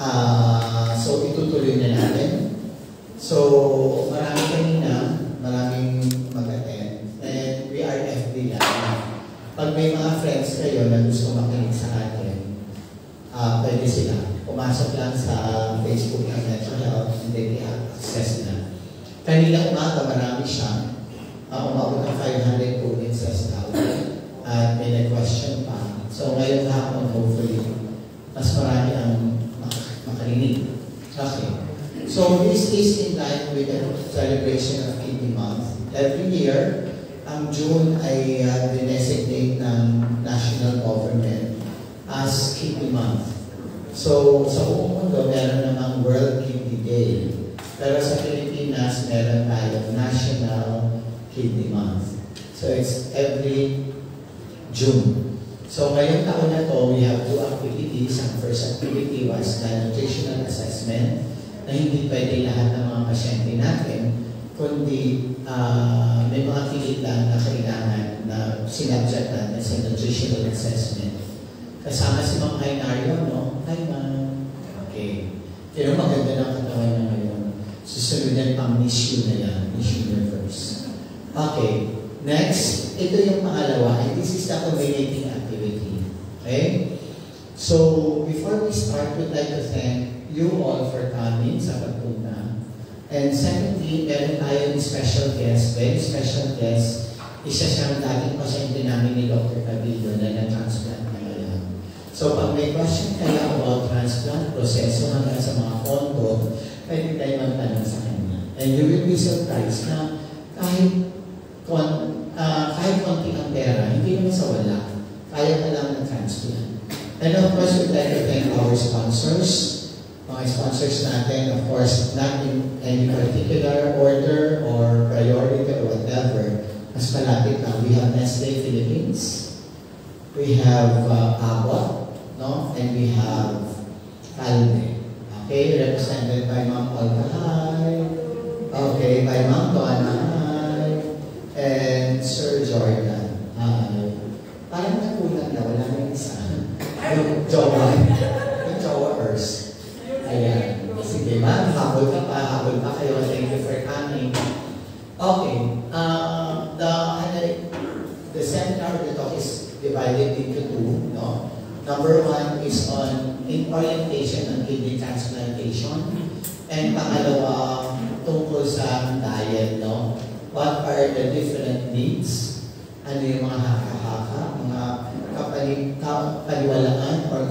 Ah, so itutuloy na natin. So, marami kanina, maraming mag-attend. And we are FB lang. Pag may mga friends kayo na gusto makinig sa atin, ah pwede sila. Pumasok lang sa Facebook ng Metro Health and then i-access na. Kanina umaga marami siya. Uh, umabot ng 500 audiences daw. At may nag-question pa. So ngayon hapon, hopefully, mas marami ang makarinig. Okay. So this is in line with the celebration of Kidney Month. Every year, ang June ay uh, dinesignate ng national government as Kidney Month. So sa buong mundo, meron namang World Kidney Day. Pero sa Pilipinas, meron tayong National Kidney Month. So it's every June. So ngayong taon na to, we have two activities. Ang first activity was the nutritional assessment na hindi pwede lahat ng mga pasyente natin, kundi ah, may mga kilit lang na kailangan na sinabject natin sa nutritional assessment. Kasama si Ma'am Hainario, no? Hi, Ma'am. Okay. Pero maganda ng katawan niya ngayon. Susunod pang Miss You na yan, Miss Universe. Okay. Next, ito yung pangalawa, and this is the community activity. Okay? So, before we start, we'd like to thank you all for coming sa pagpunta. And secondly, meron tayong special guest, very special guest. Isa siyang dating pasyente namin ni Dr. Cabildo na na-transplant na ngayon. So, pag may question kayo about transplant proseso hanggang sa mga pondo, pwede tayo magtanong sa kanya. And you will be surprised na kahit kon, ah, kahit konti ang pera, hindi naman sa wala. Kaya ka lang ng transplant. And of course, we'd like to thank our sponsors. Mga sponsors natin, of course, not in any particular order or priority or whatever. Mas malapit lang. We have Nestle Philippines. We have uh, Abbott, no? And we have Calde. Okay, represented by Ma'am Olga. Hi. Okay, by Ma'am Donna. Hi. And Sir Jordan. Hi. Parang nakulang na, wala na yung isa. Yung jowa. Yung jowa Ers. Ayan. Sige, ma'am, habol ka pa, habol pa kayo. Thank you for coming. Okay. Uh, the, ano, the seminar the talk is divided into two, no? Number one is on in orientation on kidney transplantation. And pangalawa, tungkol sa diet, no? What are the different needs? Ano yung mga haka-haka, mga kapali, kapaliwalaan or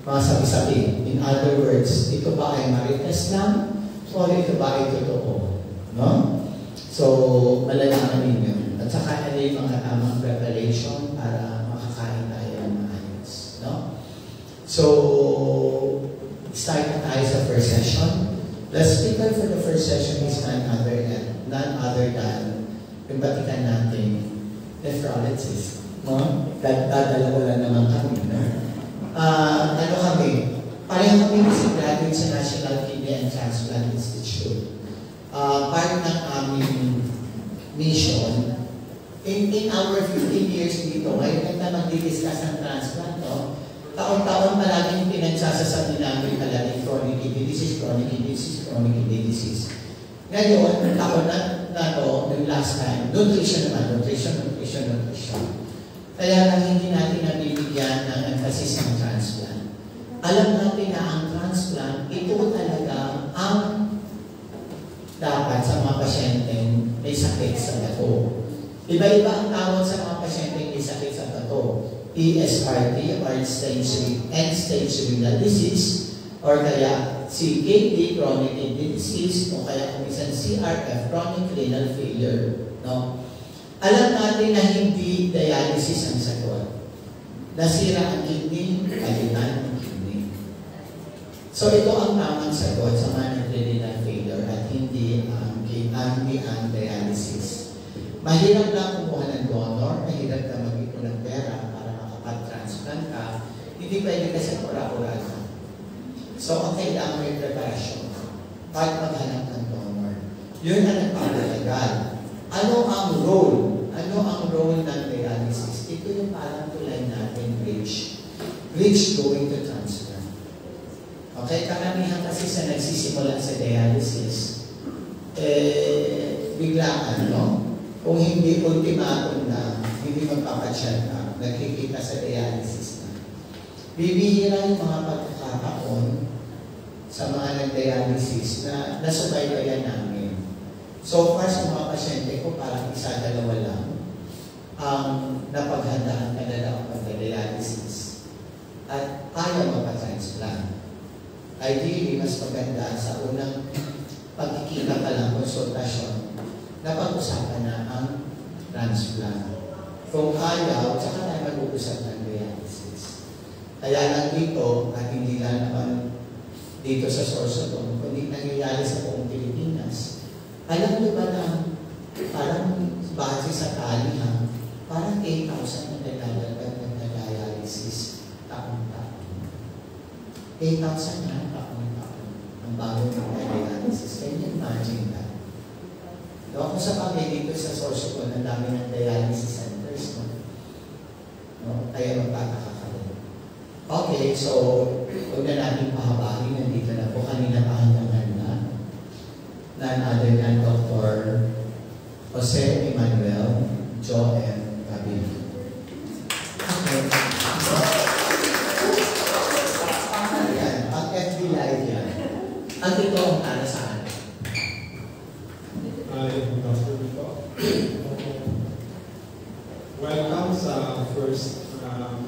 mga sabi-sabi. In other words, ito ba ay marites lang o ito ba ay totoo? No? So, malalaman ninyo. At saka ano yung mga tamang preparation para makakain tayo ng maayos. No? So, start na tayo sa first session. The speaker for the first session is none other than, none other than yung natin, nephrologist. No? Dad- Dadalawa lang naman kami. No? Ah, ano kami? Pareho kami kasi graduate sa National Kidney and Transplant Institute. Ah, part ng aming mission, in, in our 15 years dito, ngayon na mag-discuss ng transplant, no? taon-taon palaging pinagsasasabi namin palaging chronic kidney disease, chronic kidney disease, chronic kidney disease. Ngayon, taon na, na to, yung last time, nutrition naman, nutrition, nutrition, nutrition. Kaya lang hindi natin nabibigyan ng emphasis ng transplant. Alam natin na ang transplant, ito talaga ang dapat sa mga pasyenteng may sakit sa bato. Iba-iba ang tawag sa mga pasyenteng may sakit sa bato. ESRD or stage end-stage renal disease or kaya CKD, chronic kidney disease, o kaya kung minsan CRF, chronic renal failure. No? Alam natin na hindi dialysis ang sagot. Nasira ang kidney, palitan ang kidney. So ito ang tamang sagot sa mga renal failure at hindi ang hindi ang dialysis. Mahirap lang kumuha ng donor, mahirap na mag-ipon ng pera para makapag-transplant ka. Hindi pwede kasi kura-kura. So, ang kailangan may preparasyon para maghanap ng donor. Yun ang nagpapalagal. Ano ang role? Ano ang role ng dialysis? Ito yung parang tulay natin, bridge. Bridge going to transplant. Okay, karamihan kasi sa nagsisimula sa dialysis, eh, biglaan, no? Kung hindi ultimatum na, hindi magpapachat na, nagkikita sa dialysis na. Bibihira yung mga pagkakataon sa mga nag-dialysis na nasubaybayan namin. So far sa mga pasyente ko, parang isa, dalawa lang ang napaghandaan talaga ang pag-dialysis at kaya magpa-transplant. Ideally, mas maganda sa unang pagkikita ka lang, konsultasyon, na pag-usapan na ang transplant. Kung kaya, tsaka tayo mag-uusap ng dialysis. Kaya lang dito, at hindi lang naman dito sa Sorsogon, kundi nangyayari sa buong Pilipinas. Alam niyo ba na parang base sa talihan, parang 8,000 na naglalagad ng dialysis taon-taon. 8,000 na taon-taon ang bago ng dialysis. Can you imagine that? No, ako sa kami dito sa Sorsogon, ang dami ng dialysis centers. No? No? Kaya magtataka Okay, so huwag na natin pahabahin. Na po kanina pa hanggang na. None other than Dr. Jose Emmanuel Joel Cabello. Okay. Yan, pag FB Live yan. Ang ito ang para sa akin. Welcome sa first um,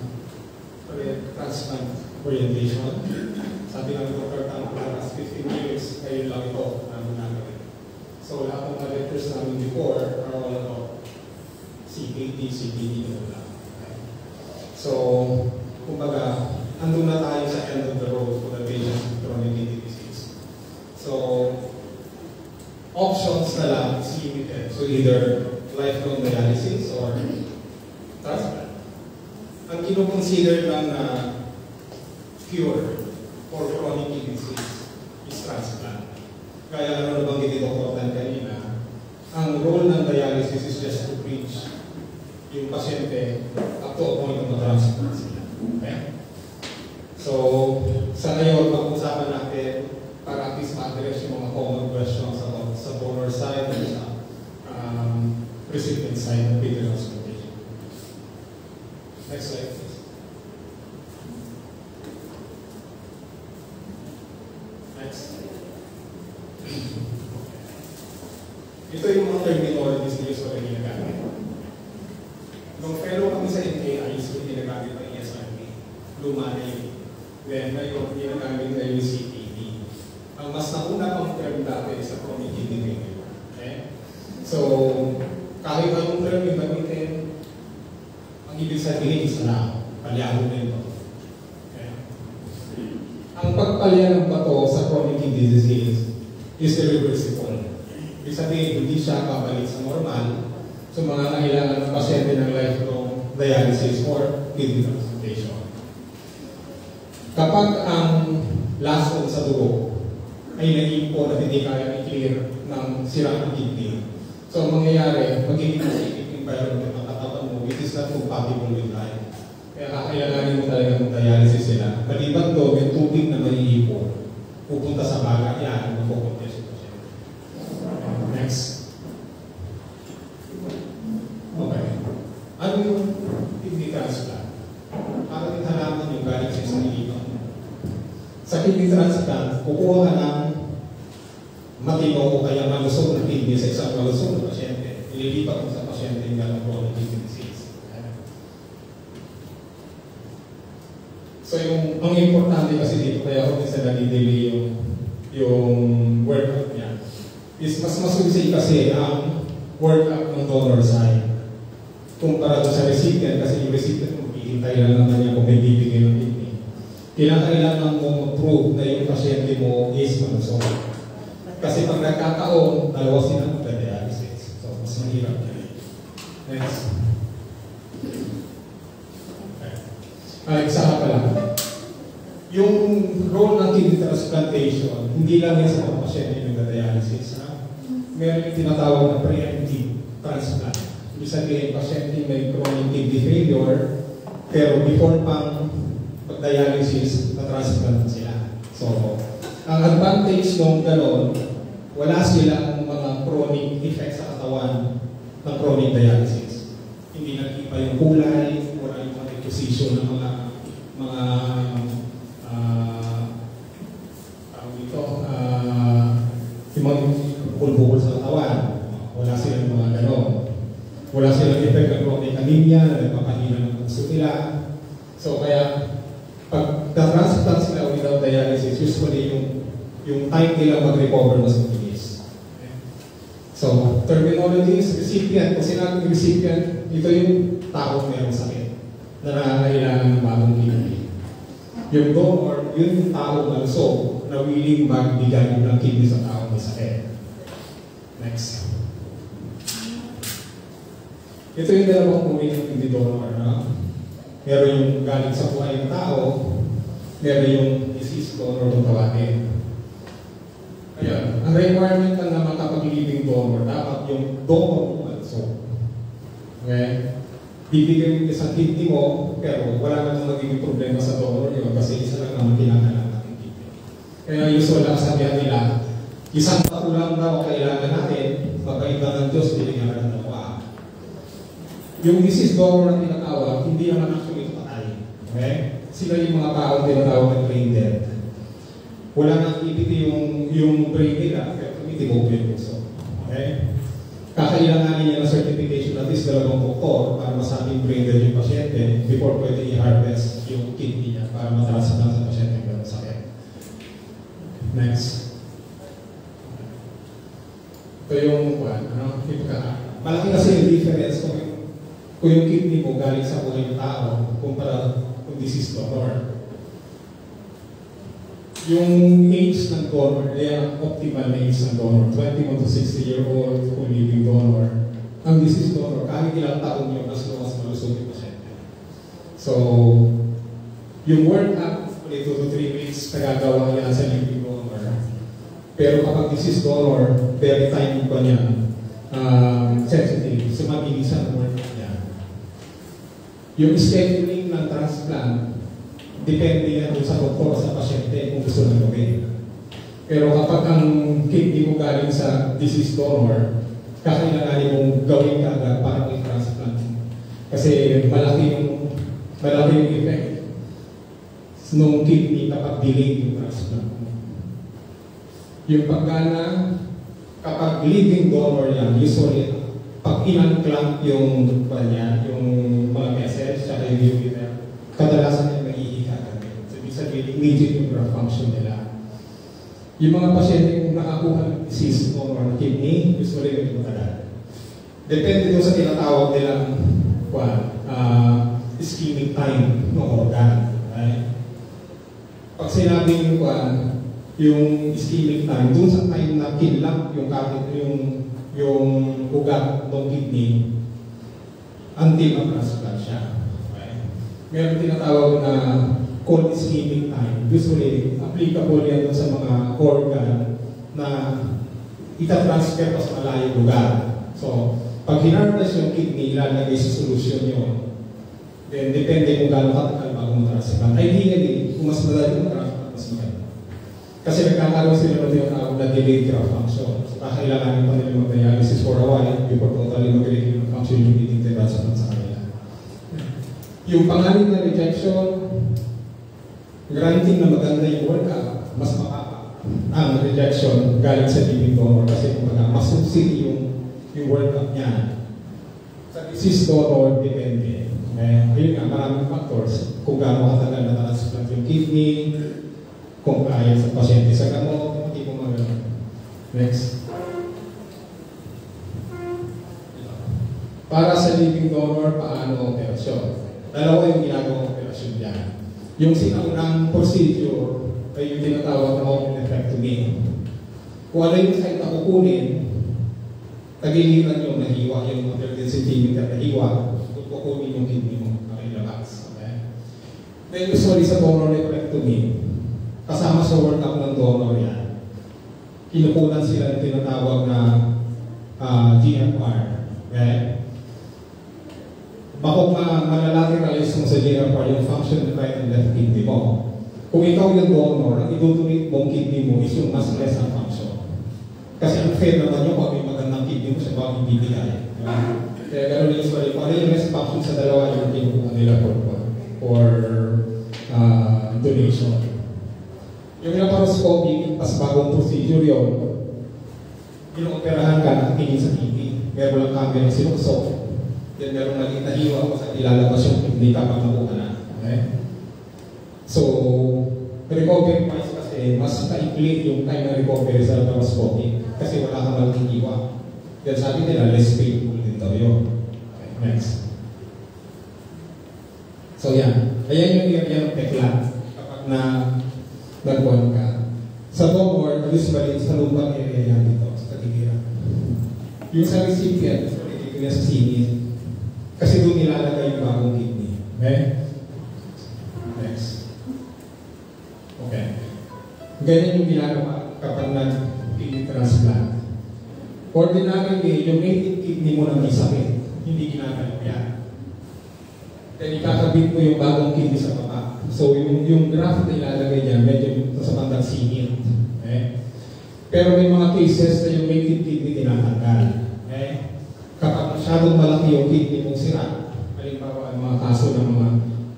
transplant orientation. Ano yung kidney? Para din halaman yung galing sa isang ilipan. Sa kidney transplant, kukuha ka ng matino o kaya malusog na kidney sa isang malusog na pasyente. Ililipat mo sa pasyente yung galang chronic kidney disease. So yung, ang importante kasi dito, kaya ako minsan nadidelay yung, yung workup niya, is mas masusi kasi ang workup ng donor side recipient kasi yung recipient mo, hihintay lang naman niya kung may bibigay ng kidney. Kailangan mo prove na yung pasyente mo is malusog. Kasi pag nagkataon, dalawa sila magda-dialysis. So, mas mahirap yan. Next. Okay. Ah, isa pa lang. Yung role ng kidney transplantation, hindi lang yan sa mga pasyente yung nagda-dialysis. Ha? Meron yung tinatawag na preemptive transplant. Ibig sabihin, pasyente may chronic kidney failure, pero before pang pag-dialysis, na-transplant sila. So, advantage nung gano'n, wala silang mga chronic effects sa katawan ng chronic dialysis. Hindi nag-iba yung kulay, wala yung mga deposition ng mga mga uh, tawag dito, uh, yung mga bukol-bukol sa katawan. Wala silang mga gano'n. Wala silang effect ng chronic anemia na nagpapahina ng puso nila. So kaya pag na-transplant sila without dialysis, usually yung yung time nila mag-recover mas mabilis. So, terminology is recipient. Kung sinabing recipient, ito yung tao mayroong sakit na nangangailangan ng bagong kidney. Yung donor, yun yung tao na so na willing magbigay ng kidney sa tao may sakit. Next. Ito yung dalawang uri ng kidney donor. Na meron yung galing sa buhay ng tao, meron yung disease donor kung tawagin. Ayan, ang requirement lang na makapag-living donor, dapat yung donor also. Okay? Bibigyan mo isang kidney mo, pero wala namang magiging problema sa donor yun kasi isa lang naman kinakailangan natin kidney. Kaya usual ang sabihan nila, isang tato lang daw kailangan natin, lang ng Diyos, binigyan ng dalawa. Yung disease donor na tinatawag, hindi naman actually patay. Okay? Sila yung mga tao tinatawag ng brain dead wala nang ibiti yung, yung brain nila, kaya tumitibok yung puso. Okay? Kakailanganin niya ng certification at least dalawang doktor para masabing brain dead yung pasyente before pwede i-harvest yung kidney niya para matransplant sa pasyente ng sakit. Next. Ito yung, ano, ipaka. Malaki kasi yung difference kung yung, kung yung kidney mo galing sa buhay ng tao kumpara kung disease donor yung age ng donor, ay ang optimal na age ng donor, 21 to 60 year old kung living donor. Ang disease donor, kahit ilang taon yun, mas lumas malusog yung pasyente. So, yung workup, ulit 2 to 3 weeks, nagagawa yan sa living donor. Pero kapag disease donor, very tiny pa niya, um, sensitive, so mabilisan ang workup niya. Yung scheduling ng transplant, depende yan sa doktor sa pasyente kung gusto na gawin. Pero kapag ang kidney mo galing sa disease donor, kakailanganin mong gawin ka agad para may transplant. Kasi malaki yung, malaki yung effect nung kidney kapag delayed yung transplant mo. Yung paggana, kapag living donor yan, usually, pag in-unclamp yung, niya, yung mga vessels, tsaka yung ureter, kadalasan immediate yung function nila. Yung mga pasyente kung nakakuha ng disease o kidney, usually medyo matagal. Depende doon sa tinatawag nilang well, uh, ischemic time ng organ. Right? Pag sinabi yung kwan, yung ischemic time, doon sa time na kinlock yung yung yung ugat ng kidney, until ma-transplant siya. Okay? Meron tinatawag na cold ischemic time. Usually, applicable yan sa mga organ na itatransfer pa sa malayong lugar. So, pag hinarvest yung kidney, ilalagay sa solution yun. Then, depende kung gaano katagal bago matransplant. Ideally, kung mas madali matransplant, mas maganda. Kasi nagkakaroon sila ng tinatawag na delayed graft function. So, kakailanganin pa nila mag-dialysis for a while before totally mag-regain ng function yung kidney sa kanila. Yung pangalit na rejection, granting na maganda yung workup, mas makaka ang rejection galing sa living donor kasi kumbaga mas succeed yung, yung workup niya. Sa disease donor, depende. Eh, ayun nga, maraming factors. Kung gaano katagal na transplant yung kidney, kung kaya sa pasyente sa gamot, hindi mo magano. Next. Para sa living donor, paano operasyon? Dalawa yung ginagawang operasyon diyan. Yung sinaunang procedure ay yung tinatawag na open-effectomy. Kung ano yung site na kukunin, tagiliran yung nahiwa, yung 13 cm na hiwa, kung kukunin yung kidney mo, makilabas. Okay? Then usually sa donor nephrectomy, kasama sa workup ng donor yan, kinukunan sila ng tinatawag na uh, GFR. Okay? Bako ma malalateralize mo sa GFR yung function ng right and left kidney mo. kung ikaw yung donor, ang idudunate mong kidney mo is yung mas less ang function. Kasi ang fair naman yung kung may magandang kidney mo siya bang ibibigay. Diba? Kaya ganun yung story. Kung ano yung less function sa dalawa, yung kinukuha nila for, for uh, donation. Yung laparoscopy, pas bagong procedure yun, inoperahan ka na tingin sa TV. Meron lang camera sinusok. Then meron maliit na hiwa kung saan ilalabas yung kidney kapag nakuha na. Okay? So, recovery wise kasi, mas maikli yung time na recovery sa laparoscopy kasi wala kang malaking hiwa. Then sabi nila, less painful din daw yun. Okay, next. So yan, ayan yung area ng tekla kapag na nagbuwan ka. Sa Bogor, usually sa lubang area yan dito, sa Katigira. Yung sa recipient, sorry, sa singit. Kasi doon nilalagay yung bagong kidney. Okay? Next. Okay. Ganyan yung ginagawa kapag nag-kidney transplant. Ordinarily, yung native kidney mo na may hindi ginagawa yan. Then ikakabit mo yung bagong kidney sa baba. So yung, yung graft na ilalagay niya, medyo sa bandang singit. Okay? Pero may mga cases na yung native kidney tinatanggal. Okay? Kapag masyadong malaki yung kidney mong sira, halimbawa ang mga kaso ng mga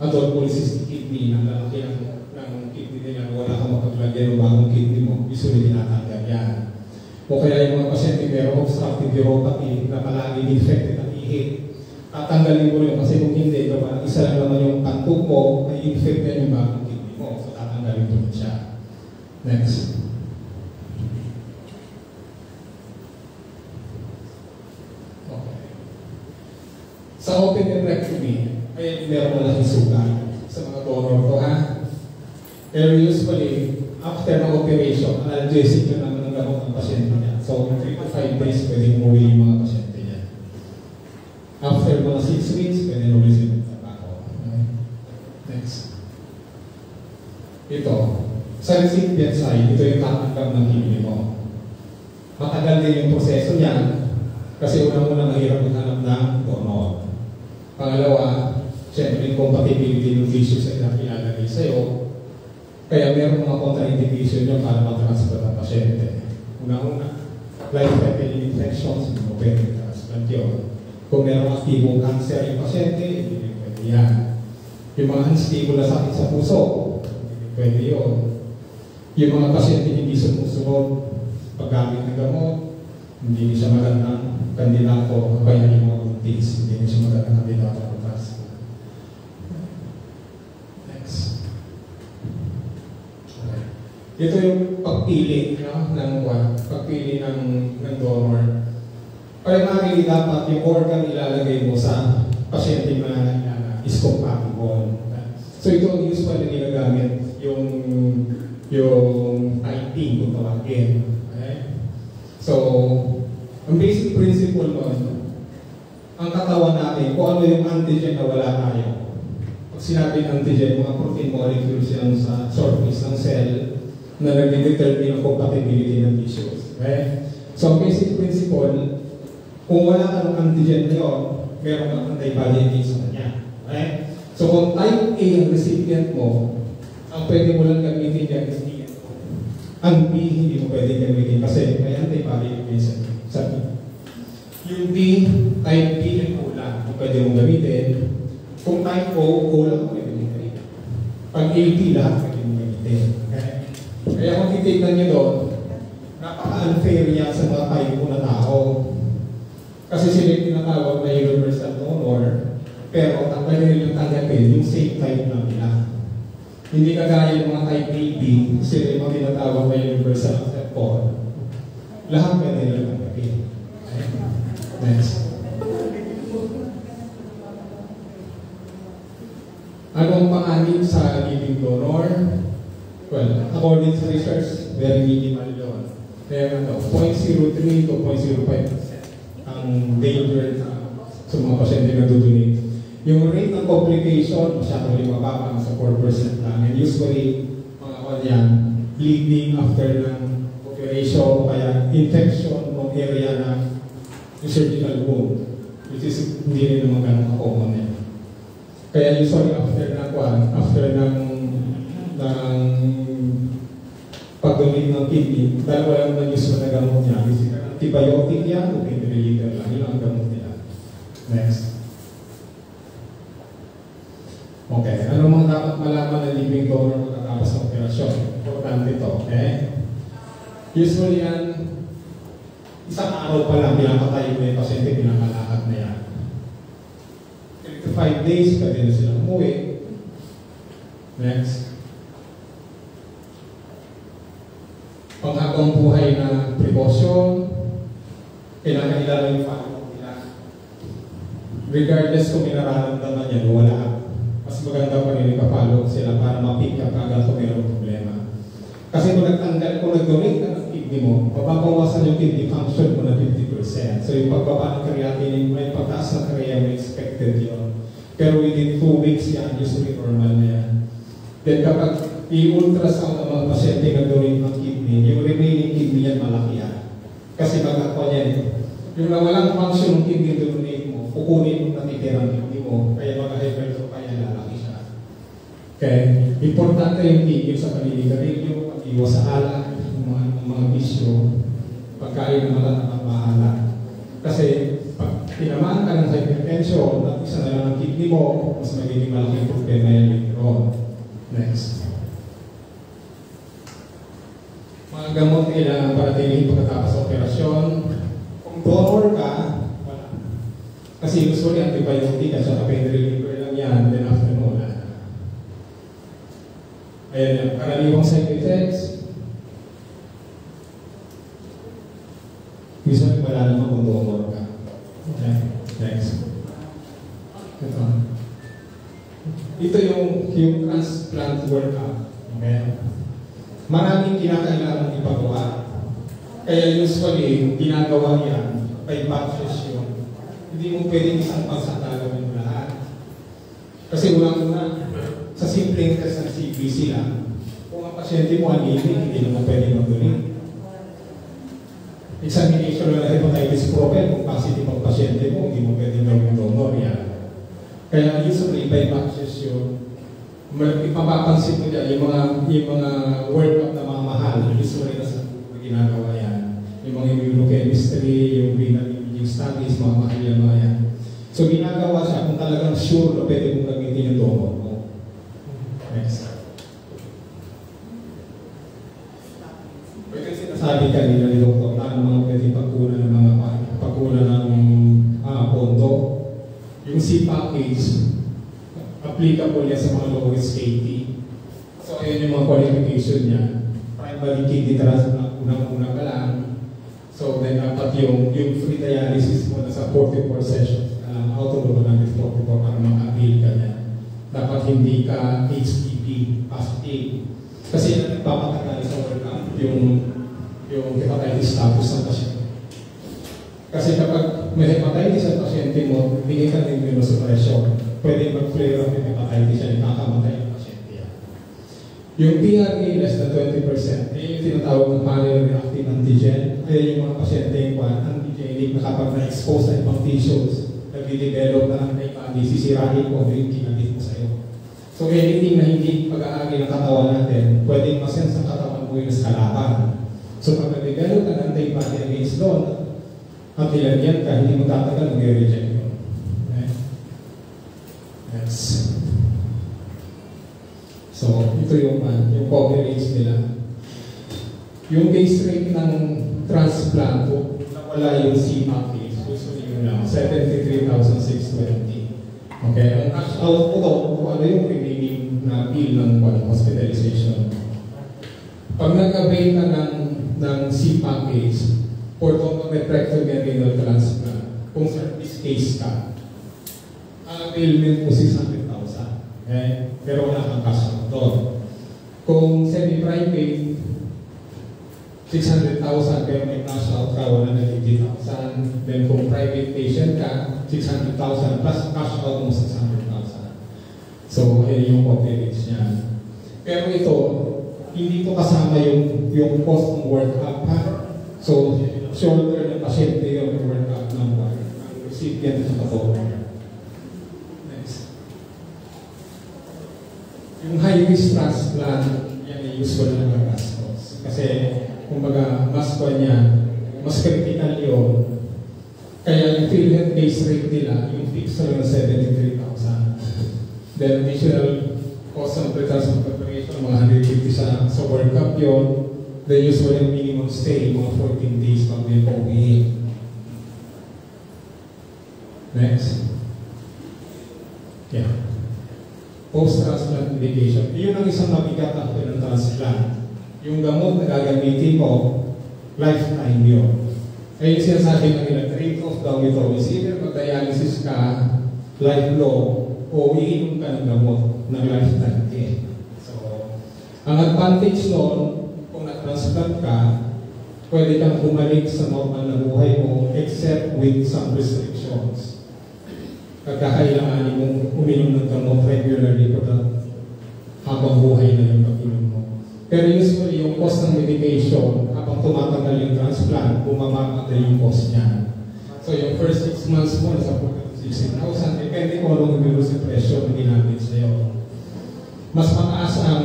adult polycystic kidney na lalaki ng, ng kidney nila, wala kang mapaglagyan ng bagong kidney mo, usually tinatanggal yan. O kaya yung mga pasyente merong obstructive uropathy na palagi infected at ihi, tatanggalin mo rin kasi kung hindi, diba, isa lang naman yung kanto mo, ay infected yung bagong kidney mo. So tatanggalin mo rin siya. Next. Okay. Sa open nephrectomy, ay meron na lang sugat sa mga donor ko ha. Pero usually, after ng operation, analgesic na naman ang gamot ng pasyente niya. So, 3 to 5 days, pwedeng umuwi yung mga pasyente niya. After mga 6 weeks, pwede na ulit yung trabaho. Okay. Next. Ito. Sa side, ito yung tatanggap ng kidney mo. Matagal din yung proseso niyan kasi unang-una mahirap maghanap ng donor. Pangalawa, syempre yung compatibility ng tissue sa ilalagay sa'yo. Kaya meron mga contraindication nyo para matransplant ang pasyente. Una-una, life-threatening infections, mo pwede transplant yun. Kung merong aktibong cancer yung pasyente, hindi pwede yan. Yung mga unstable na sakit sa puso, hindi pwede yun. Yung mga pasyente hindi sumusunod paggamit ng gamot, hindi siya magandang kandidato, kaya yung mga buntis, hindi siya magandang. Next. Okay. Ito yung pagpili no, ng what? Pagpili ng, ng donor. Primarily dapat yung organ ilalagay mo sa pasyente na uh, is compatible. So ito usually na ginagamit yung typing kung tawagin. Okay? So, ang basic principle nun, ang katawan natin, kung ano yung antigen na wala tayo. Pag sinabi ng antigen, mga protein molecules yan sa surface ng cell na nag-determine ang compatibility ng tissues. Okay? So, ang basic principle, kung wala ka ng antigen na yun, meron kang antibody sa kanya. Okay? So, kung type A ang recipient mo, pwede mo lang gamitin niya is D. Ang B, hindi mo pwede gamitin kasi may antibody against sa B. Yung B, type B yung kulang, kung pwede mong gamitin. Kung type O, kulang pwede mong gamitin. Pag AB, lahat pwede mong gamitin. Okay? Kaya kung titignan niyo doon, napaka-unfair yan sa mga type O na tao. Kasi sila yung tinatawag na universal donor, pero ang pwede nilang tanggapin, yung same type lang nila. Hindi kagaya ng mga type AB, sila yung mga tinatawag na universal acceptor. Lahat pwede nilang tanggapin. Okay? Next. Anong panganib sa living donor? Well, according sa research, very minimal yun. Kaya ano, 0.03 to 0.05% ang danger sa, mga pasyente na dudunit. Yung rate ng complication, masyadong mababa, sa 4% lang. And usually, mga kwan yan, bleeding after ng operation, o kaya infection ng area ng surgical wound, which is hindi rin naman ganun ka-common yan. Kaya usually after na kwan, after ng ng pag-donate ng kidney, dahil wala naman usual na gamot niya, antibiotic yan o milliliter lang, yun ang gamot nila. Next. Okay, ano mga dapat malaman ng living donor pagkatapos ng operasyon? Importante ito, okay? Usually yan, isang araw pa lang, pinapatay mo yung pasyente, pinakalakad na yan. 3 to 5 days, pwede na silang umuwi. Next. Panghabang buhay na precaution, kailangan ilala yung follow nila. Regardless kung may nararamdaman yan wala, mas maganda pa rin ipapalo sila para ma-pick up agad kung mayroong problema. Kasi kung nagtanggal, kung nag-donate ka ng kidney mo, mapapawasan yung kidney function mo na 50%. So yung pagbaba ng creatinine mo, yung pagtaas ng creatinine, expected yun. Pero within 2 weeks yan, usually normal na yan. Then kapag i-ultrasound ng mga pasyente na donate ng kidney, yung remaining kidney yan malaki yan. Kasi magkakwa yan, yung nawalang function ng kidney donate mo, kukunin mo natitirang kidney mo, kaya mga hypertrophy pa yan, lalaki siya. Okay? Importante yung tigil sa paninigarilyo, pag-iwas sa alak, yung mga, mga bisyo, pagkain ng mahala. Kasi pag tinamaan ka ng hypertension, at isa na lang ang kidney mo, mas magiging malaking problema yan later on. Next. Mga gamot kailangan paratingin pagkatapos sa operasyon. Kung donor ka, wala. Kasi usually antibiotic at saka reliever lang yan, then after mo, wala na. Ayan yan, karaniwang side effects. Usually wala naman kung donor ka. Okay, next. Ito. Ito yung, yung transplant workup. Okay? Maraming kinakailangan ipagawa. Kaya usually, ginagawa yan by batches yun. Hindi mo pwedeng isang mo lahat. Kasi unang-una, sa simpleng test ng CBC lang, kung ang pasyente mo anemic, hindi naman pwede mag-donate. Examination ng hepatitis profile, kung positive ang pasyente mo, hindi mo pwede gawin yan. Kaya usually by batches yun, ipapapansin mo dyan, yung mga, yung mga workup na mga mahal, usually na sa ginagawa yan. Yung mga immunochemistry, yung renal imaging studies, mga mahal yan, mga yan. So ginagawa siya kung talagang sure na pwede mong gamitin yung donor mo. Next. Pwede sinasabi kanina ni Dr. na ano mga pwede pagkunan ng mga pagkunan ng ah, pondo. Yung C package, applicable yan sa mga lowest KT. So, ayun yung mga qualification niya. Primary kidney transplant, unang-una ka lang. So, then dapat yung, yung free dialysis mo na sa 44 sessions lang, out of the 144 para maka-appeal ka niya. Dapat hindi ka HPV positive. Kasi nagpapatagal sa workup yung, yung hepatitis status ng pasyente. Kasi kapag may hepatitis ang pasyente mo, bigay ka ng immunosuppression pwede mag-flare up yung yan, nakakamatay ang pasyente yan. Yung PRA less than 20%, ay yung tinatawag ng panel reactive antigen, ay yung mga pasyente yung kwan, antigenic na kapag na-expose sa ibang tissues, nag-develop na antibody, sisirahin ko yung kinabit mo sa'yo. So anything na hindi pag-aagi ng katawan natin, pwedeng masense ang katawan mo yung kalaban. So pag nag-develop ng antibody against doon, at nilagyan ka, hindi mo tatagal, mag-reject yun. Okay? Yes. So, ito yung, uh, yung coverage nila. Yung base rate ng transplant, wala yung CMAP case, usually yun lang, 73,620. Okay, ang cash out ko to, kung ano yung remaining na bill ng hospitalization. Pag nag-avail ka ng, ng C package for tontomethrectomy and renal transplant, kung service case ka, ang availment mo 600,000. Okay? Pero wala kang cash doon. Kung semi-private, 600,000 pero may cash out ka, 180,000. Then kung private patient ka, 600,000 plus cash out mo 600,000. So, yun yung coverage niya. Pero ito, hindi to kasama yung yung cost ng workup ha. So, shoulder ng pasyente yung workup ng ng recipient sa donor. Next. Yung high-risk transplant, yan ay usual na magastos. Kasi, kumbaga, mas pa niya, mas critical yun. Kaya yung PhilHealth base rate nila, yung fixed na lang 73,000. Then additional cost ng pretense preparation, mga 150 sa, sa World Cup yun. Then usually minimum stay, mga 14 days bago yung pauwi. Next. Yeah. Post-transplant medication. Yun ang isang mabigat after ng transplant. Yung gamot na gagamitin mo, lifetime yun. Ay yung sinasabi ng nila, rate of dormitories, either mag-dialysis ka, lifelong, o iinom ka ng gamot ng lifetime din. So, ang advantage noon, kung na-transplant ka, pwede kang bumalik sa normal na buhay mo except with some restrictions. Pagkakailangan mong uminom ng gamot regularly para habang buhay na yung pag-inom mo. Pero usually, yung cost ng medication, habang tumatagal yung transplant, bumababa yung cost niya. So yung first 6 months mo, nasa 60,000, depende kung anong biro sa presyo na ginamit sa'yo. Mas mataas ang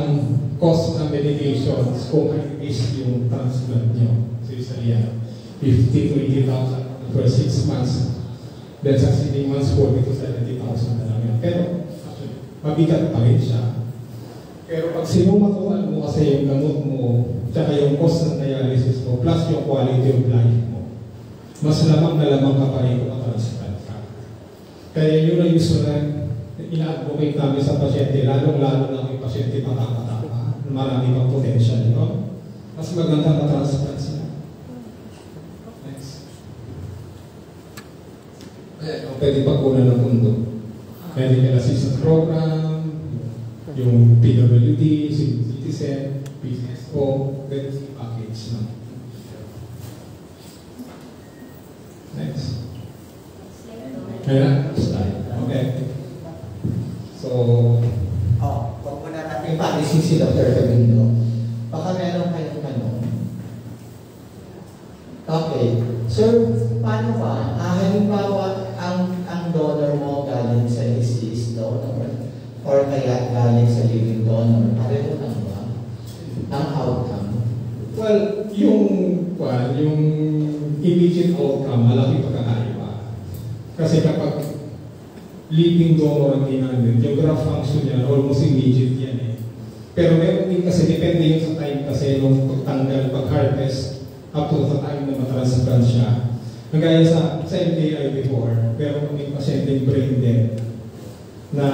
cost ng medications kung high-risk yung transplant nyo. So usually yan, 50 to 80,000 for 6 months. Then succeeding months, 40 to 70,000 na lang yan. Pero actually, mabigat pa rin siya. Pero pag sinumatuan mo kasi yung gamot mo, tsaka yung cost ng dialysis mo, plus yung quality of life mo, mas lamang na lamang ka pa rin kung matransplant ka. Kaya yun ang gusto na ina-advocate namin sa pasyente, lalong-lalo na yung pasyente pataka-pataka, na marami pang potential, no? Mas maganda matransplant sila. Next. Ayan, pwede pagkunan ng mundo. Medical assistance program, yung PWD, citizen, PCSO, benefit package. No? Next. Kaya, slide. Okay. So, Oh, huwag mo na natin pa-alisin si Dr. Camilo. Baka meron kayong tanong. Okay. Sir, paano ba? Ah, halimbawa, ang, ang donor mo galing sa deceased donor or kaya galing sa living donor, pareho lang ba? Ang outcome? well, yung, well, yung immediate outcome, malaki pagkakaiba. Kasi kapag living donor ang ginamit, yung graft function niya, almost immediate yan eh. Pero meron din kasi, depende yung sa time kasi nung pagtanggal, pag-harvest, up to the time na matransplant siya. Nagaya sa, sa MKI before, pero kung may pasyente brain dead, na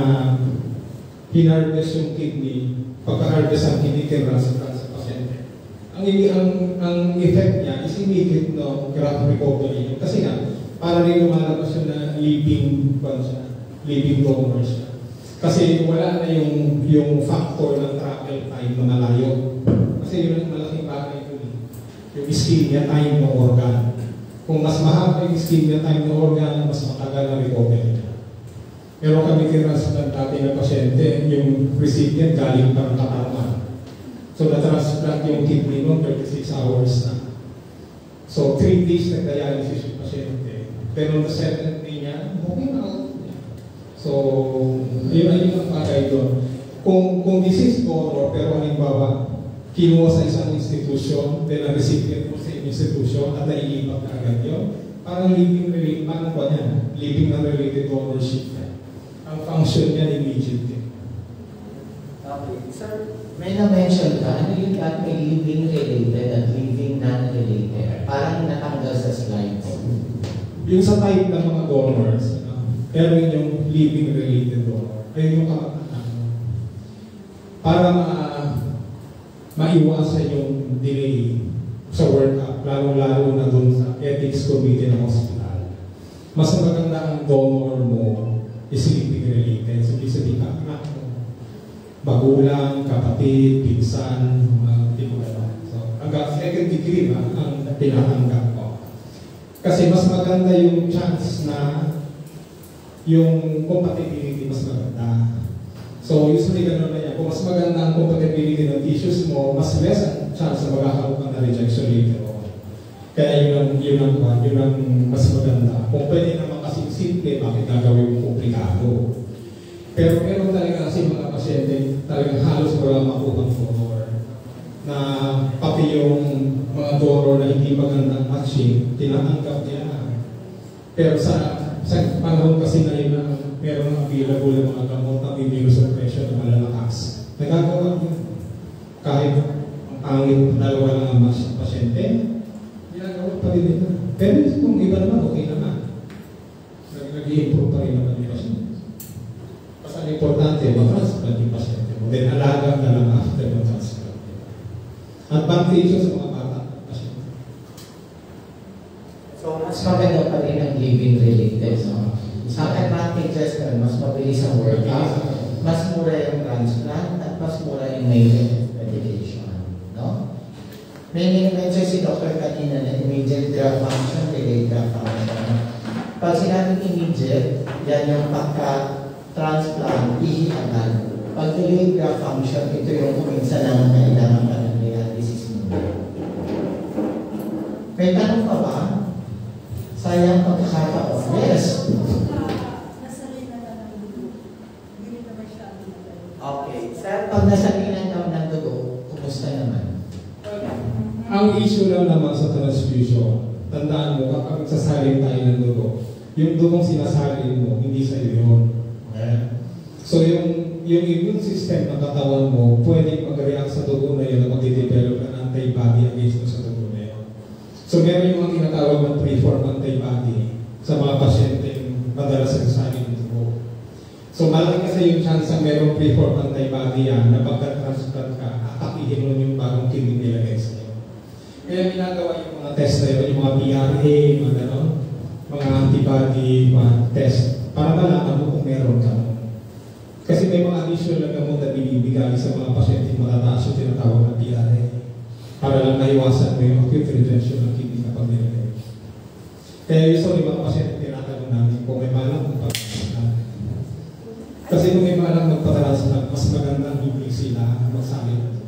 hinarvest yung kidney, pagka-harvest ang kidney, tinransplant sa pasyente. Ang, ang, ang effect niya is immediate no, graft recovery. Kasi nga, para rin lumalabas yun na living, ba siya, living donor siya. Kasi wala na yung, yung factor ng travel time na malayo. Kasi yun ang malaking bagay yun. eh. Yung ischemia time ng organ. Kung mas mahaba yung ischemia time ng organ, mas matagal na recovery niya. Pero kami tinransplant natin na pasyente, yung recipient galing pa ng katarman. So na-transplant yung kidney mo 36 hours na. So 3 days nag-dialysis yung pasyente. Pero the seventh day niya, okay na niya. So, yun ang yun ang bagay doon. Kung, kung disease donor, pero halimbawa, kinuha sa isang institusyon, then ang recipient mo sa institusyon at nailipat ka agad yun, parang living related, parang ba niya, living na related ownership niya. Ang function niya immediately. Okay. Sir, may na-mention ka, ano yung at may living related at living non-related? Parang natanggal sa slides. Yung sa type ng mga donors, ano, meron yung living related donor. Ayun yung kamatakan. Para ma maiwasan yung delay sa workup, lalo-lalo na dun sa ethics committee ng hospital. Mas maganda ang donor mo is living related. So, ibig sabihin ka, anak mo, magulang, kapatid, pinsan, mga gano'n. So, hanggang second degree ba ang tinatanggap ko. Kasi mas maganda yung chance na yung compatibility mas maganda. So usually ganun na yan. Kung mas maganda ang compatibility ng tissues mo, mas less ang chance na magkakaroon ka na rejection later on. Kaya yun ang, yun ang, yun ang mas maganda. Kung pwede naman kasi simple, bakit gagawin mo komplikado? Pero meron talaga kasi mga pasyente talagang halos wala makuha ng donor. na pati yung mga donor na hindi magandang matching, tinatanggap nila. Pero sa sa panahon kasi ngayon na meron available ng mga gamot na immunosuppression na malalakas, nagagawa niya. Kahit ang pangit dalawa lang ang mas pasyente, ginagawa pa rin nila. Pero kung iba naman, okay naman. Nag- Nag-i-improve pa rin naman yung pasyente. Basta ang importante, mag-transplant yung pasyente mo. Then alaga na lang after mag-transplant. Advantage yun sa mga bata at pasyente. So, mas maganda pa rin ang living related. No? Sa advantages nun, mas mabilis ang workout, mas mura yung transplant, at mas mura yung maintenance medication. No? May mention si Dr. kanina na immediate graft function, delayed graft function. Pag sinabing immediate, yan yung pagka-transplant, ihi agad. Pag delayed graft function, ito yung kuminsan lang kailangan ka ng dialysis mo. May tanong pa ba? Sayang pagkakataon. Yes. Okay. Sir, pag nasalinan daw ng dugo, kumusta naman? Ang issue lang naman sa transfusion, tandaan mo, kapag sasalin tayo ng dugo, yung dugong sinasalin mo, hindi sa iyo yun. Okay. So yung, yung immune system ng katawan mo, pwedeng mag-react sa dugo na yun na mag-develop ng antibody against mo sa dugo na yun. So meron yung mga tinatawag ng preform antibody sa mga pasyente madalas sinasalin ng dugo. So malaki kasi yung chance na merong preform antibody yan na pagka-transplant ka, atakihin mo yung bagong kidney nilagay. Kaya ginagawa yung mga test na yun, yung mga PRA, mga gano'n, mga antibody, mga test, para malaman mo kung meron ka. Kasi may mga additional na gamot na binibigay sa mga pasyente matataas yung tinatawag na PRA para lang maiwasan mo yung acute retention ng kidney kapag nilagay. Kaya usually mga pasyente tinatanong namin kung may malang magpapatransplant. Kasi kung may malang magpapatransplant, mas magandang bibig sila magsabi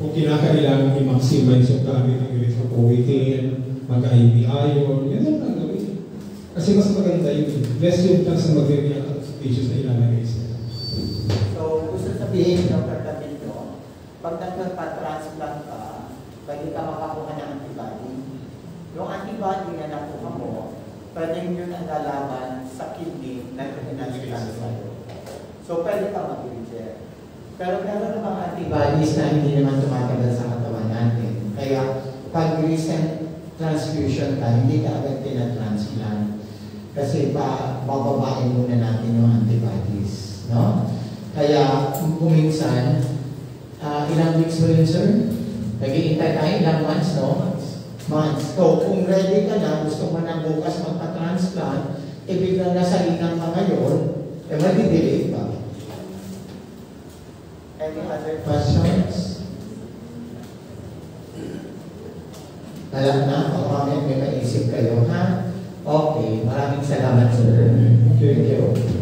kung kinakailangan i-maximize yung gamit ng erythropoietin, mag-IV iron, yan ang gagawin. Kasi mas maganda yun. Less yung chance na mag-react sa tissues na ilalagay sila. So, gusto sabihin ng Camilo, pag nagpa-transplant ka, pwede ka makakuha ng antibody. Yung antibody na nakuha mo, pwede yun ang lalaban sa kidney na tinansplant sa'yo. So, pwede ka mag-reject. Pero meron namang antibodies na hindi naman tumatagal sa katawan natin. Kaya, pag recent transfusion ka, hindi ka agad tinatransplant. Kasi pa, bababain muna natin yung antibodies. No? Kaya, kung kuminsan, ah, ilang weeks ba yun, sir? Nag-iintay tayo, ilang months, no? Months. So, kung ready ka na, gusto mo na bukas magpa-transplant, e biglang nasalinang ka ngayon, eh, madidelay pa. Any other questions? Alam na, o comment may maisip kayo, ha? Okay, maraming salamat, sir. Thank you. Okay.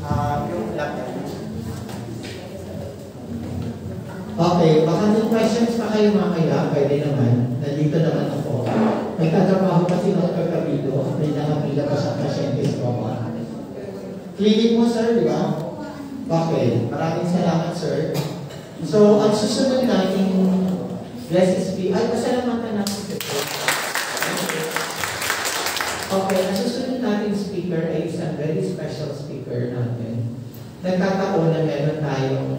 Ah, yung. Okay, baka may questions pa kayo mamaya, pwede naman. Nandito naman ako. May katrabaho kasi ng Camilo, may nakapila pa sa pasyente sa baba. Clinic mo, sir, di ba? Okay, maraming salamat, sir. So, ang susunod natin, bless be, ay, pasalamatan natin. Okay, ang susunod natin speaker ay isang very special speaker natin. Nagkataon na meron tayong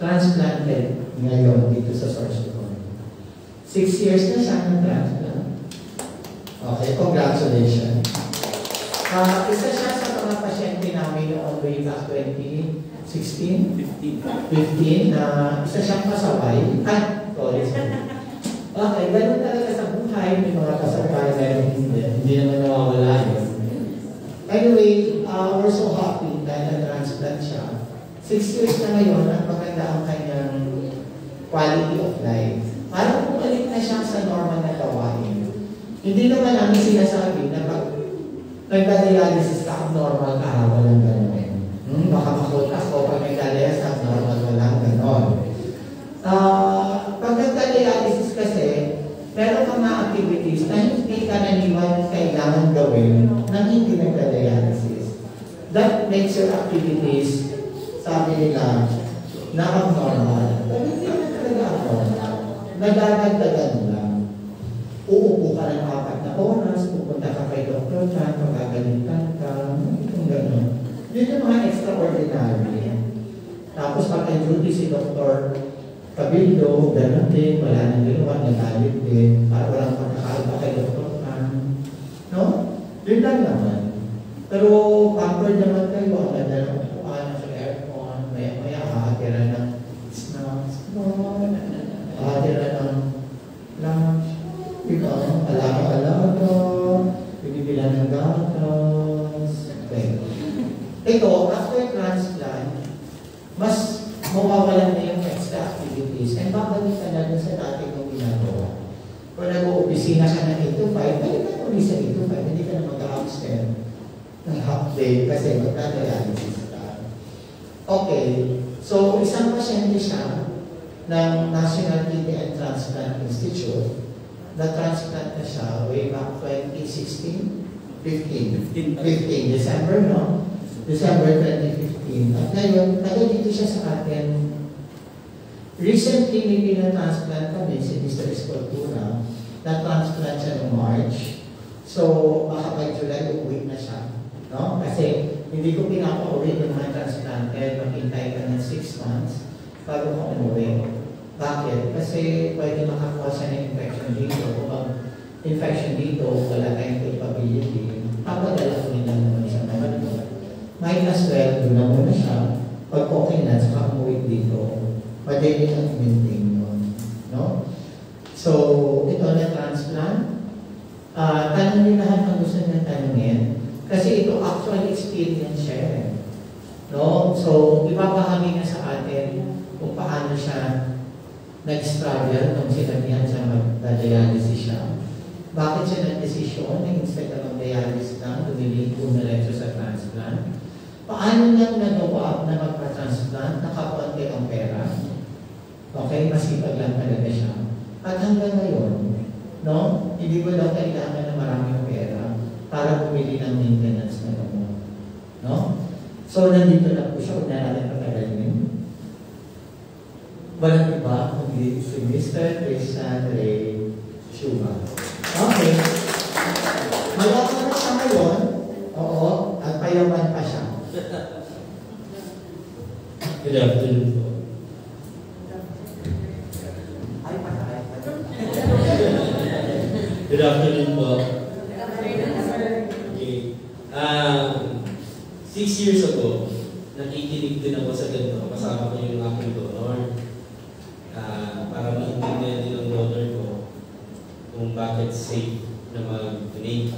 transplanted ngayon dito sa Recon. Six years na siya ng transplant. Okay, congratulations. Ah, isa siya sa mga pasyente namin noong way back 2016? 15. 15 na isa siyang kasabay. Ay, sorry. Okay, ganun talaga sa buhay. May mga kasabay, meron hindi. Hindi naman nawawala yun. Anyway, uh, we're so happy dahil na-transplant siya. Six years na ngayon, ang maganda ang kanyang quality of life. Parang bumalik na siya sa normal na gawain. Hindi naman namin sinasabi na pag nagka-dialysis ka, abnormal ka, walang gano'n. Hmm, baka makot ako pag nagka-dialysis, abnormal, walang gano'n. Ah, pag nagka-dialysis kasi, meron kang mga activities na hindi karaniwan kailangan gawin nang hindi nagka-dialysis. That makes your activities, sabi nila, na abnormal. Pero hindi na talaga abnormal. Nagdadagdagan lang. Uupo ka ng apat na oras, Chan, pagagalitan ka, itong gano'n. Yun yung mga extraordinary. Tapos pag duty si Dr. Cabildo, gano'n din, wala nang ginawa, nagalit din, para walang pagkakaiba kay Dr. Chan. No? Yun lang naman. Pero pampered naman kayo, ang ganda ng upuan, sa aircon, maya-maya, kakatira ng snacks, no? kakatira ng lunch, ikaw, alaga-alaga, binibilan ng gatas. Okay. Ito, after transplant, mas mawawalan na yung extra activities and babalik ka na dun sa dati mong ginagawa. Kung nag-uopisina ka ng 8 to 5, balik ka na ulit sa 8 to 5, hindi ka na mag-absent ng half day kasi magdadialysis ka. Okay, so isang pasyente siya ng National Kidney and Transplant Institute na-transplant na siya way back 2016, 15, 15, December, no? December 2015. At ngayon, taga dito siya sa atin. Recently, may pinatransplant kami si Mr. Escultura. Na-transplant siya noong March. So, baka by July, uuwi na siya. No? Kasi hindi ko pinapa-uwi yung mga transplanted. Maghintay ka ng 6 months bago ka umuwi. Bakit? Kasi pwede makakuha siya ng infection dito. Kung infection dito, wala tayong capability. Papadala ko lang naman siya naman. Might as well, doon na muna siya. Pag okay na, saka umuwi dito. Pwede din ang maintain yun. No? So, ito na transplant. Uh, tanong niyo lahat ang gusto niya tanongin. Kasi ito actual experience siya. eh. No? So, ipapahami niya sa atin kung paano siya nag-struggle nung sinabihan siya mag-dialysis siya. Bakit siya nag-desisyon na instead na mag-dialysis na lecture sa transplant? Paano niya nagawa na magpa-transplant? Nakakonti ang pera. Okay, masipag lang talaga siya. At hanggang ngayon, no, hindi mo lang kailangan na maraming pera para bumili ng maintenance na gamot. No? So, nandito na po siya. Patagalin. Walang iba kundi si Mr. Christian Ray Shuma. Okay. Malaki na siya ngayon. Oo. At payaman pa siya. Good afternoon po. Ay, patay. Good afternoon po. Okay. Um, six years ago, nakikinig din ako sa ganito. Kasama ko yung aking donor. Bakit safe na mag-donate.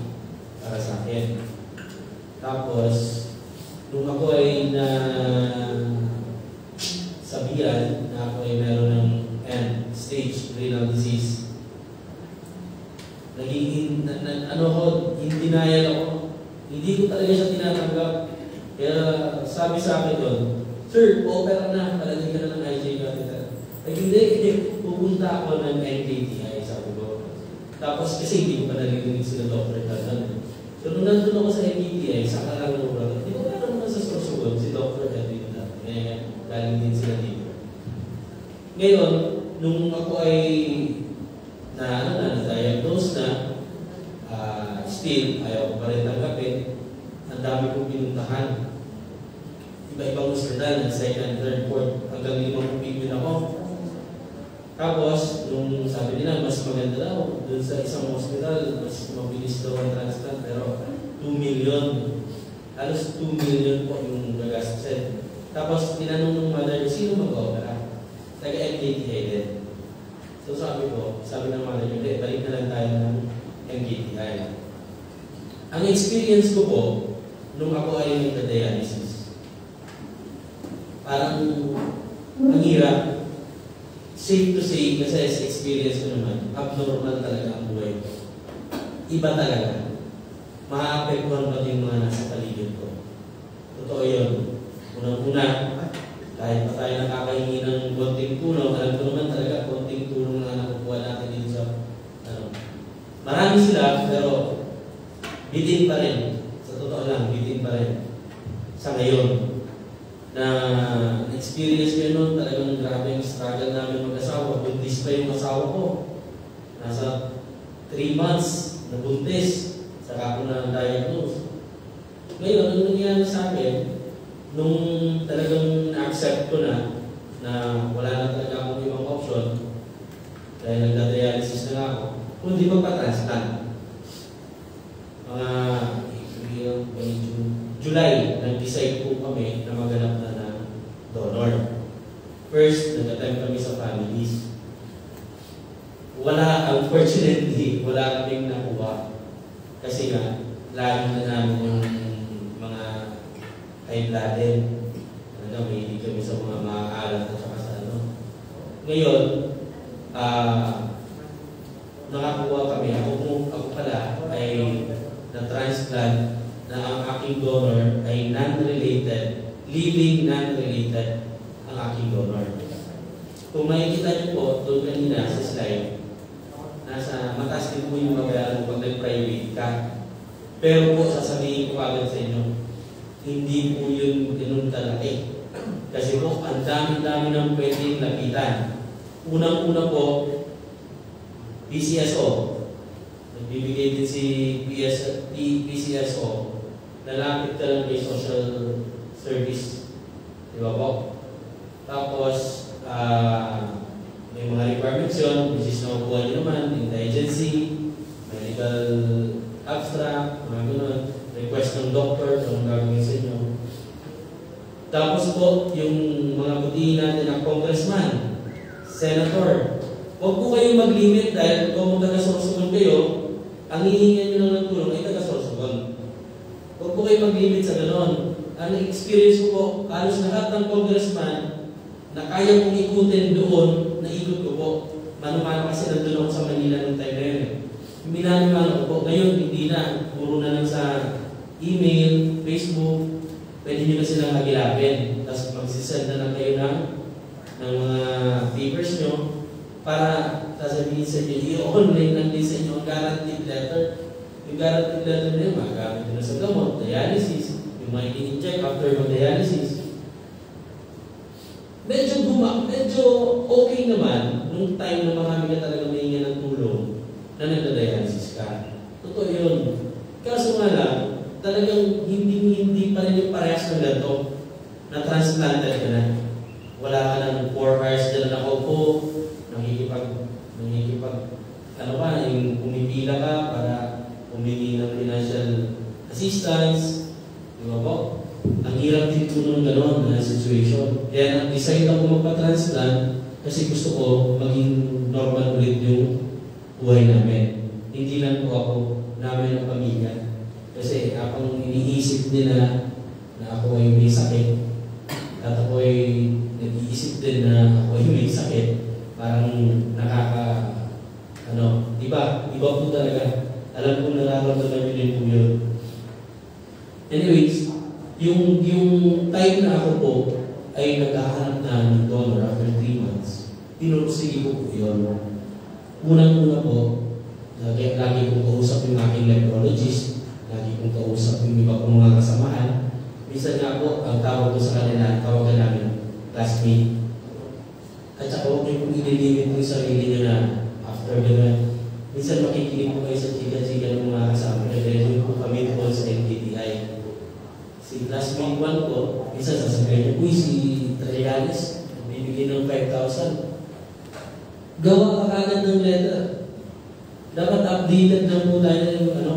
updated lang po tayo yung ano.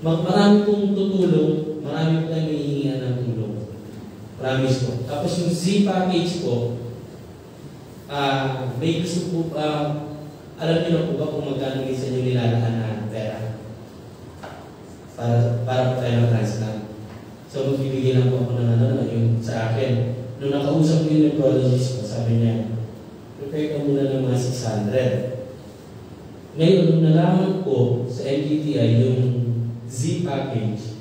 Marami pong tutulong, marami po tayong hihingihan ng tulong. Promise po. Tapos yung Z package po, uh, may gusto po, uh, alam niyo na po ba kung magkano minsan yung nilalaan na pera? Para, para po tayo mag-transplant. So, magbibigay lang po ako ng ano, yung sa akin. Nung nakausap ko yung nephrologist ko, sabi niya, prepare ka muna ng mga 600. Ngayon, nung nalaman ko sa MBTI yung Z package,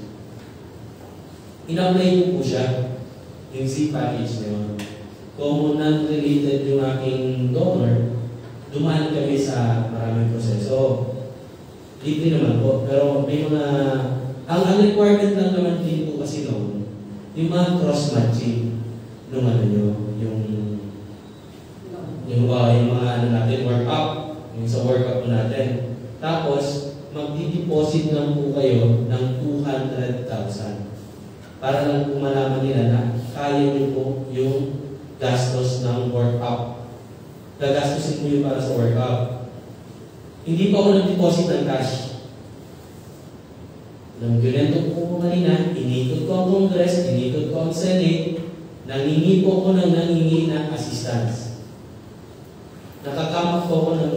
in-apply ko po siya, yung Z package na yun. Kung non-related yung aking donor, dumaan kami sa maraming proseso. Libre naman po, pero may mga... Ang, requirement lang naman din po kasi noon, yung mga cross-matching nung ano nyo, yung yung, uh, yung mga ano natin, warm up, yung sa workup po natin. Tapos, magdi-deposit lang po kayo ng 200,000 para lang po malaman nila na kaya niyo po yung gastos ng workup. Gagastusin mo yun para sa workup. Hindi pa ako nag-deposit ng cash. Nung ko po kanina, inikot ko ang Congress, inikot ko ang Senate, nangingi po ako ng nangingi ng assistance. Nakakamak po ako ng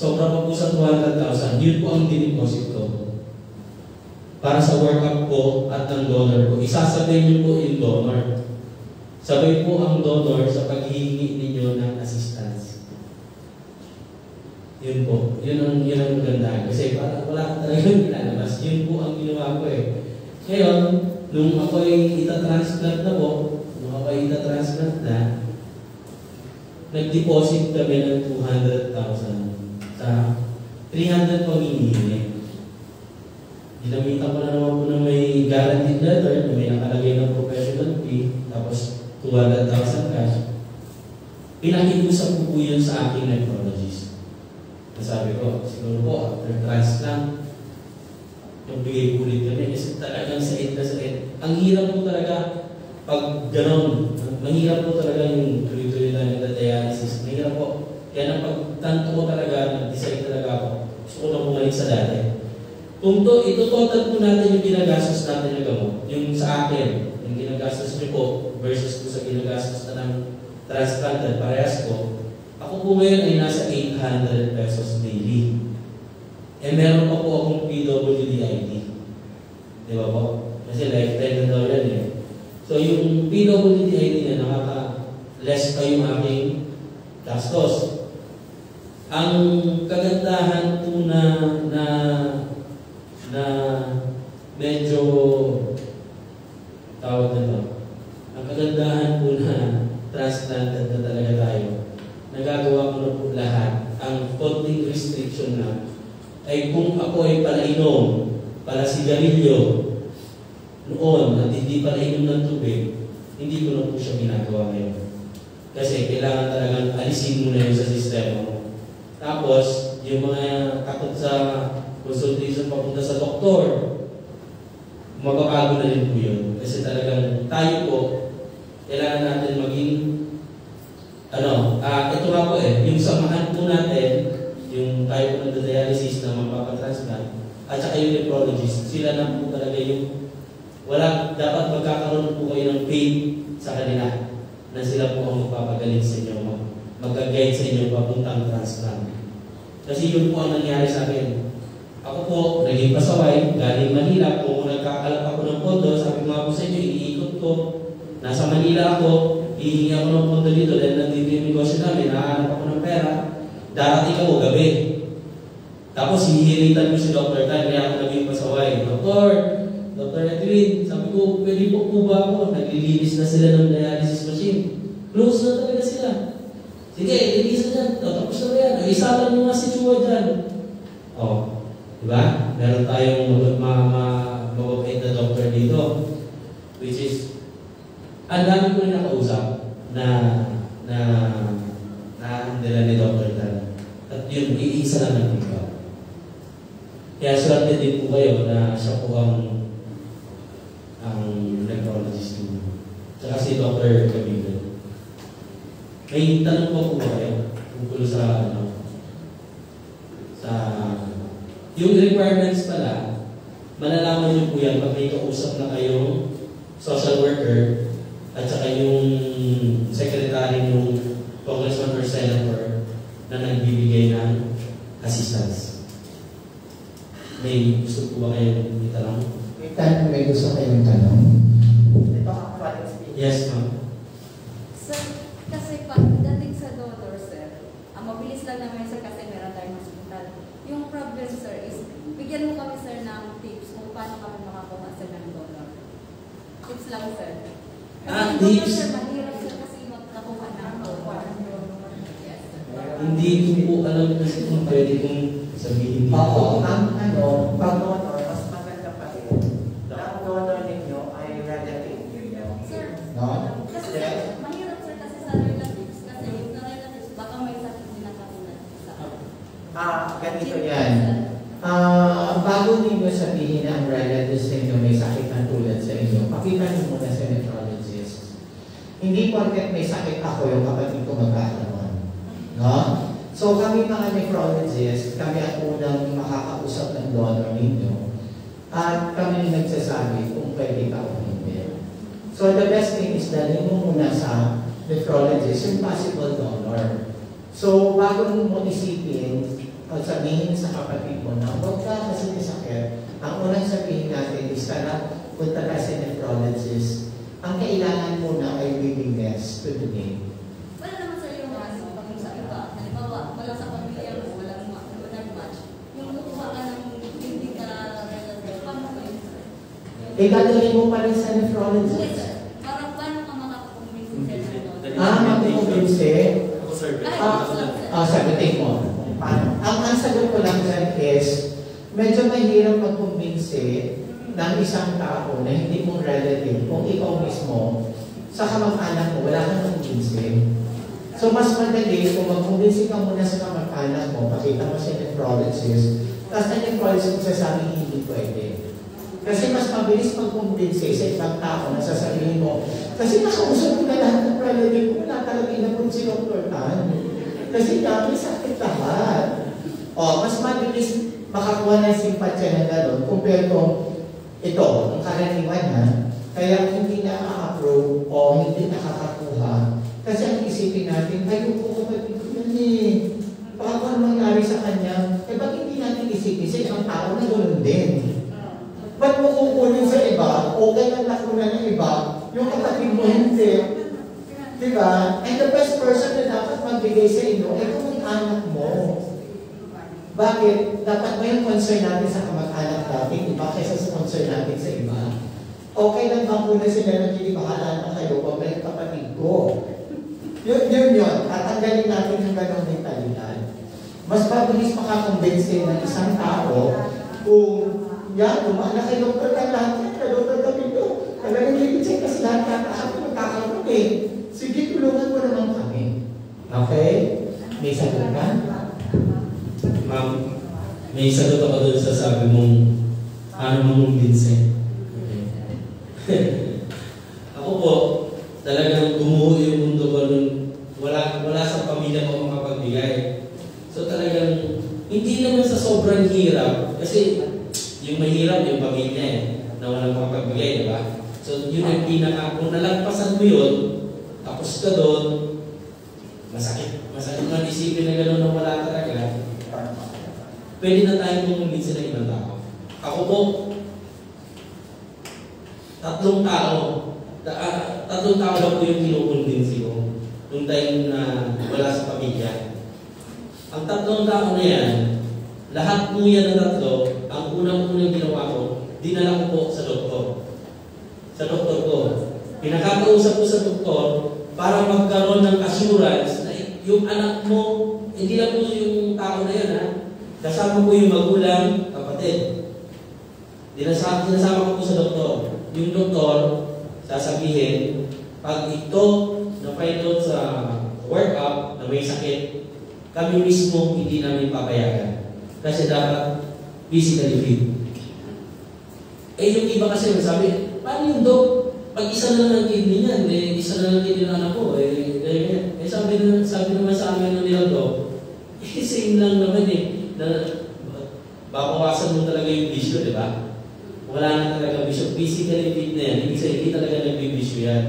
sobra pa po sa 200,000. Yun po ang dineposit ko. Para sa workup ko at ng donor ko. Isasabay niyo po yung donor. Sabay po ang donor sa paghihingi ninyo ng assistance. Yun po. Yun ang, yun ang maganda. Kasi para wala ka talagang nilalabas. Yun po ang ginawa ko eh. Ngayon, nung ako ay itatransplant na po, nung ako ay itatransplant na, nag-deposit kami ng 200,000 sa 300 pang hinihingi. Ginamitan ko na naman po na may guaranteed letter na may nakalagay ng professional fee, tapos 200,000 cash. Pinakiusap ko po yun sa aking nephrologist. Nasabi ko, siguro po, after transplant, yung bigay po ulit kami kasi talagang sakit na sakit. Ang hirap po talaga pag ganon, mahirap po talaga yung tuloy-tuloy na yung dialysis. Mahirap po. Kaya nang pagtanto ko talaga, nag-decide talaga ako, gusto ko na bumalik sa dati. Kung to, ito total po natin yung ginagastos natin na gamot, yung sa akin, yung ginagastos niyo po versus po sa ginagastos na ng transplanted, parehas ko, ako po ngayon ay nasa 800 pesos daily. Eh meron pa po akong PWD ID. Di ba po? Kasi lifetime na daw yan eh. So yung PWD ID niya, nakaka-less pa yung aking gastos. Ang kagandahan po na, na, na medyo tawag na to. Ang kagandahan po na transplanted na talaga tayo, nagagawa ko na po lahat. Ang konting restriction na ay kung ako ay palainom, pala sigarilyo, noon at hindi palainom ng tubig, hindi ko na po siya ginagawa ngayon. Kasi kailangan talagang alisin mo na yun sa sistema mo. Tapos, yung mga takot sa consultation papunta sa doktor, mababago na rin po yun. Kasi talagang tayo po, kailangan natin maging ano, ah ito nga po eh, yung samahan po natin, yung tayo po ng dialysis na magpapatransplant, at saka yung nephrologist, sila na po talaga yung wala, dapat magkakaroon po kayo ng faith sa kanila na sila po ang magpapagaling sa inyo, mag-guide sa inyo papuntang transplant. Kasi yun po ang nangyari sa akin. Ako po, naging pasaway, galing Manila, kung nagkakalap ako ng pondo, sabi ko nga po sa inyo, iniikot ko. Nasa Manila ako, hihingi ako ng pondo dito dahil nandito yung negosyo namin, nahanap ako ng pera. Darating ako gabi. Tapos hihilitan ko si Dr. Tan, kaya ako naging pasaway. Doktor, Dr. Edwin, sabi ko, pwede po po ba ako? Naglilinis na sila ng dialysis machine. Close na talaga sila. Sige, linis na dyan. O, tapos na ba yan? O, isalan mo nga si Chua dyan. O, di ba? Meron tayong ma- mababait na doctor dito. Which is, ang dami ko rin nakausap na na na nila ni Dr. Tan. At yun, iisa lang ang ikaw. Kaya swerte din po kayo na siya po ang ang nephrologist niyo. Tsaka si Dr. Cabigan. May tanong po po kayo tungkol sa ano? Sa yung requirements pala, malalaman niyo po yan pag may kausap na kayong social worker at saka yung secretary ng congressman or senator na nagbibigay ng assistance. May gusto po ba kayong itanong? May tanong, may gusto kayong tanong? Nakausap ko na lahat ng relative ko, wala talaga inapun si Dr. Tan. Kasi dami sakit lahat. O, mas mabilis makakuha ng simpatya na gano'n compare to ito, ang karaniwan ha. Kaya hindi na-approve o hindi nakakakuha. Kasi ang isipin natin, ay, po kapatid ko yan eh. Baka kung ano mangyari sa kanya, eh ba't hindi natin isipin sa isang tao na gano'n din? Ba't mo kukunin sa iba, okay lang nakunan ng iba, yung kapatid mo hindi. Diba? And the best person na dapat magbigay sa inyo ay kung yung anak mo. Bakit? Dapat ba yung concern natin sa kamag-anak natin, iba kaysa sa concern natin sa iba? Okay lang ba muna sila na hindi bahala na kayo pag may kapatid ko? Yun, yun yun. Tatanggalin natin yung ganong mentalidad. Mas mabilis makakonvince ng isang tao kung yan, kumana kay Dr. ka lahat yan, kay Dr. Talagang siya kasi lahat kakasabi magkakaroon eh. Sige, tulungan mo naman kami. Okay? May sagot ka? Ma'am, may sagot ako doon sa sabi mong ano mong kumbinsin. ako po, talagang gumuho yung mundo ko nung wala, wala sa pamilya ko makapagbigay. So talagang, hindi naman sa sobrang hirap, kasi yung mahirap yung pamilya eh, na walang makapagbigay, di ba? So yun ang pinaka, kung nalagpasan mo yun, tapos ka doon, masakit. Masakit man isipin na gano'n na wala talaga, pwede na tayong mumumbinsin ng ibang tao. Ako po, tatlong tao, ta, ah, tatlong tao lang po yung kinukumbinsi ko nung time na wala sa pamilya. Ang tatlong tao na yan, lahat po yan ng tatlo, ang unang-unang ginawa ko, dinala ko po sa doktor. Sa doktor ko. Pinakakausap ko sa doktor para magkaroon ng assurance na yung anak mo, hindi lang po yung tao na yan ha, Kasama ko yung magulang, kapatid. Dinasama, dinasama ko po sa doktor. Yung doktor, sasabihin, pag ito na-find sa workup na may sakit, kami mismo hindi namin papayagan. Kasi dapat physically fit. Eh yung iba kasi sabi, paano yung dok? Pag isa na lang ang kidney niyan, eh, isa na lang ang kidney ng anak eh, eh, eh sabi, na, sabi naman sa amin ng nila dok, eh, same lang naman eh na babawasan mo talaga yung bisyo, di ba? Wala na talaga bisyo. Physically fit na yan. Ibig sabihin, hindi talaga nagbibisyo yan.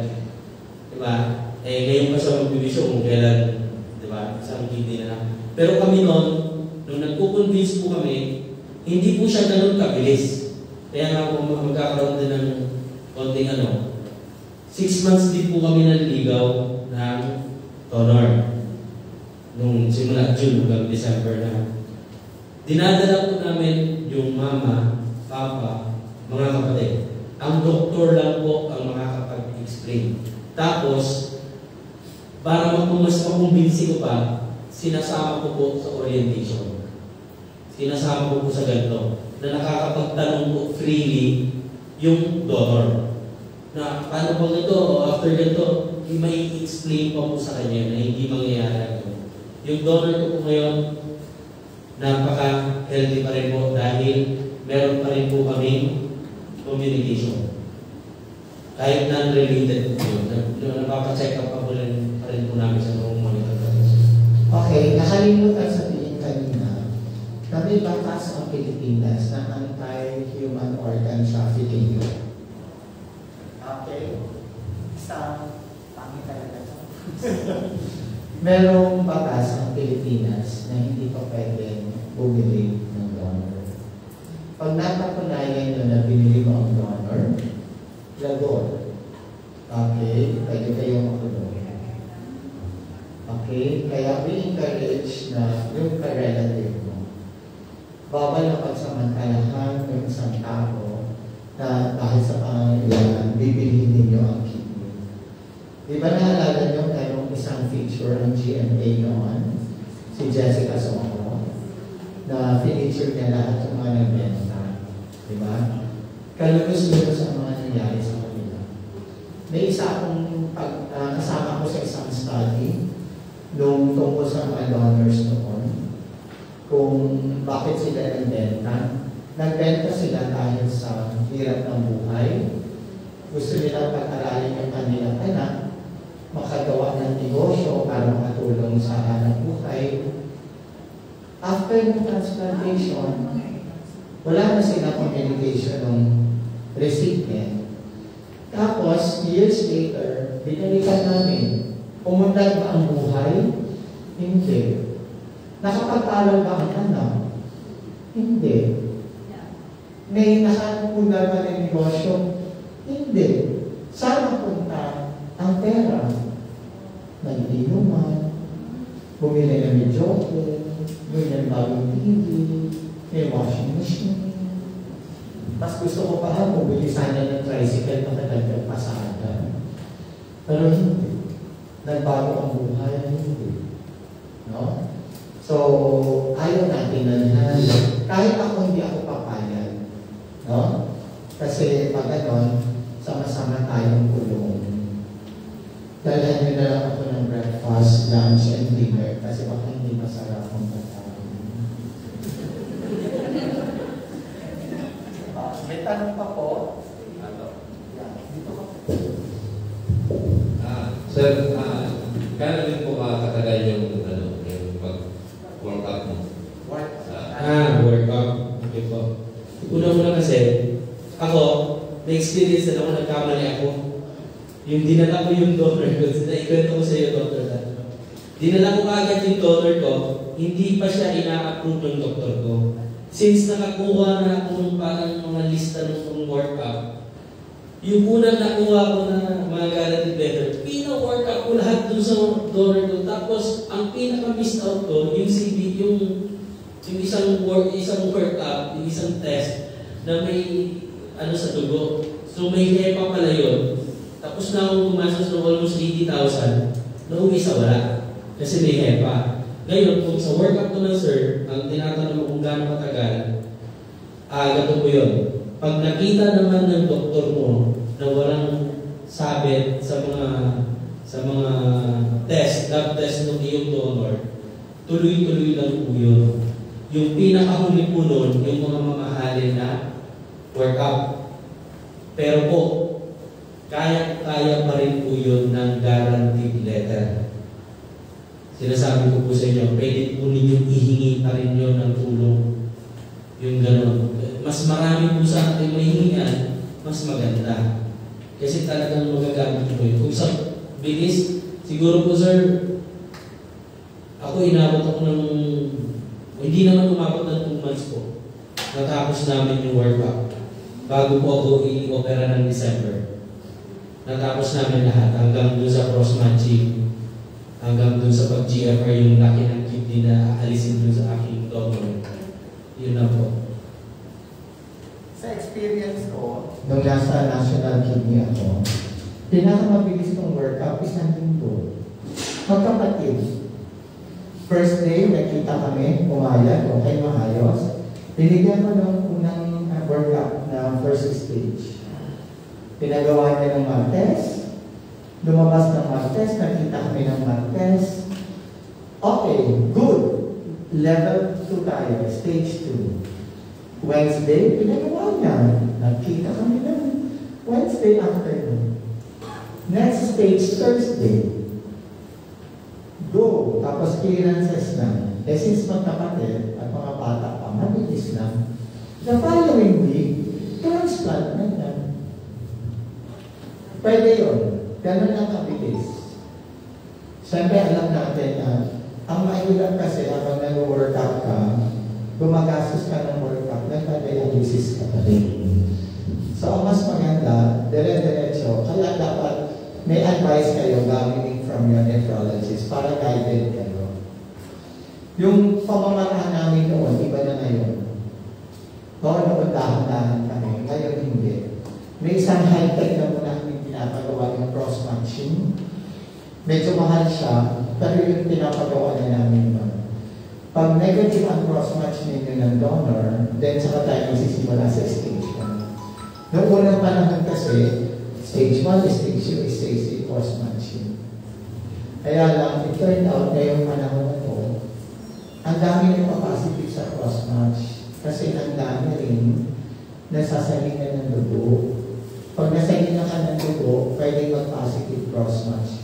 Di ba? Eh, ngayon pa siya magbibisyo kung kailan, di ba? Isang kidney na lang. Pero kami noon, nung nagkukonvince po kami, hindi po siya ganun kabilis. Kaya nga po magkakaroon din ng konting ano. Six months din po kami naliligaw ng donor. Nung simula June hanggang December na. Dinadala po namin yung mama, papa, mga kapatid. Ang doktor lang po ang makakapag-explain. Tapos, para mas makumbinsi ko pa, sinasama ko po sa orientation. Sinasama ko po sa ganito na nakakapagtanong po freely yung donor. Na paano po ito, after ganito, may explain pa po sa kanya na hindi mangyayari ito. Yung donor ko po ngayon, napaka-healthy pa rin po dahil meron pa rin po kaming communication. Kahit non-related po yun, na- na- napapacheck up pa po rin, pa rin po namin sa mga monitor. Okay, nakalimutan sabihin kanina na may batas ang Pilipinas na anti-human organ trafficking. Isang pangit talaga ito. Merong batas ang Pilipinas na hindi pa pwedeng bumili ng donor. Pag napatunayan nyo na binili mo ang donor, lagot. Okay, pwede kayong makulong. Okay, kaya we encourage na yung ka-relative mo, bawal na pagsamantalahan ng isang tao na dahil sa pangangailangan, bibilihin ninyo ang. Di ba naalala nyo merong isang feature ng GMA noon? Si Jessica Somo na feature niya lahat ng mga nagbenta. Di ba? Kalugos-lugos ang mga nangyari sa kanila. May isa akong pag, ah, kasama ko sa isang study nung tungkol sa mga donors noon kung bakit sila nagbenta. Nagbenta sila dahil sa hirap ng buhay. Gusto nila pag-aralin yung kanilang anak makagawa ng negosyo para makatulong sa hanap buhay. After ng transplantation, wala na sila communication ng recipient. Tapos, years later, binalikan namin, umundag ba ang buhay? Hindi. Nakapagpaalam ba ang anak? Hindi. May nakapunta ba ng negosyo? Hindi. Saan napunta ang pera? Nag-inuman, bumili ng medyoke, bumili ng bagong TV, may washing machine. Mas gusto ko pa ha, bumili sana ng tricycle na kadagdag pasada. Pero hindi. Nagbago ang buhay, hindi. No? So, ayaw natin na yan. Kahit ako hindi ako papayag. No? Kasi pag ganon, sama-sama tayong kulong. Dalhan nyo na lang ako ng breakfast, lunch, and dinner kasi baka hindi masarap ang pagkain. Ah, may tanong pa po. Ano? Yan, Dito ka po. Ah, sir, ah, kaya din po ba katagal yung ano, yung pag-work up mo? Work. Ah, workout. Okay po. Una-una kasi, ako, na-experience na ako, nagkamali ako. Yung dinala ko yung donor ko, naikwento ko sa iyo, Dr. Tato. Dinala ko agad yung donor ko, hindi pa siya ina-approve ng doktor ko. Since nakakuha na ako ng parang mga lista ng workout, yung unang nakuha ko na mga guaranteed better, pina-workout ko lahat dun sa donor ko. Tapos, ang pinaka-miss out ko, yung CV, yung yung isang work, isang workout, yung isang test na may ano sa dugo. So may HEPA pala yun. Tapos na akong pumasok sa almost 80,000, nauwi sa wala. Kasi may HEPA. Ngayon, kung sa workout ko ng sir, ang tinatanong kung gaano katagal, ah, ganito po yun. Pag nakita naman ng doktor mo na walang sabit sa mga sa mga test, lab test ng iyong donor, tuloy-tuloy lang po yun. Yung pinakahuli po nun, yung mga mamahalin na workout. Pero po, kaya-kaya pa rin po yun ng guaranteed letter. Sinasabi ko po sa inyo, pwede po ninyong ihingi pa rin yun ng tulong. Yung gano'n. Mas marami po sa ating mahihingan, mas maganda. Kasi talagang magagamit po yun. Kung sa bilis, siguro po sir, ako inabot ako ng hindi naman umabot ng 2 months po. Natapos namin yung workout. Bago po ako i-opera ng December. Natapos namin lahat hanggang dun sa cross matching. Hanggang dun sa pag-GFR yung laki ng kidney na alisin dun sa aking donor. Yun na po. Sa experience ko, Nung nasa National Kidney ako, pinakamabilis kong workout isang linggo. Magkapatid. First day, nakita kami, pumayag, okay, maayos. Binigyan ko ng unang uh, workout na first stage. Pinagawa niya ng Martes. Lumabas ng Martes, nakita kami ng Martes. Okay, good. level 2 tayo, stage 2. Wednesday, pinagawa niya. Nagkita kami ng Wednesday afternoon. Next stage, Thursday. Go. Tapos clearances na. Eh since magkapatid at mga bata pa, mabilis lang. The following week, transplant na yan. Pwede yun. Ganun lang kabilis. Siyempre, alam natin na ang maiulan kasi habang nag-workout ka, gumagastos ka ng workout, nagpa-dialysis ka pa rin. So, ang mas maganda, dire-diretso, kaya dapat may advice kayo gamitin from your nephrologist para guided kayo. Yung pamamaraan namin noon, iba na ngayon. Noon, noon dahan-dahan kami, ngayon hindi. May isang high-tech na muna kami pinapagawa yung cross-matching. Medyo mahal siya, pero yung pinapagawa na namin noon. Pag negative ang cross-match ninyo ng donor, then saka tayo magsisimula sa stage 1. Noong unang panahon kasi, stage 1, stage 2, stage 3 cross-matching. Kaya lang, it turned out ngayong panahon na to, ang dami ng positive sa cross-match. Kasi ang dami rin nasasalingan ng dugo. Pag nasalingan ka ng dugo, pwede mag-positive cross-match.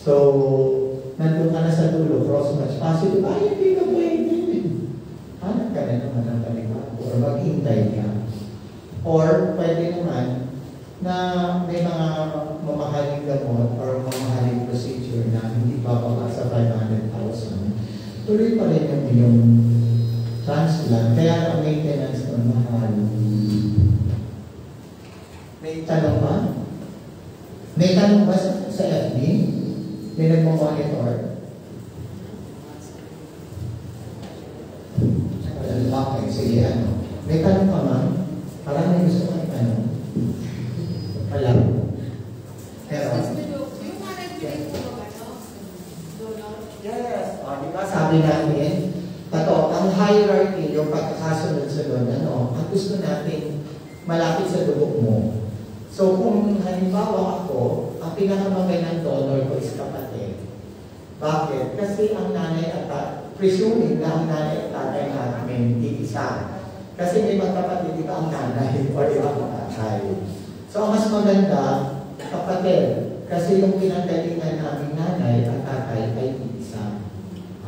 So, nandun ka na sa dulo, cross-match, positive, ay, hindi ka pwede. Hanap ka na naman ng panibago or maghintay ka. Or pwede naman na may mga mamahaling gamot or mamahaling procedure na hindi bababa sa 500,000. Tuloy pa rin yung iyong transplant. Kaya ang maintenance ng mahal. Tanong ba? May tanong ba sa, FB? May nagmamonitor? Okay, sige, ano. May tanong ka ma'am? Parang may gusto kang tanong. Wala. Pero, Yung mga nagbigay po ba, ano? Donor? yes, o, di ba sabi namin, Tato, ang hierarchy, yung pagkakasunod-sunod, ano, ang gusto natin malapit sa dugo mo. So kung halimbawa ako, ang pinakamagandang donor ko is kapatid. Bakit? Kasi ang nanay at tatay, presuming na ang nanay at tatay namin, di isa. Kasi may magkapatid, di ba ang nanay o di ba ang tatay. So ang mas maganda, kapatid. Kasi yung pinanggalingan namin nanay at tatay ay di isa.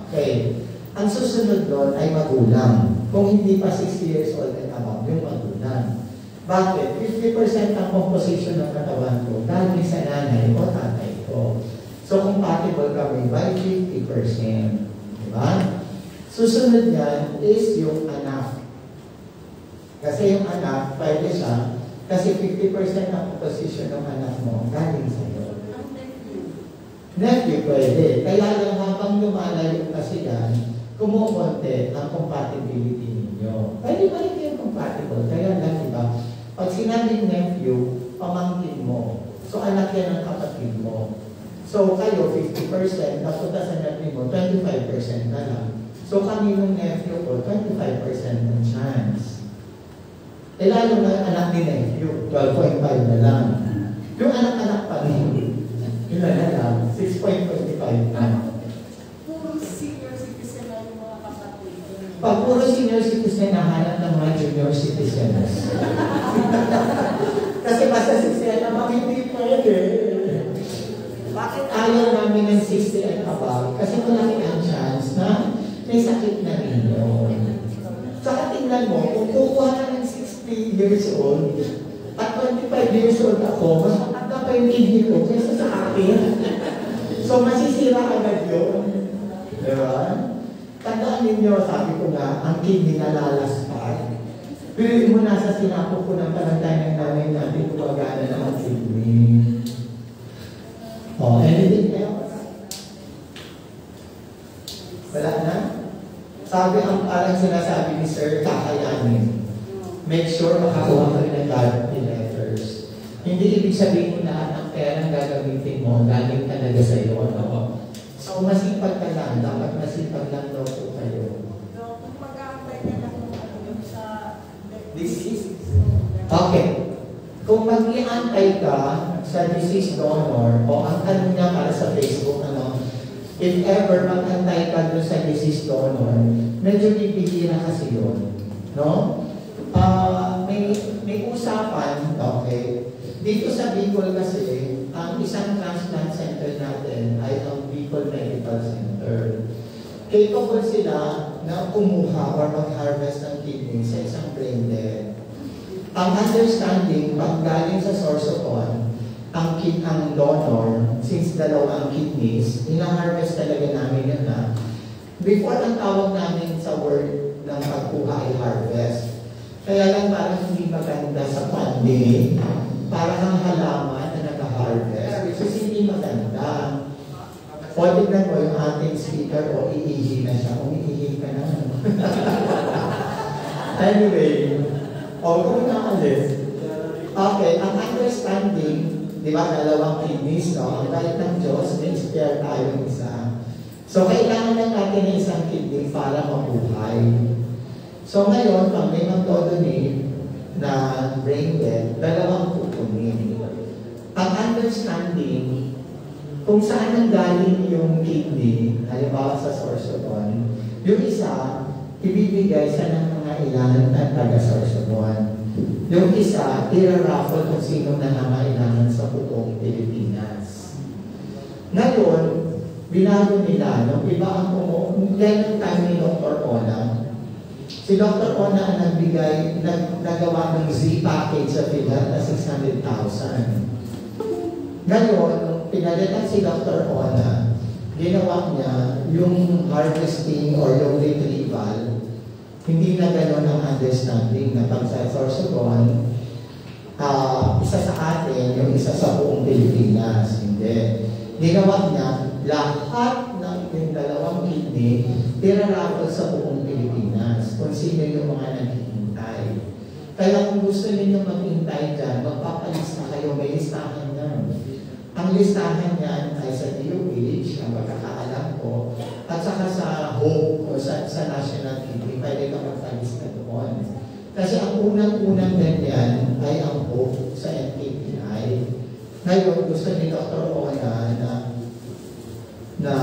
Okay. Ang susunod doon ay magulang. Kung hindi pa 60 years old and above, yung magulang. Bakit? 50% ang composition ng katawan ko galing sa nanay o tatay ko. So, compatible kami by 50%. Diba? Susunod yan is yung anak. Kasi yung anak, pwede siya, kasi 50% ang composition ng anak mo galing sa iyo. Ang nephew. Pwede. Kaya lang habang lumalayo kasi yan, kumukonte ang compatibility ninyo. Pwede pa rin kayo compatible. Kaya lang, di ba? Pag sinabing nephew, pamangkin mo. So, anak yan ng kapatid mo. So, kayo, 50%, napunta sa nephew mo, 25% na lang. So, kami ng nephew ko, 25% ng chance. Eh, lalo na anak ni nephew, 12.5 na lang. Yung anak-anak pa rin, yun na lang, 6.25 na. Puro senior citizen na yung mga kapatid. Pag puro senior citizen, nahanap ng mga junior citizens. Kasi basta 60 naman, hindi pwede. Bakit ayaw namin ng 60 and above? Kasi malaki ang chance na may sakit na ninyo. Saka tingnan mo, kung kukuha ng 60 years old, at 25 years old ako, mas matanda pa yung kidney ko kaysa sa akin. so masisira agad yun. Diba? Tandaan ninyo, sabi ko nga, ang kidney nalalaspat. Piliin mo nasa sinapok ko ng palantay ng nanay natin gumagana ng kidney. Oh, anything else? Wala na? Sabi ang parang sinasabi ni Sir, kakayanin. Make sure makakuha ka rin ng guarantee letters. Hindi ibig sabihin na lahat ng pera ang gagamitin mo, galing talaga sa iyo. Ano? So, masipag ka lang. Dapat masipag lang daw po kayo. So, kung mag-aantay ka lang ng ano yung sa Disease. Okay. Kung mag-iantay ka sa disease donor, o ang tanong niya para sa Facebook, ano, if ever mag-antay ka doon sa disease donor, medyo bibigyan kasi yun. No? Ah, may, may usapan, okay, dito sa Bicol kasi, ang isang transplant center natin ay ang Bicol Medical Center. Capable sila na kumuha or mag-harvest ng kidney sa isang brain dead. Ang understanding, pag galing sa source of one, ang ang donor, since dalawa ang kidneys, ina-harvest talaga namin yun na. Before ang tawag namin sa word ng pagkuha ay harvest. Kaya lang parang hindi maganda sa funding, parang ang halaman na nag-harvest, which is hindi maganda. O tignan mo yung ating speaker o iihi na siya, umiihi ka na. anyway, o kung nakalis, Okay, ang understanding, di ba, dalawang kidneys, no? Balik ng Diyos, may spare tayong isa. So, kailangan lang natin ng isang kidney para mabuhay. So, ngayon, pag may mag-donate na brain dead, dalawang kukunin. Ang understanding, kung saan ang galing yung kidney, halimbawa sa one, yung isa, ibibigay sa ng taga-source of one. Yung isa, iraraffle kung sino nangangailangan sa buong Pilipinas. Ngayon, binago nila, no? iba ang umu... Yan yung time ni Dr. Ona. Si Dr. Ona ang nagbigay, nag, nagawa ng Z package sa PhilHealth na 600,000. Ngayon, nung pinalitan si Dr. Ona, ginawa niya yung harvesting or yung retrieval hindi na gano'n ang understanding na pag sa sorsogon, uh, isa sa atin, yung isa sa buong Pilipinas. Hindi. Ginawa niya, lahat ng yung dalawang kidney, tirarapol sa buong Pilipinas kung sino yung mga naghihintay. Kaya kung gusto ninyo maghintay dyan, magpapalista kayo, may listahan yan. Ang listahan yan ay sa DOH, ang pagkakaalam ko, at saka sa HOPE o sa, sa National Kidney, pwede ka magpalista doon. Kasi ang unang-unang ganyan ay ang HOPE sa NKPI. Ngayon, gusto ni Dr. Ona na na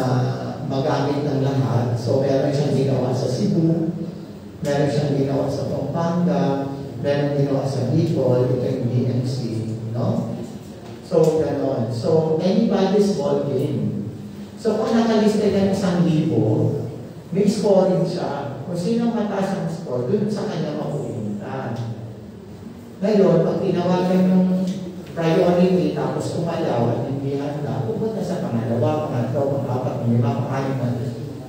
magamit ng lahat. So, meron siyang ginawa sa Cebu, meron siyang ginawa sa Pampanga, meron ginawa sa Bicol, ito yung DMC, no? So, ganon. So, anybody's ball game. So, kung nakalista ng isang libo, may scoring siya. Kung sino mataas ang score, dun sa kanya mapupunta. Ngayon, pag tinawagan yung priority tapos kumalaw at hindi handa, pupunta sa pangalawa, pangatlo, pang-apat, lima, pang-anim na.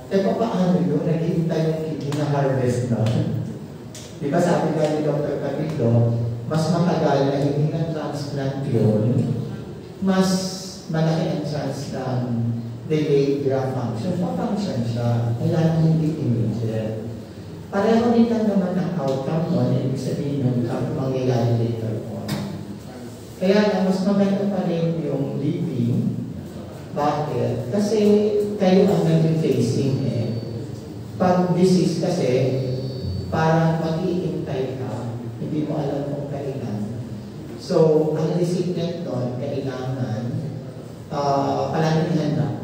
Eh, paano yun? Naghihintay yung kidney na harvest na. Di ba sabi nga ni Dr. Camilo, mas matagal na hindi na transplant yun, mas malaki ang chance ng delayed graft function. Pa-function siya, kailangan hindi immediate. Pareho din lang naman ang outcome mo, ibig sabihin yung mangyayari later on. Kaya lang, mas maganda pa rin yung living. Bakit? Kasi kayo ang nag-facing eh. Pag disease kasi, parang mag-iintay ka, hindi mo alam kailan. So, ang recipient doon, kailangan uh, palaging handa.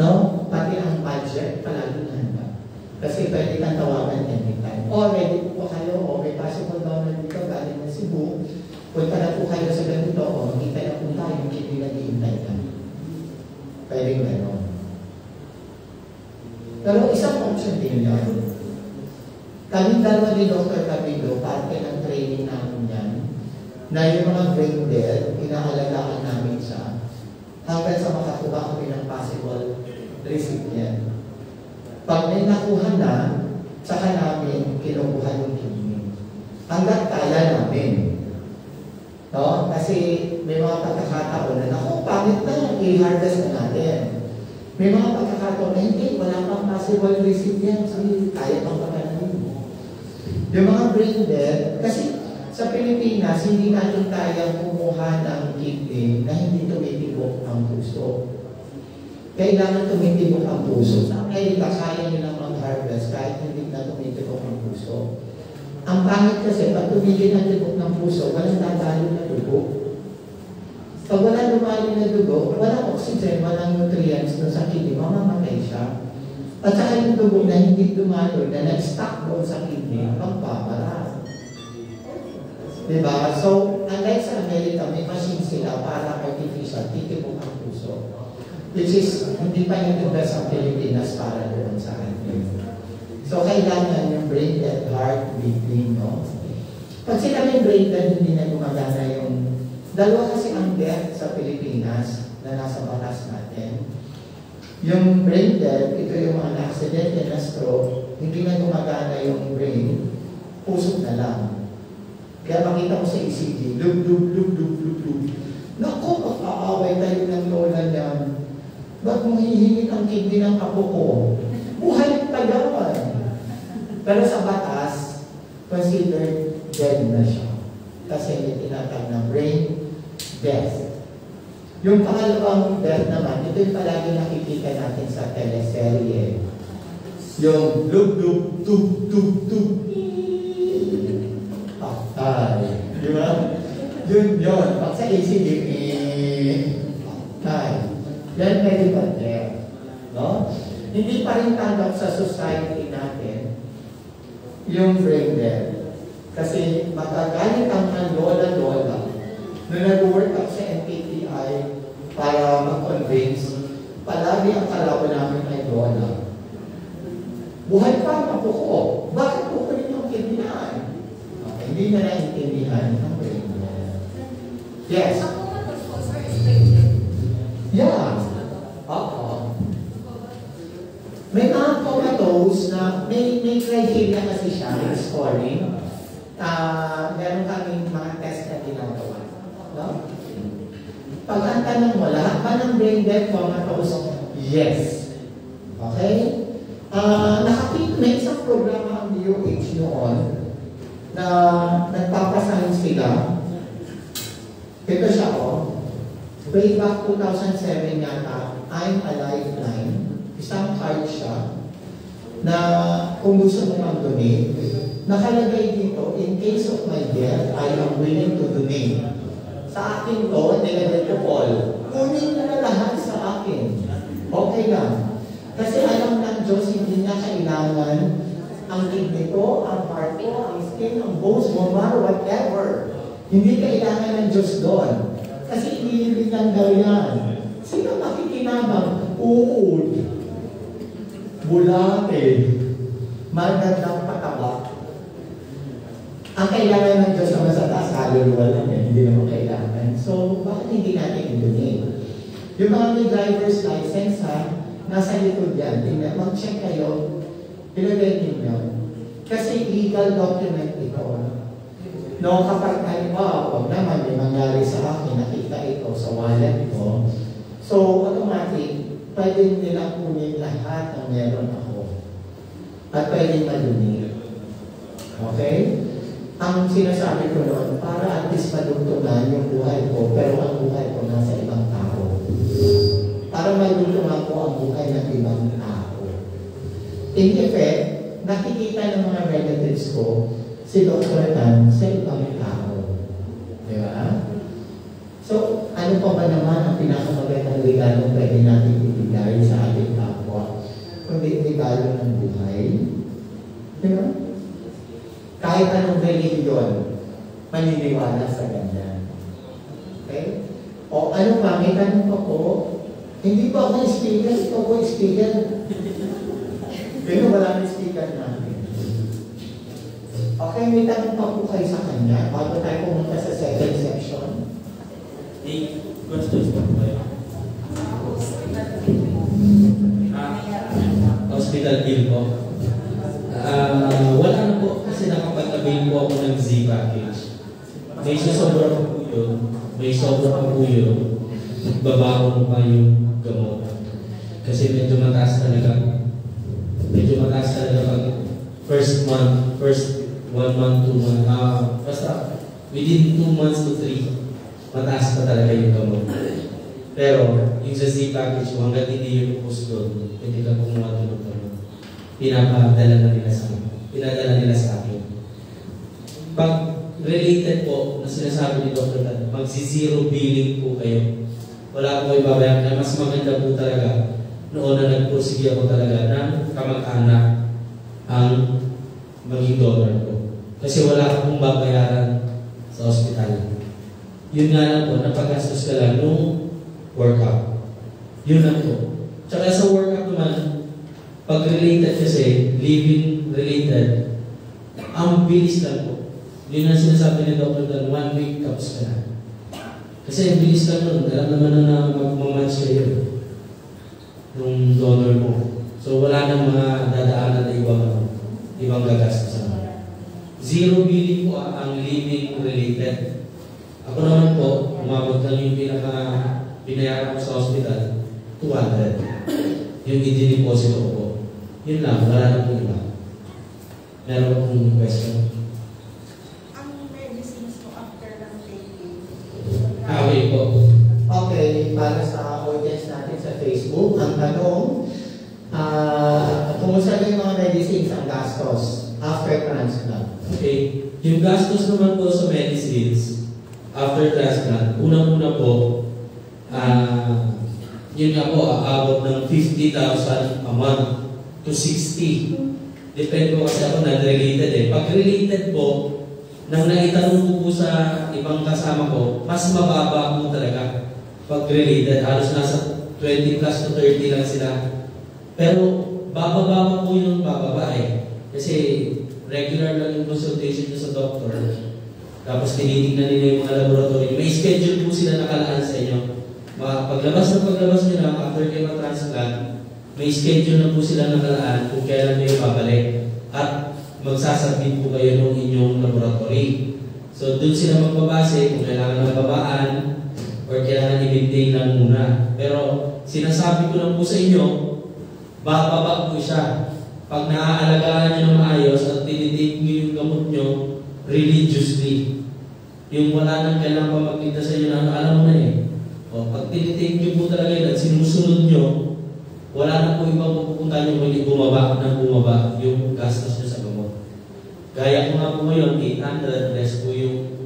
No? Pati ang budget, palaging handa. Kasi pwede kang tawagan anytime. O, ready po kayo, o may possible donor dito, galing na Cebu. Punta na po kayo sa ganito, o makita na po tayo, hindi nag-iintay ka. Pwede gano'n. Pero isang option din yan. Kami dalawa ni Dr. Camilo, parte ng training namin yan, na yung mga brain dead, inaalagaan namin siya hanggang sa makakuha kami ng possible recipient. Pag may nakuha na, saka namin kinukuha yung kidney. Hanggat kaya namin. No? Kasi may mga pagkakataon na, naku, pangit na, i-harvest na natin. May mga pagkakataon na hindi, wala pang possible recipient, kasi kaya pang pagkakanin. Yung mga brain dead, kasi sa Pilipinas, hindi natin kayang kumuha ng kidney na hindi tumitibok ang puso. Kailangan tumitibok ang puso. Sa Amerika, kaya nilang mag-harvest kahit hindi na tumitibok ang puso. Ang pangit kasi, pag tumigil ang tibok ng puso, walang dadalo na dugo. Pag wala lumali na dugo, walang oxygen, walang nutrients doon sa kidney, mamamatay siya. At saka yung dugo na hindi dumalo, na nag-stuck doon sa kidney, magbabara. Diba? So, unlike sa Amerika, may machine sila para artificial, titibok ang puso. Which is, hindi pa yung best ang Pilipinas para doon sa atin. So, kailangan yung brain dead, heart beating, no? Pag sinabing brain dead, hindi na gumagana yung... Dalawa kasi ang death sa Pilipinas na nasa batas natin. Yung brain dead, ito yung mga na-accidente na stroke, hindi na gumagana yung brain, puso na lang. Kaya makita ko sa ECG, lub, lub, lub, lub, lub, lub. Naku, mag-aaway tayo ng lola niyan. Ba't mo hihingin ang kidney ng apo ko? Buhay pa yaman. Pero sa batas, considered dead na siya. Kasi may tinatag na brain death. Yung pangalawang death naman, ito yung palagi nakikita natin sa teleserye. Yung lub, lub, tub, tub, tub, Yun, yun. Pag sa ACD, eh, patay. Yan medical death. No? Hindi pa rin tanggap sa society natin yung brain death. Kasi magagalit ang lola-lola na nag-work up sa NPTI para mag-convince, palagi ang kalaban namin ay lola. Buhay pa ang apo ko. Bakit rin yung kidnaan? Okay, hindi na naintindihan ng. Yes. Yeah. Oo. May mga comatose na may, may criteria kasi siya, may scoring. Ah, meron kaming mga test na ginagawa. No? Pag ang tanong mo, lahat ba ng brain dead comatose? Yes. Okay? Ah, nakakita may isang programa ang DOH noon na nagpapasign sila. Ito siya, oh. Way back 2007 yata, I'm Alive 9. Isang card siya na kung gusto mo mag-donate, nakalagay dito, in case of my death, I am willing to donate. Sa akin to, nilagay ko all. Kunin mo na lahat sa akin. Okay lang. Kasi alam ng Diyos, hindi niya kailangan ang kidney ko, ang heart ko, ang skin, ang bones mo, whatever. Hindi kailangan ng Diyos doon. Kasi iniibig ng daw yan. Sino makikinabang? Uod. Bulate. Magandang pataba. Ang kailangan ng Diyos naman sa taas, kaluluwa lang yan. Hindi naman kailangan. So, bakit hindi natin i-donate? Yung mga may driver's license, ha, nasa likod yan. Tingnan, mag-check kayo. Ilagay ninyo. Kasi legal document ito. No, kapag halimbawa, huwag naman may mangyari sa akin, nakita ito sa wallet ko, so automatic, pwede nilang kunin lahat ng meron ako. At pwede madunit. Okay? Ang sinasabi ko noon, para at least madugtungan yung buhay ko, pero ang buhay ko nasa ibang tao. Para madugtungan ko ang buhay ng ibang tao. In effect, nakikita ng mga relatives ko, si Dr. Tan sa ibang tao. Di ba? So, ano pa ba naman ang pinakamagandang regalo pwede natin ibigay sa ating kapwa? Kundi regalo ng buhay. Di ba? Kahit anong religion, maniniwala sa ganyan. Okay? O ano pa, may tanong pa po, hindi ba ako speaker? Ikaw po speaker. Pero wala na speaker natin. Okay, may tanong pa po kayo sa kanya bago tayo pumunta sa second section. May questions pa po kayo? Ah, hospital bill po. Ah, wala na po kasi nakapag-avail po ako ng Z package. May sobra pa po yun. May sobra pa po yun. Babago mo pa yung gamot. Kasi medyo mataas talaga. Medyo mataas talaga pag first month, first one month, two month, ah, basta within two months to three, mataas pa talaga yung gamot. Pero, yung sa Z package mo, hanggang hindi yung post doon, hindi ka kumuha ng gamot. Pinapadala na nila sa pinadala nila sa akin. Pag related po na sinasabi ni Dr. Tan, magsi-zero billing po kayo. Wala po babayaran. Kaya mas maganda po talaga noon na nagpursige ako talaga ng kamag-anak ang maging donor ko. Kasi wala akong babayaran sa ospital. Yun nga lang po, napagastos ka lang nung workout. Yun lang po. Tsaka sa workout naman, pag related kasi, living related, ang bilis lang po. Yun ang sinasabi ni Dr. Dan, one week tapos ka na. Kasi ang bilis lang nun, alam naman na magmamatch kayo nung donor mo. So wala nang mga dadaanan na ibang, ibang gagastosan. Zero billing po ang living related. Ako naman po, umabot lang yung pinaka binayaran ko sa hospital, 200. Yung idiniposito ko po. Yun lang, wala na po iba. Meron akong question. Ang medicines mo after ng taking. Okay po. Okay, para sa audience natin sa Facebook, ang tanong, ah, kumusta na yung mga medicines ang gastos after transplant? Okay. Yung gastos naman po sa medicines after transplant, unang-una po, ah, yun nga po, aabot ng 50,000 a month to 60. Depende po kasi ako non-related eh. Pag related po, nang naitanong ko po sa ibang kasama ko, mas mababa po talaga. Pag related, halos nasa 20 plus to 30 lang sila. Pero bababa po yung bababa eh. Kasi regular lang yung consultation nyo sa doctor. Tapos tinitingnan nila yung mga laboratory. May schedule po sila nakalaan sa inyo. Paglabas na paglabas nyo lang, after kayo mag-transplant, may schedule na po sila nakalaan kung kailan kayo babalik. At magsasabit po kayo ng inyong laboratory. So doon sila magbabase kung kailangan ng babaan or kailangan i-maintain lang muna. Pero sinasabi ko lang po sa inyo, bababa po siya. Pag naaalagaan nyo ng maayos at tinitake nyo yung gamot nyo religiously, yung wala nang kailangan pa magkita sa inyo na alam mo na eh. O, pag tinitake nyo po talaga yun at sinusunod nyo, wala na po ibang pupunta nyo kung hindi bumaba ng bumaba yung gastos nyo sa gamot. Gaya ko nga po ngayon, 800 less po yung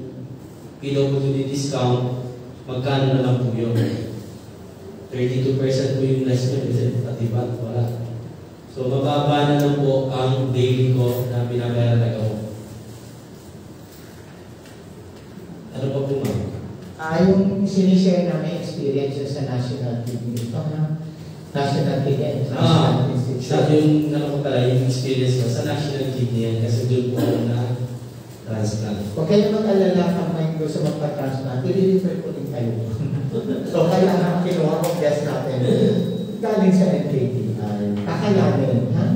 PWD discount, magkano na lang po yun? 32% po yung less nyo, kasi pati ba? Wala. So, mababa na lang po ang daily ko na binabayaran na gamot. Ano pa po ma'am? Ah, yung sinishare namin experience sa National Kidney, ito na, National Kidney Ah, Transplant Sa Institute. yung ano ko pala, yung experience ko sa National Kidney yan kasi doon po ako na transplant. Huwag kayo mag-alala kung may gusto magpa-transplant, i-refer ko din kayo. so, kailangan kinuha ko guest natin galing sa NKTI. Kakayanin, ha?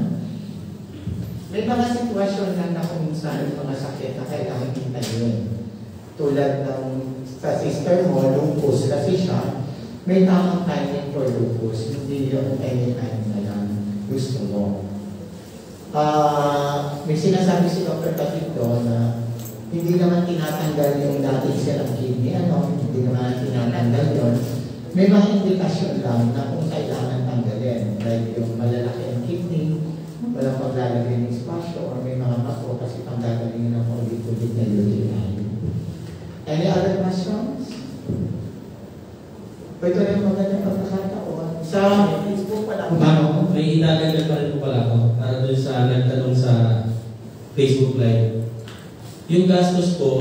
May mga sitwasyon lang na kung saan mga sakit na kailangan kita yun. Tulad ng sa sister mo, lupus kasi siya, may tamang timing for lupus, hindi yung anytime na lang gusto mo. Ah, may sinasabi si Dr. Patito na hindi naman tinatanggal yung dating silang kidney, ano, hindi naman tinatanggal yun. May mga indikasyon lang na kung kailangan like yung malalaki ang kidney, walang paglalagay ng spasyo, or may mga mako kasi panggagaling ng ulit-ulit na UTI. Any other questions? Pwede rin magandang pagkakataon. Sa Facebook pa lang. Ma'am, may idadagdag pa rin po pala ako para doon sa nagtanong sa Facebook Live. Yung gastos po,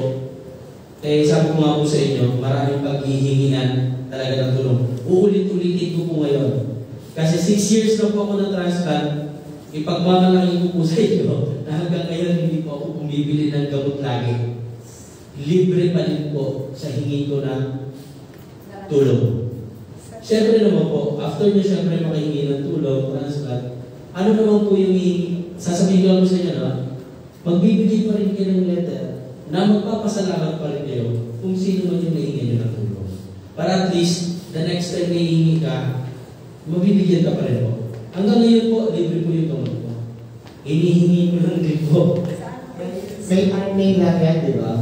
eh sabi ko nga po sa inyo, maraming paghihinginan talaga ng tulong. Uulit-ulitin ko po ngayon. Kasi 6 years na po ako ng transplant, ipagmamalaki ko po sa inyo na hanggang ngayon hindi po ako bumibili ng gamot lagi. Libre pa rin po sa hingi ko ng tulong. Siyempre naman po, after nyo siyempre makahingi ng tulong, transplant, ano naman po yung sasabihin ko lang sa inyo, no? magbibigay pa rin kayo ng letter na magpapasalamat pa rin kayo kung sino man yung nahingi nyo ng tulong. Para at least, the next time may hihingi ka, mabibigyan ka pa rin po. Hanggang ngayon po, libre po yung gamot po. Hinihingi mo lang din po. May timing lang yan, di ba?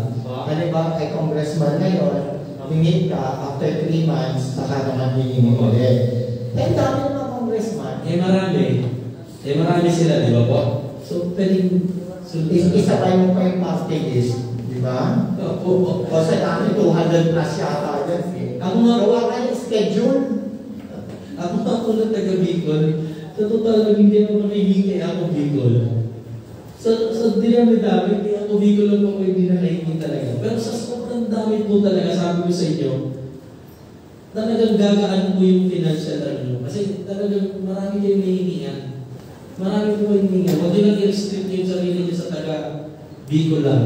Halimbawa kay congressman ngayon, humingi ka after 3 months, saka naman hihingi ulit. Eh, ang dami mga congressman. Eh marami. Eh marami sila, di ba po? So, pwedeng Is, isa pa yung pa yung party list, di ba? Opo. O sa dami, 200 plus yata yan eh. Nga po, Gawa ka yung schedule. Ako po ng taga Bicol. Sa totoo lang, hindi ako nakihingi ako Bicol. Sa, sa dinami-dami, hindi ako Bicol ako hindi nakahingi talaga. Pero sa sobrang dami po talaga, sabi ko sa inyo, talagang gagaan po yung financial ano. Kasi talagang marami kayong nahihingihan. Marami po kayong nahihingihan. Huwag nyo lang i-restrict yung sarili nyo sa taga Bicol lang.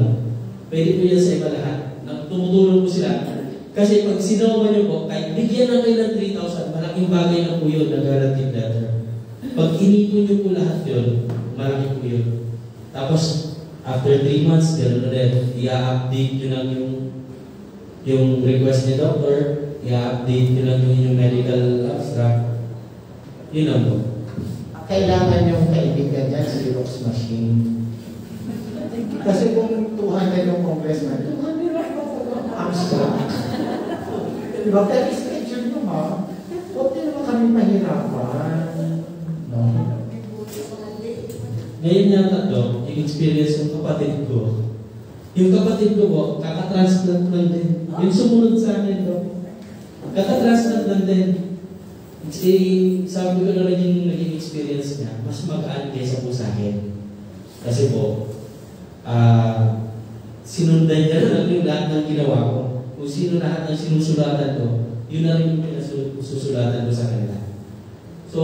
Pwede po yan sa iba lahat. Na tumutulong po sila. Kasi pag sinoma nyo po, kahit bigyan na kayo ng 3,000, malaking bagay na po yun na guaranteed letter. Pag inipon nyo po lahat yun, malaki po yun. Tapos, after 3 months, gano'n ulit, i-update nyo lang yung yung request ni doctor, i-update nyo lang yung inyong medical abstract. Yun lang po. Kailangan yung kaibigan dyan, Xerox machine. Kasi kung 200 yung congressman, 200 lang abstract. Diba? Pero schedule nyo ha. Huwag naman kami mahirapan. No? Ngayon yata to, yung experience ng kapatid ko. Yung kapatid ko po, kakatransplant lang din. Yung sumunod sa akin to, kakatransplant lang din. Kasi sabi ko na rin yung naging experience niya, mas magaan kaysa po sa akin. Kasi po, ah, sinundan niya lang yung lahat ng ginawa ko. Kung sino lahat ng sinusulatan ko, yun na rin yung pinasusulatan ko sa kanila. So,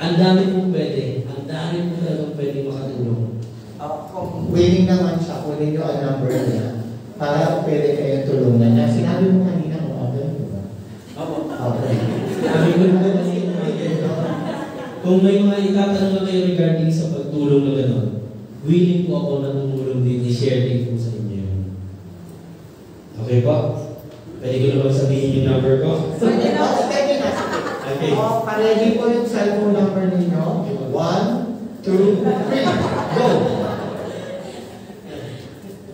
ang dami pong pwede. Ang dami po talagang pwede makatulong. Ah, kung Willing naman siya, kunin nyo ang number niya para pwede kayong tulungan niya. Sinabi mo kanina kung okay, di ba? Opo. Okay. Sabi ko na kung may mga itatanong na kayo regarding sa pagtulong na gano'n, willing po ako na tumulong din, i-share din po sa inyo Okay po? Pwede ko na bang sabihin yung number ko? Pwede na, pwede na. Okay. O, paready po yung cellphone number ninyo. One, two, three, go!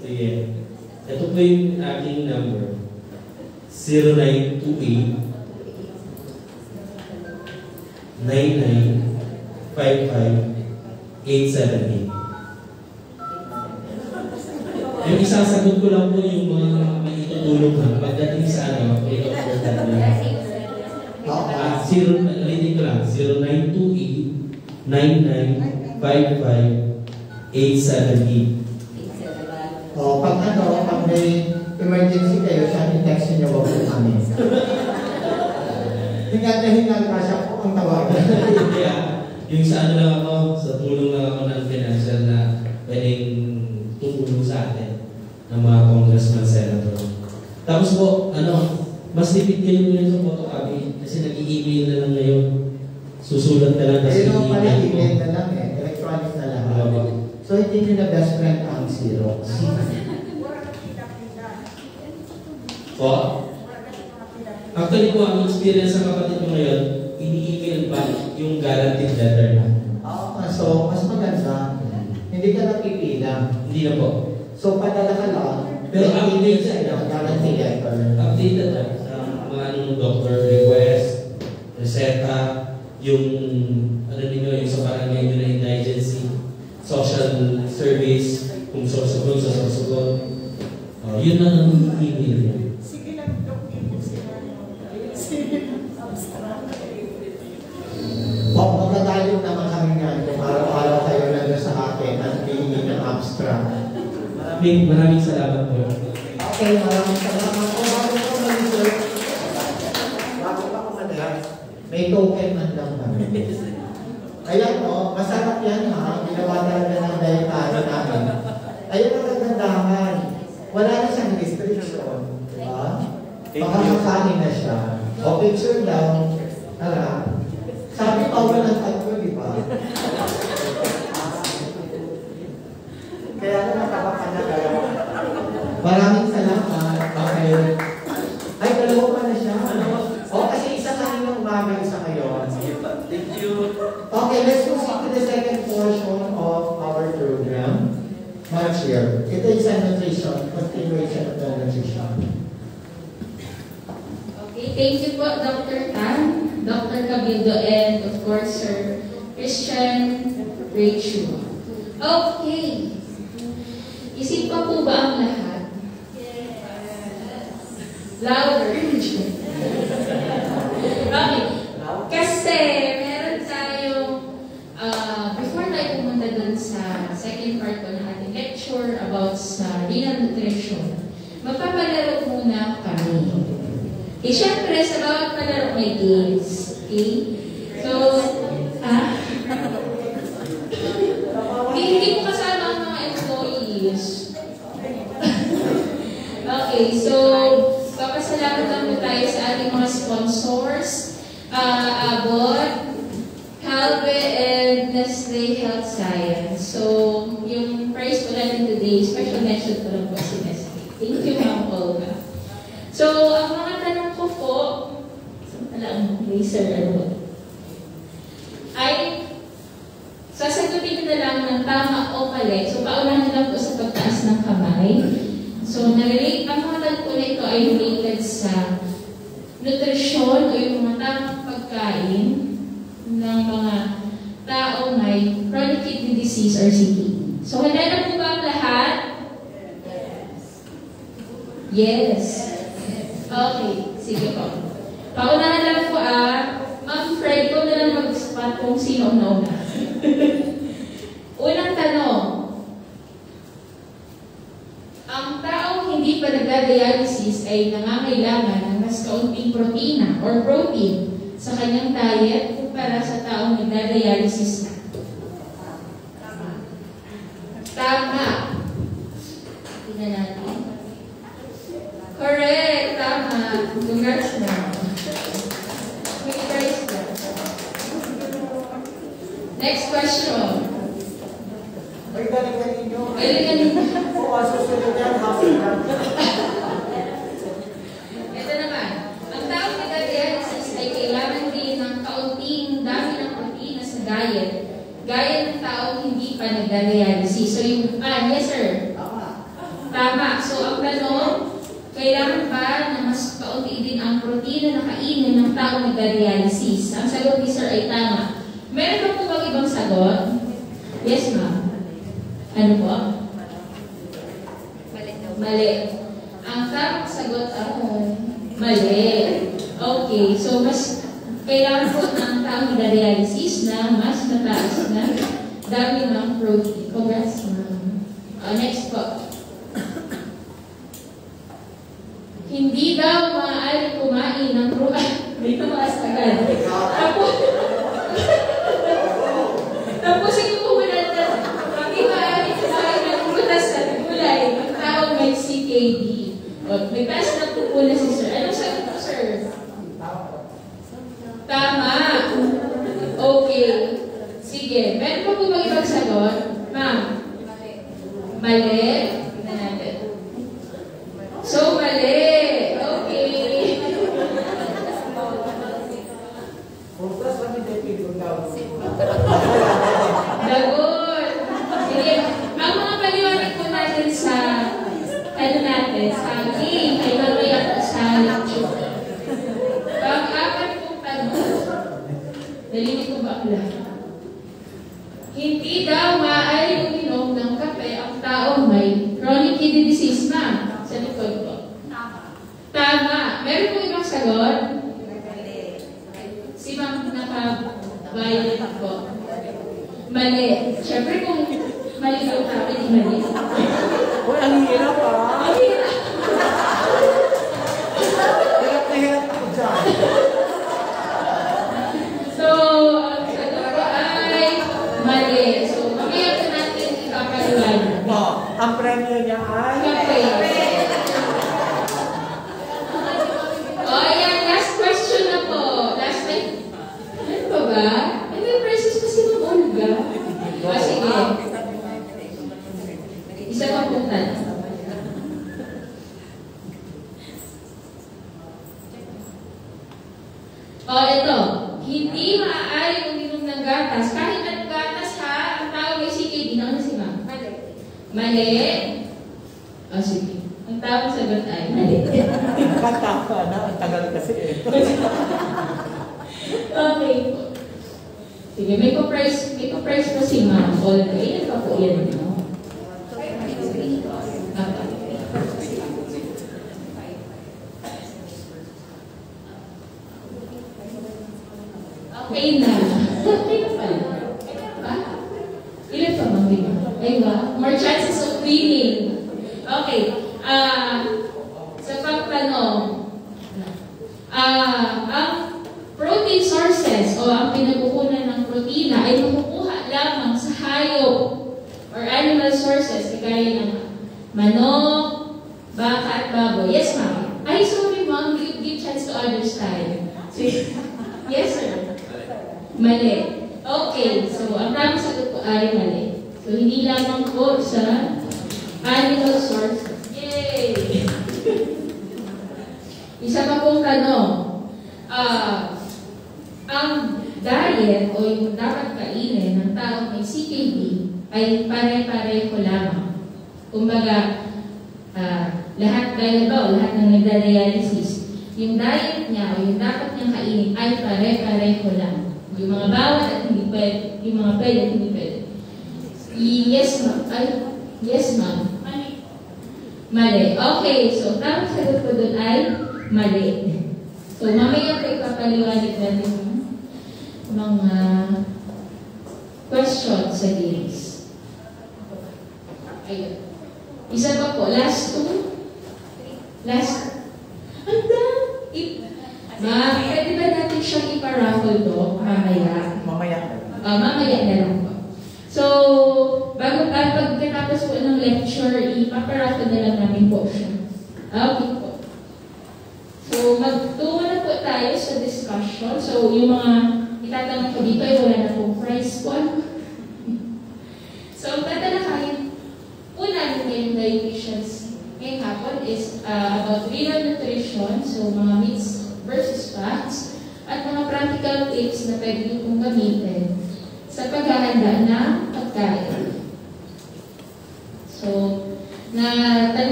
Sige. Ito po yung aking number. 0928 9955 Yung isasagot ko lang po yung mga may itutulong na pagdating sa ano, kay Dr. Tanya. Ah, zero, ulitin ko lang, 0928 9955 878. O, pag ano, pag may emergency kayo, siya i-text niyo wag po kami. Hingal na hingal ka siya po ang tawagan. Kaya, yung sa ano lang ako, sa tulong lang ako ng financial na pwedeng tumulong sa atin ng mga congressman, senator. Tapos po, ano, mas tipid kayo ngayon sa photocopy kasi nag-i-email na lang ngayon. Susulat na lang kasi Ayun naman pala, email na lang eh. Electronic na lang. Opo. So, hindi nyo na best friend ang Xerox. Po, actually po, ang experience sa kapatid ko ngayon, ini-email ba yung guaranteed letter na? Ah, so, mas maganda. Hindi ka napipila. Hindi na po. So, padala ka lang. Pero Then, update email siya. sa'yo, guarantee letter. updated na sa mga anong doctor request, reseta, yung ano ninyo, yung sa barangay nyo na indigency, social service, kung sorsogon sa sorsogon. Uh, yun na ang email nyo. Sige lang, Dok, ito sila yung abstract. Huwag magkatayo naman kami nga kung araw-araw kayo nandun sa akin at hihingi ng abstract. Maraming, maraming salamat po. Okay, maraming salamat. O, bago ko mag-sir, bago pa ko madalas, may token man lang kami.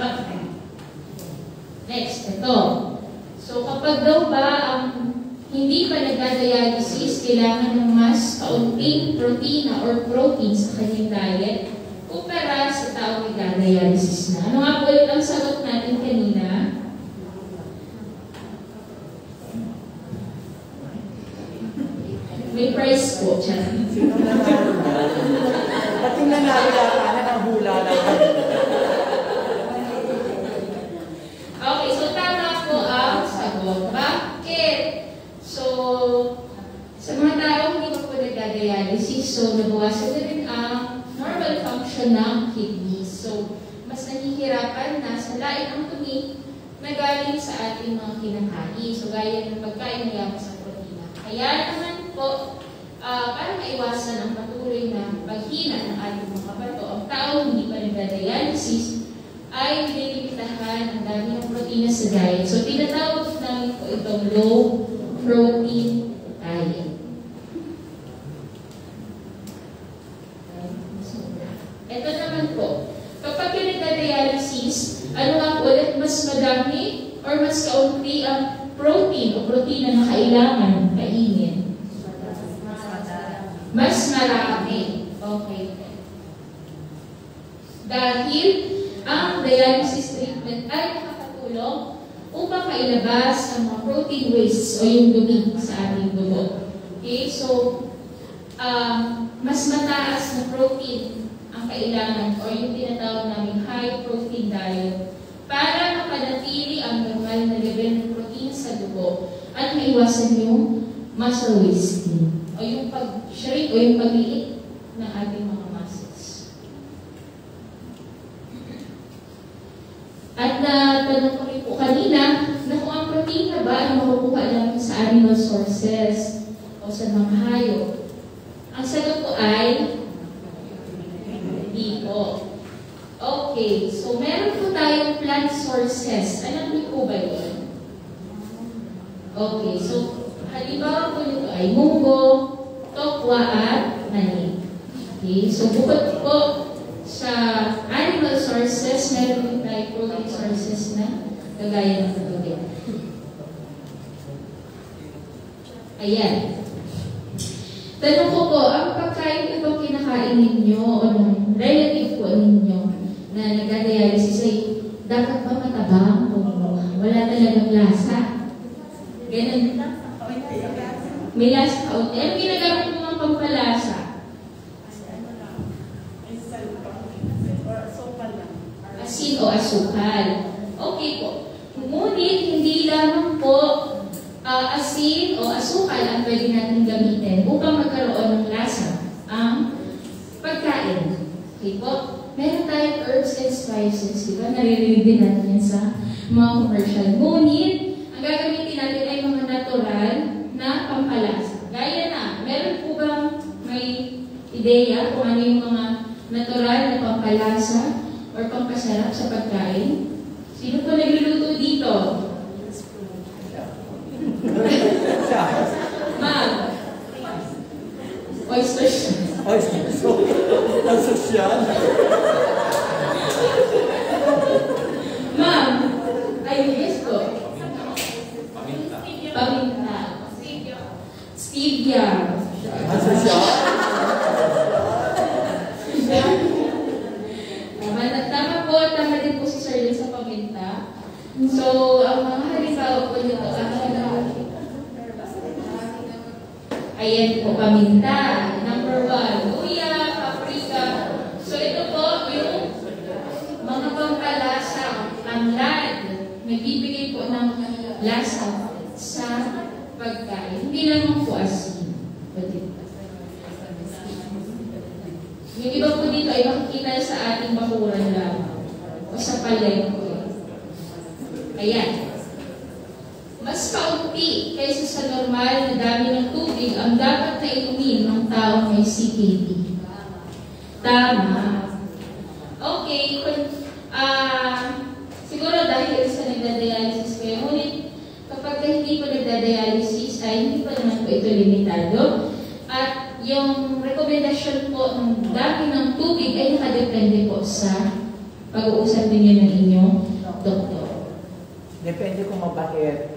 Diba? Next, ito. So, kapag daw ba ang hindi pa nagdadialysis, kailangan ng mas kaunting protina or protein sa kanyang diet kumpara sa taong nagdadialysis na. Ano nga po ulit ang sagot natin kanina? May price po, tiyan. Yung iba po dito ay makikita sa ating bakuran lamang o sa palengke. Eh. Ayan. Mas kaunti kaysa sa normal na dami ng tubig ang dapat na inumin ng taong may CKD. Tama. Okay, but, uh, ah, siguro dahil sa nagda-dialysis kayo, ngunit kapag hindi pa nagda-dialysis ay hindi pa naman po ito limitado. At yung recommendation po ng ang dami ng tubig ay nakadepende po sa pag-uusap ninyo ng inyong doktor. Depende kung mabahit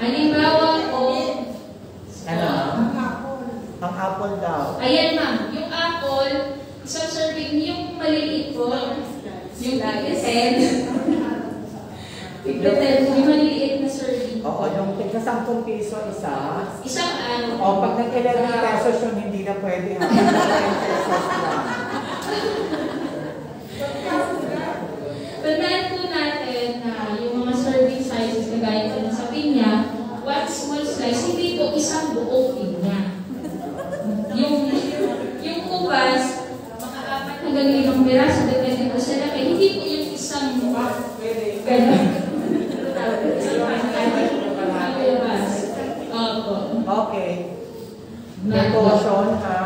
Halimbawa po, Ano? Ang apple daw. ayan ma'am, yung apple, isang serving, yung maliliit po, yung tigpiten. tigpiten, yung maliliit na serving. Oo, yung tigka 10 piso isa. Isang ano, O pag nag-11 pesos yun, hindi na pwede ha. 10 pesos lang. Tandaan po natin na yung mga serving sizes na gaya ko sa pinya, one small slice, hindi po buong pinya. Yung, yung kubas, mga apat hanggang limang piraso, depende po sa laki, hindi po yung isang gano'n. Okay. Precaution ha.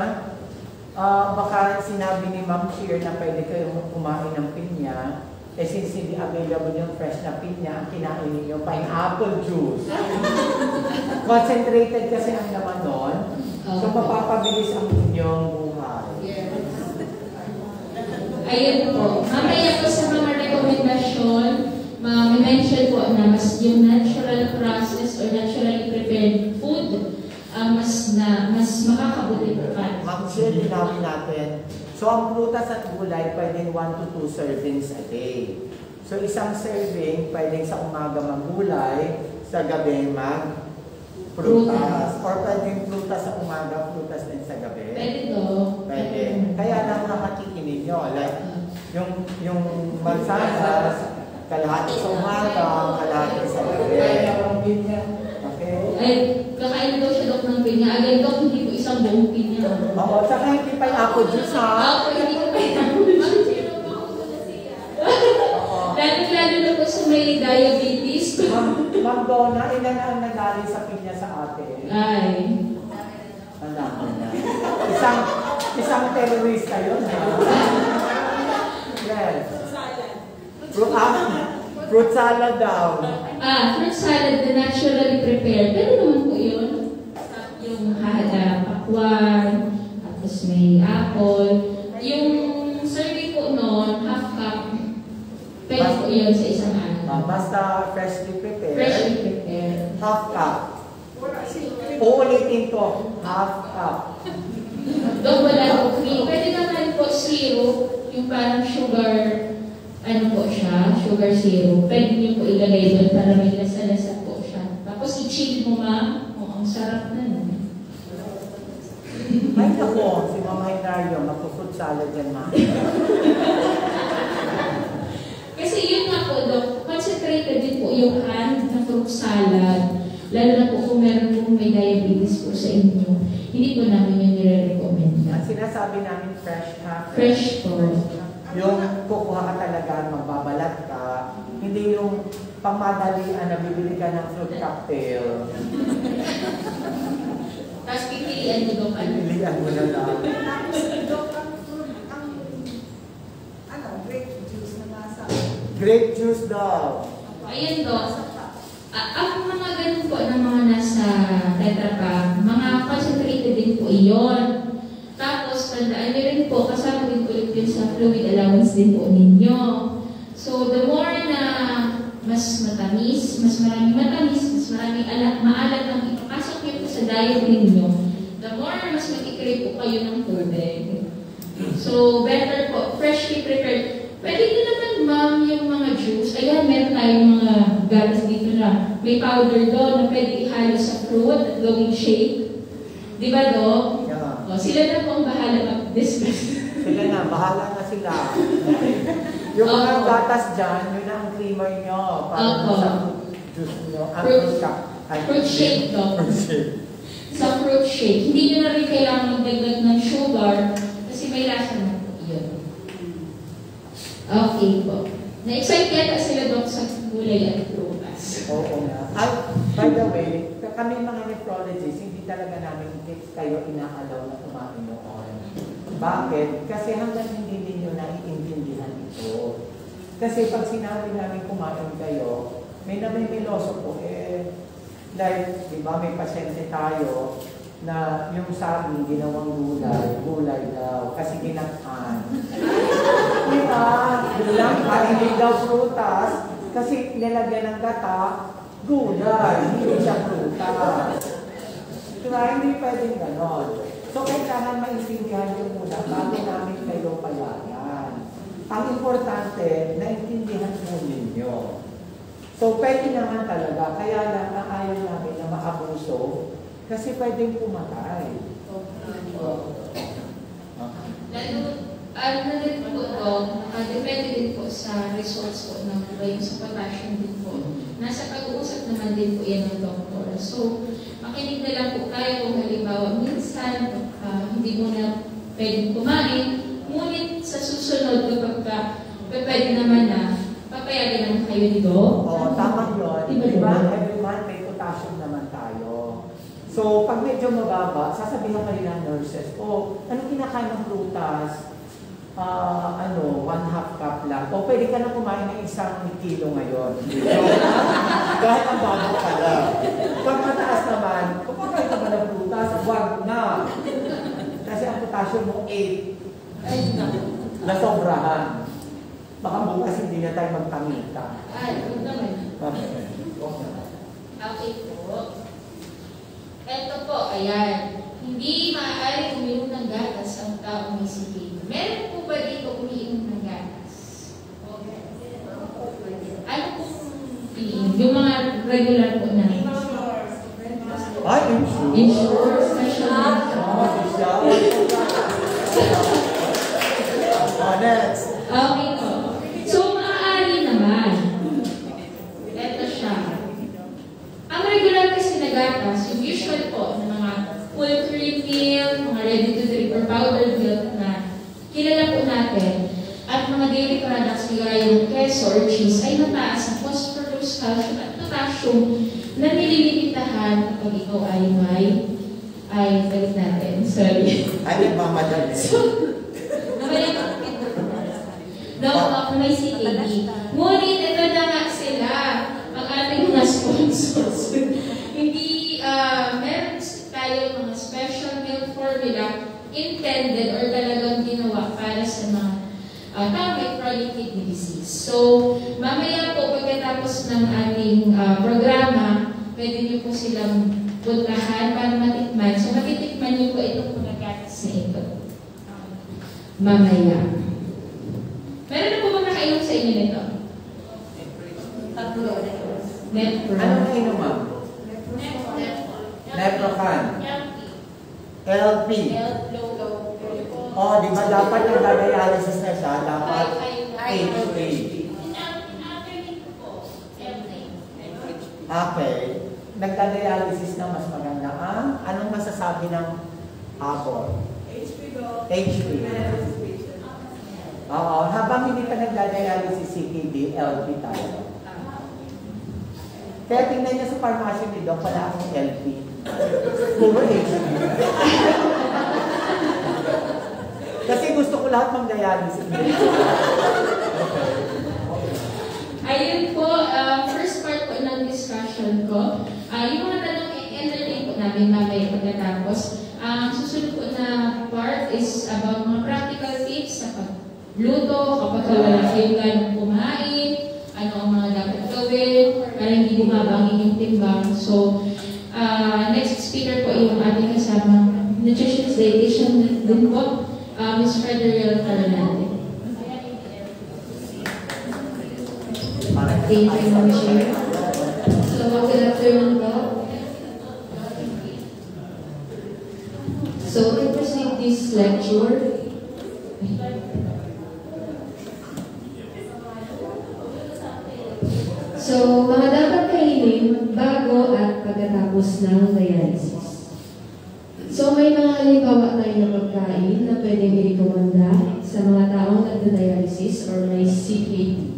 Ah, baka sinabi ni Ma'am Sheer na pwede kayong kumain ng pinya. Eh since hindi available yung fresh na pinya, ang kinain ninyo pineapple juice. Concentrated kasi ang laman nun. So mapapabilis ang inyong buhay. Ayun po. Mamaya po sa mga rekomendasyon, ma-mention po na mas yung natural process or naturally prepared food ang mas na mas makakabuti para Ma'am Sheer, linawin natin. So ang prutas at gulay pwedeng 1 to 2 servings a day. So isang serving pwedeng sa umaga maggulay, sa gabi mag prutas. Or pwedeng prutas sa umaga, prutas din sa gabi. Pwede to. Pwede. Kaya lang nakatikin ninyo. Like, yung, yung mansanas, kalahati sa umaga, kalahati sa gabi. Okay? Ay, kakain daw siya dok ng pinya. Again, dok, hindi po isang buong pinya. Oo, tsaka hindi pa yung apple juice ha. Ako, hindi ko pa. Lalo-lalo na po sa may diabetes. Ma'am, Donna, ilan na ang nagaling sa pinya sa atin? Ay. Dami na. Isang, isang terrorista yun, ha? Yes. Fruit, ah, fruit salad daw. Ah, fruit salad na naturally prepared. Pero naman po yun. Yung hada, pakwan, tapos may apple. Yung serving po noon, half cup. Pwede po yun sa isang Ah, araw. basta freshly prepared. Freshly prepared. Half cup. Uulitin ko, half cup. Doon wala po cream. Pwede naman po syrup, yung parang sugar, ano po siya, sugar syrup. Pwede niyo po ilagay doon para may lasa-lasa po siya. Tapos i-chill mo ma. Oh, ang sarap na nun. Ay, ako, si Mama Hilario, magpo-fruit salad yan, ma. Kasi yun nga po, Dok, concentrated din po yung hand na fruit salad. Lalo na po kung meron pong may diabetes po sa inyo. Hindi po namin yun nire-recommend. Ang sinasabi namin fresh ha. Fresh po. Yung kukuha ka talaga, magbabalat ka. Hindi yung pangmadalian na bibili ka ng fruit cocktail. Tapos pipilian mo Dok, ano. Pilihan mo na lang. Dok, ang ang ano, grape juice na nasa. Grape juice daw. Ayun do. Ah, ang mga ganun po na mga nasa Tetra Pak, mga concentrated din po iyon. Tapos, tandaan niyo rin po, kasama din po ulit yun sa fluid allowance din po ninyo. So, the more na mas matamis, mas maraming matamis, mas maraming ala, maalat ang ipapasok niyo po sa diet ninyo, the more mas mag-crave po kayo ng tubig. So, better po, freshly prepared. Pwede din naman, ma'am, yung mga juice. Ayan, meron tayong mga gatas dito na may powder doon na pwede ihalo sa fruit at gawing shake. Di ba, Dok? Yeah. O, sila na po ang bahala mag-discuss. Sila na, bahala na sila. yung mga gatas dyan, yun ang creamer nyo. Para Opo. sa juice nyo. Ang Fruit- fruit shake. Fruit shake. sa fruit shake. Hindi nyo na rin kailangan magdagdag ng sugar kasi may lasa na po yun. Okay po. Na-excite yata sila doon sa gulay at prutas. Oo nga. At by the way, kami mga nephrologists, hindi talaga namin tips kayo inaalaw na kumain noon. Bakit? Kasi hanggang hindi ninyo naiintindihan ito. Kasi pag sinabi namin kumain kayo, may namimiloso po eh, like, di ba, may pasyente tayo na yung saging ginawang gulay, gulay daw, kasi ginatan. Di ba? Ginatan, hindi daw prutas, kasi nilagyan ng gata, gulay, hindi siya prutas. Diba? Hindi pwedeng ganon. So, kailangan maintindihan nyo muna bago namin kayo payagan. Ang importante, naintindihan mo ninyo. So, pwede naman talaga. Kaya lang ang ayaw namin na maabuso kasi pwedeng pumatay. Lalo, ano na rin po ito, depende din po sa results po ng yung sa potassium din po. Nasa pag-uusap naman din po yan ng doktor. So, makinig na lang po tayo kung halimbawa minsan ah, hindi mo na pwedeng kumain, ngunit sa susunod kapag ka, pwede naman na, papayagan naman kayo Doc. Oo, tama yun. Diba, Diba? diba? Every month may potassium naman tayo. So, pag medyo mababa, sasabihan kayo ng nurses, oh, anong kinakain ng prutas? Ah, ano, one half cup lang. O pwede ka na kumain ng isang kilo ngayon. Kahit ang baba ka lang. Pag mataas naman, kumakain ka ba ng prutas? Wag na. Kasi ang potassium mo 8, Ay, naku. nasobrahan. Baka bukas hindi na tayo magpangita. Ay, huwag naman. Okay. Okay po. Ito po, ayan. Hindi maaari uminom ng gatas ang taong may sikip. Meron po ba dito umiinom ng gatas? Ano po? Yung mga regular po na Ay, insure, special Oh, siya. Oh, next. Okay po. So, maaari naman. Ito siya. Ang regular kasi na gatas, yung usual po ng mga full cream milk, mga ready to drink or powdered milk na kilala po natin, at mga dairy products gaya ng queso or cheese ay mataas ang phosphorus, calcium at potassium na nililimitahan kapag ikaw ay may ay balik natin. Sorry. Ay, nagmamadali. Nabalik ako. Daw ako may CKD. Ngunit ito na nga sila, ang ating mga sponsors. Hindi, ah, meron tayo mga special milk formula intended or talagang ginawa para sa mga uh, may chronic kidney disease. So, mamaya po pagkatapos ng ating ah, programa, pwede niyo po silang puntahan para matikman. So, matitikman niyo po itong mga gatas na ito. Mamaya. Meron na po ba nakainom sa inyo nito? Nepro. Ano na inom, ma'am? Neprocan. LP. Oh, di ba dapat yung dialysis na siya, dapat H3. Okay. Nagda-dialysis na mas maganda ang anong masasabi ng abor? HP. Oo, habang hindi pa nagda-dialysis CKD, LP tayo. Kaya tingnan niyo sa pharmacy ni Doc, wala akong LP. Puro HP. Kasi gusto ko lahat mag-dialysis. Ayun po, uh, first part po ng discussion ko. Uh, yung mga tanong i-entertain po namin mamaya pagkatapos. Ang susunod po na part is about mga practical tips sa pagluto, kapag wala kayong ganong kumain, ano ang mga dapat gawin, bumaba ang inyong timbang. So, ah, next speaker po yung ating kasama, nutritionist dietitian din po, ah, Ms. Frederiel Fernandez. Thank you, Ma'am Chair. So, good afternoon po. So, to proceed this lecture, So, mga dapat kainin bago at pagkatapos ng dialysis. So, may mga halimbawa tayo na pagkain na pwedeng i-recommenda sa mga taong nagda-dialysis or may CKD.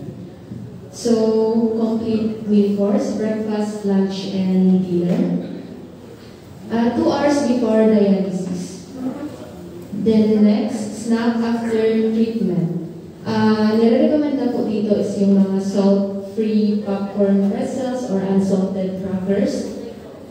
So, complete meal course, breakfast, lunch, and dinner. Uh, two hours before dialysis. Then the next, snack after treatment. Uh, nire-recommenda po dito is yung mga salt-free popcorn pretzels or unsalted crackers,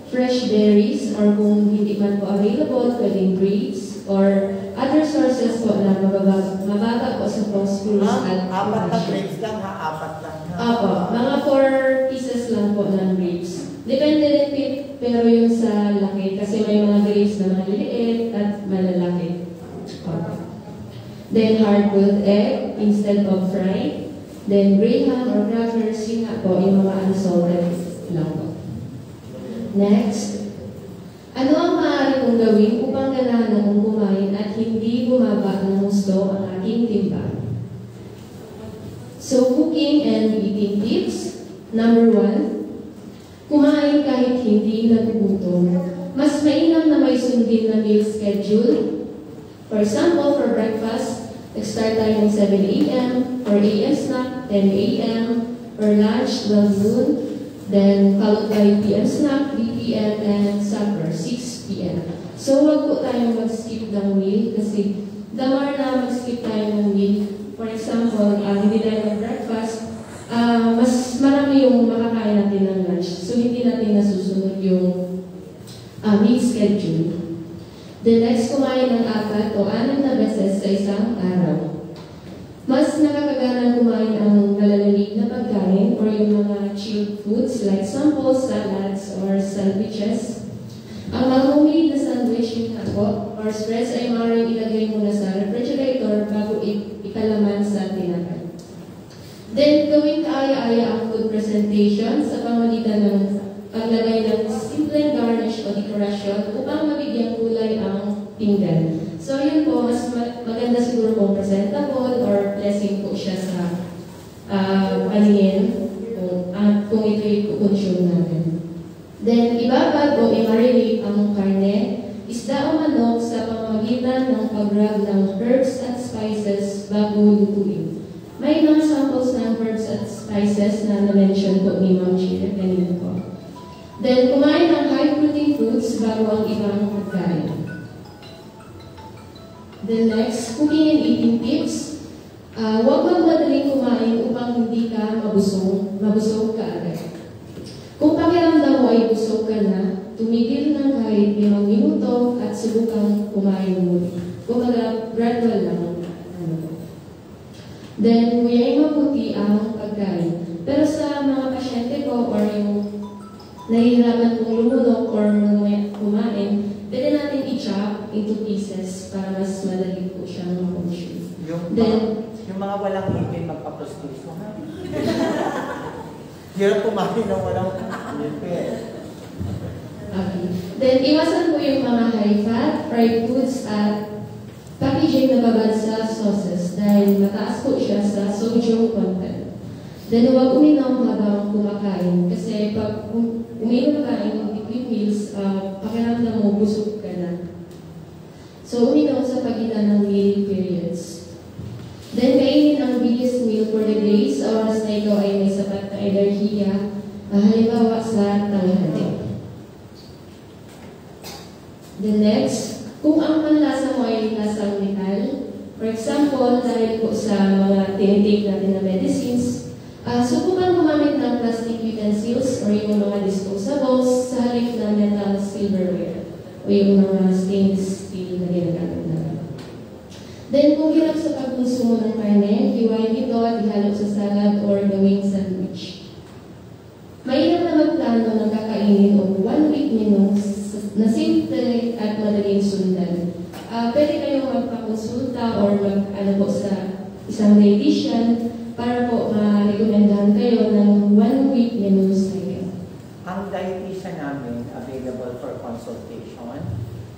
fresh berries, or kung hindi man po available, pwedeng grapes, or other sources po na mababa, mababa po sa phosphorus at Ah, apat na grades lang ha, apat lang ha. Opo, mga 4 pieces lang po ng grapes. Depende pi- pero yung sa laki kasi may mga grapes na maliliit at malalaki. Opo. Then hard-boiled egg instead of fried. Then graham or crackers, yun nga po, yung mga unsalted lang po. Next, ano ang maaari kong gawin upang ganahan kumain at hindi bumaba ng gusto ang aking timbang? So, cooking and eating tips. Number one, kumain kahit hindi nagugutom. Mas mainam na may sundin na meal schedule. For example, for breakfast, nag-start tayo ng 7 a.m. For AM snack, 10 a.m. For lunch, 12 noon. Then, followed by PM snack, 3 p.m. and supper, 6 p.m. So, wag po tayong mag-skip ng meal kasi more na mag-skip tayo ng meal, for example, uh, hindi tayo mag-breakfast, ah, mas marami yung makakain natin ng lunch. So, hindi natin nasusunod yung uh, meal schedule. The next, kumain ng apat o anim na beses sa isang araw. Mas nakakagana kumain ang malalamig na pagkain or yung mga chilled foods like samples, salads, or sandwiches. Ang mga homemade na sandwich yung po or spreads ay maaaring ilagay muna sa refrigerator bago i- ikalaman sa tinapay. Then, gawing kaaya-aya ang food presentation sa pamamagitan ng paglagay ng simpleng garnish o decoration upang mabigyang kulay ang pinggan. So, yun po, mas ma- maganda siguro kung presentable or blessing po siya sa uh, paningin kung, at kung ito'y kukonsume natin. Then, ibabad o i-marinate ang karne, isda o manok sa pamamagitan ng pag-rub ng herbs at spices bago lutuin. May mga samples ng herbs at spices na na-mention po ni Ma'am Chia kanina po. Then, kumain ng high-protein foods bago ang ibang pagkain. Then next, cooking and eating tips. Uh, huwag magmadaling kumain upang hindi ka mabusog, mabusog ka agad. Kung pakiramdam mo ay busog ka na, tumigil ng kahit limang minuto at subukang kumain muli. Kumbaga, gradual lang. Ano. Then, kuyain mabuti ang pagkain. Pero sa mga pasyente ko or yung nahihirapan kong lumunok or kumain, pwede natin i-chop into pieces para mas madali po siyang ma-consume. Yung, Then- yung mga walang ngipin, magpapustuso ha. Hirap kumain ng walang ngipin. Okay. Then, iwasan po yung mga high-fat, fried foods, at packaging na babad sa sauces dahil mataas po siya sa sodium content. Then, huwag uminom habang kumakain kasi pag um- uminom ka between meals, uh, pakiramdam mo busog ka na. So, uminom sa pagitan ng meal periods. Then, kainin ang biggest meal for the day sa oras na ikaw ay may sapat na enerhiya, uh, halimbawa sa tanghali. The next, kung ang panlasa mo ay lasang metal, for example, dahil po sa mga tinitake natin na medicines, uh, subukan gumamit ng plastic utensils or yung mga disposables sa halip ng metal silverware o yung mga stainless steel na ginagamit natin. Then, kung hirap sa pagkonsumo ng karne, hiwain ito at ihalo sa salad or gawing sandwich. Mainam na magplano plano ng kakainin o one week menu na simple at madaling sundan. Ah, pwede kayong magpakonsulta or mag ano po sa isang dietitian para po ma-recomendahan kayo ng one week menu sa iyo. Ang dietitian namin available for consultation.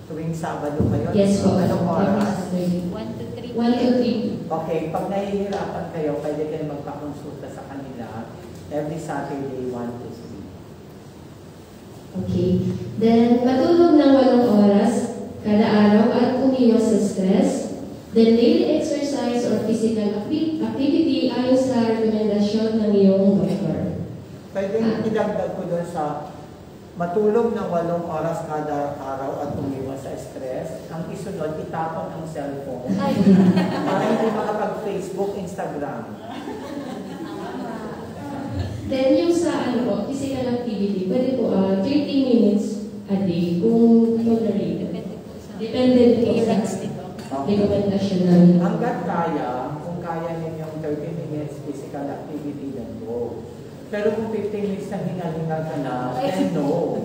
Tuwing Sabado kayo. Yes po. Anong oras? One, two, three. One, two, three. Okay, pag nahihirapan kayo, pwede kayo magpakonsulta sa kanila every Saturday, 1 to 3. Okay. Then, matulog ng walong oras kada araw at umiwas sa stress. Then, daily exercise or physical acti- activity ayon sa rekomendasyon ng iyong doktor. Pwede idagdag ko doon sa matulog ng walong oras kada araw at umiwas sa stress. Ang isunod, itapon ang cellphone para hindi makapag-Facebook, Instagram. Then, yung sa ano po, physical activity, pwede po ah, 30 minutes a day kung tolerated. depende po sa Nito. rekomendasyon namin. Hanggat kaya, kung kaya ninyong 30 minutes physical activity, then go. Pero kung 15 minutes na hinga-hinga ka na, then no.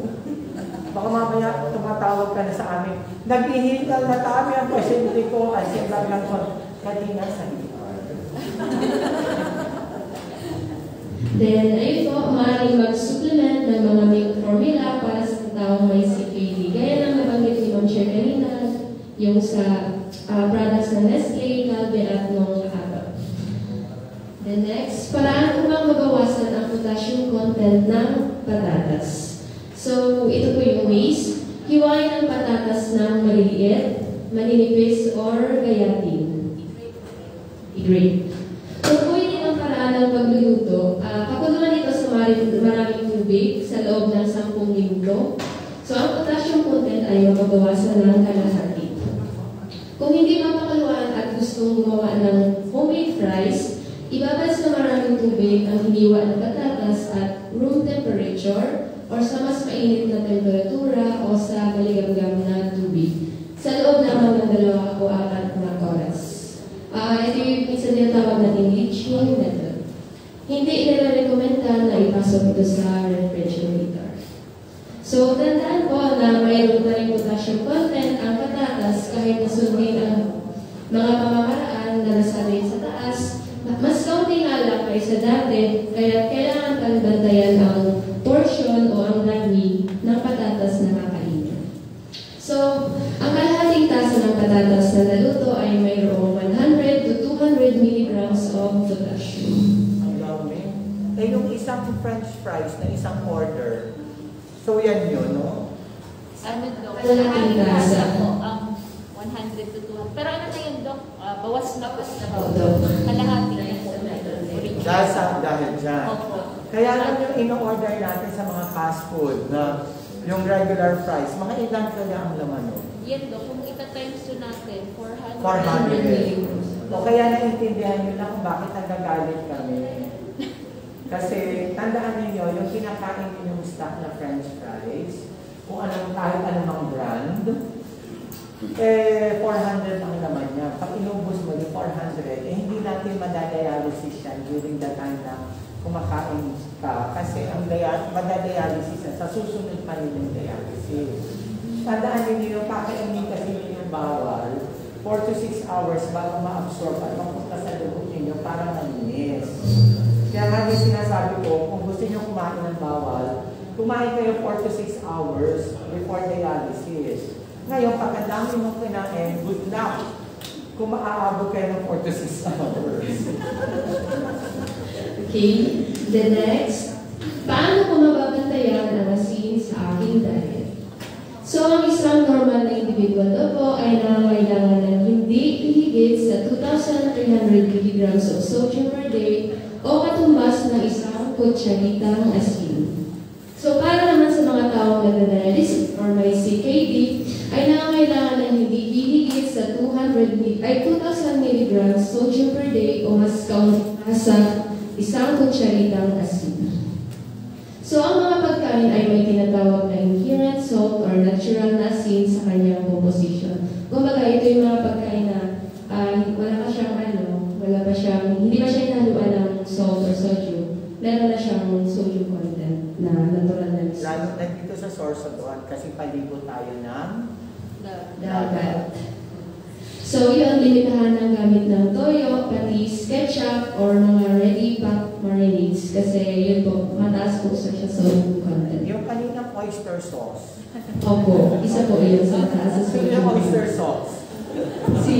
Baka mamaya tumatawag ka na sa amin, naghihingal na kami ang pasyente ko, ay sila lang ko, kanina sa. Then, ayun po, maaaring mag-supplement ng mga milk formula para sa taong may CKD. Gaya ng nabanggit ni Ma'am Chair kanina, yung sa ah, products ng Nestle, Calbe at nung Apple. The next, paraan upang mabawasan ang potassium content ng patatas. So, ito po yung ways. Hiwain ang patatas ng maliliit, maninipis, or gayatin. I-grate. Tungkuin din ang paraan ng pagluluto. Ah, pakuluan ito sa maraming tubig sa loob ng 10 minuto. So, ang potassium content ay mababawasan ng kalahati. Kung hindi mapakaluan at gustong gumawa ng homemade fries, ibabad sa maraming tubig ang hiniwa ng patatas at room temperature or sa mas mainit na temperatura o sa maligamgam na tubig sa loob lamang ng dalawa o apat na oras. Ah, ito yung minsan tinatawag natin leaching method. Hindi nire-recommenda na ipasok ito sa refrigerator. So, tandaan po na mayroon na rin potassium content ang patatas kahit nasundin ang mga pamamaraan na nasabi sa taas. Mas kaunti nga lang kaysa dati, kaya kailangan pang bantayan ang portion o ang dami ng patatas na kakainin. So, ang kalahating tasa ng patatas na naluto ay mayroong 100 to 200 milligrams of potassium. Ang dami. Yung isang french fries na isang order, so yan yun, no? Ano, Dok? Tasa. po, ang 100 to 200. Pero ano na yun, Dok? Ah, bawas na po na Oo, Dok. Kalahati na po. Dahil sa, dahil dyan. Opo. Kaya lang yung in-order natin sa mga fast food na yung regular fries, mga ilan kaya ang laman nun? Yan, Dok. Kung ita-times to natin, 400. 400. milligrams. O kaya naiintindihan nyo na kung bakit nagagalit kami. Kasi tandaan ninyo, yung kinakain ninyong stock na french fries, kung anong kahit anumang brand, eh, 400 ang laman niya. Pag inubos mo yung 400, eh, hindi natin madadialysis yan during the time na kumakain ka. Kasi ang dia- madadialysis yan, sa susunod pa rin yung dialysis. Tandaan ninyo yung kakainin kasi yung bawal, 4 to 6 hours bago ma-absorb at mapunta sa dugo ninyo para malinis. Kaya nga din sinasabi ko, kung gusto niyo kumain ng bawal, kumain kayo 4 to 6 hours before dialysis. Ngayon, pag ang dami mong kinain, good luck. Kung maaabot kayo ng 4 to 6 hours. Okay, the next, paano ko mababantayan ang asin sa aking diet? So, ang isang normal na individual daw po ay nangangailangan ng hindi hihigit sa 2,300 milligrams of sodium per day o katumbas ng isang kutsaritang asin. So, para naman sa mga taong nagdadialysis or may CKD, ay nangangailangan ng hindi hihigit sa 200 mi- ay 2,000 milligrams sodium per day o mas kaunti sa isang kutsaritang asin. So, ang mga pagkain ay may tinatawag na inherent salt or natural na asin sa kanyang composition. Kumbaga, ito yung mga pagkain na ah, wala pa siyang ano, wala pa siyang, hindi pa siya salt or sodium. meron na siyang sodium content na natural na mismo. Lalo na dito sa Sorsogon kasi paligo tayo ng Dagat. So, yun, limitahan ng gamit ng toyo, patis, ketchup, or mga ready pack marinades. Kasi yun po, mataas po sa siya sodium content. yung kaninang oyster sauce. Opo, isa po yun sa mataas sa Sino yung oyster sauce? Si...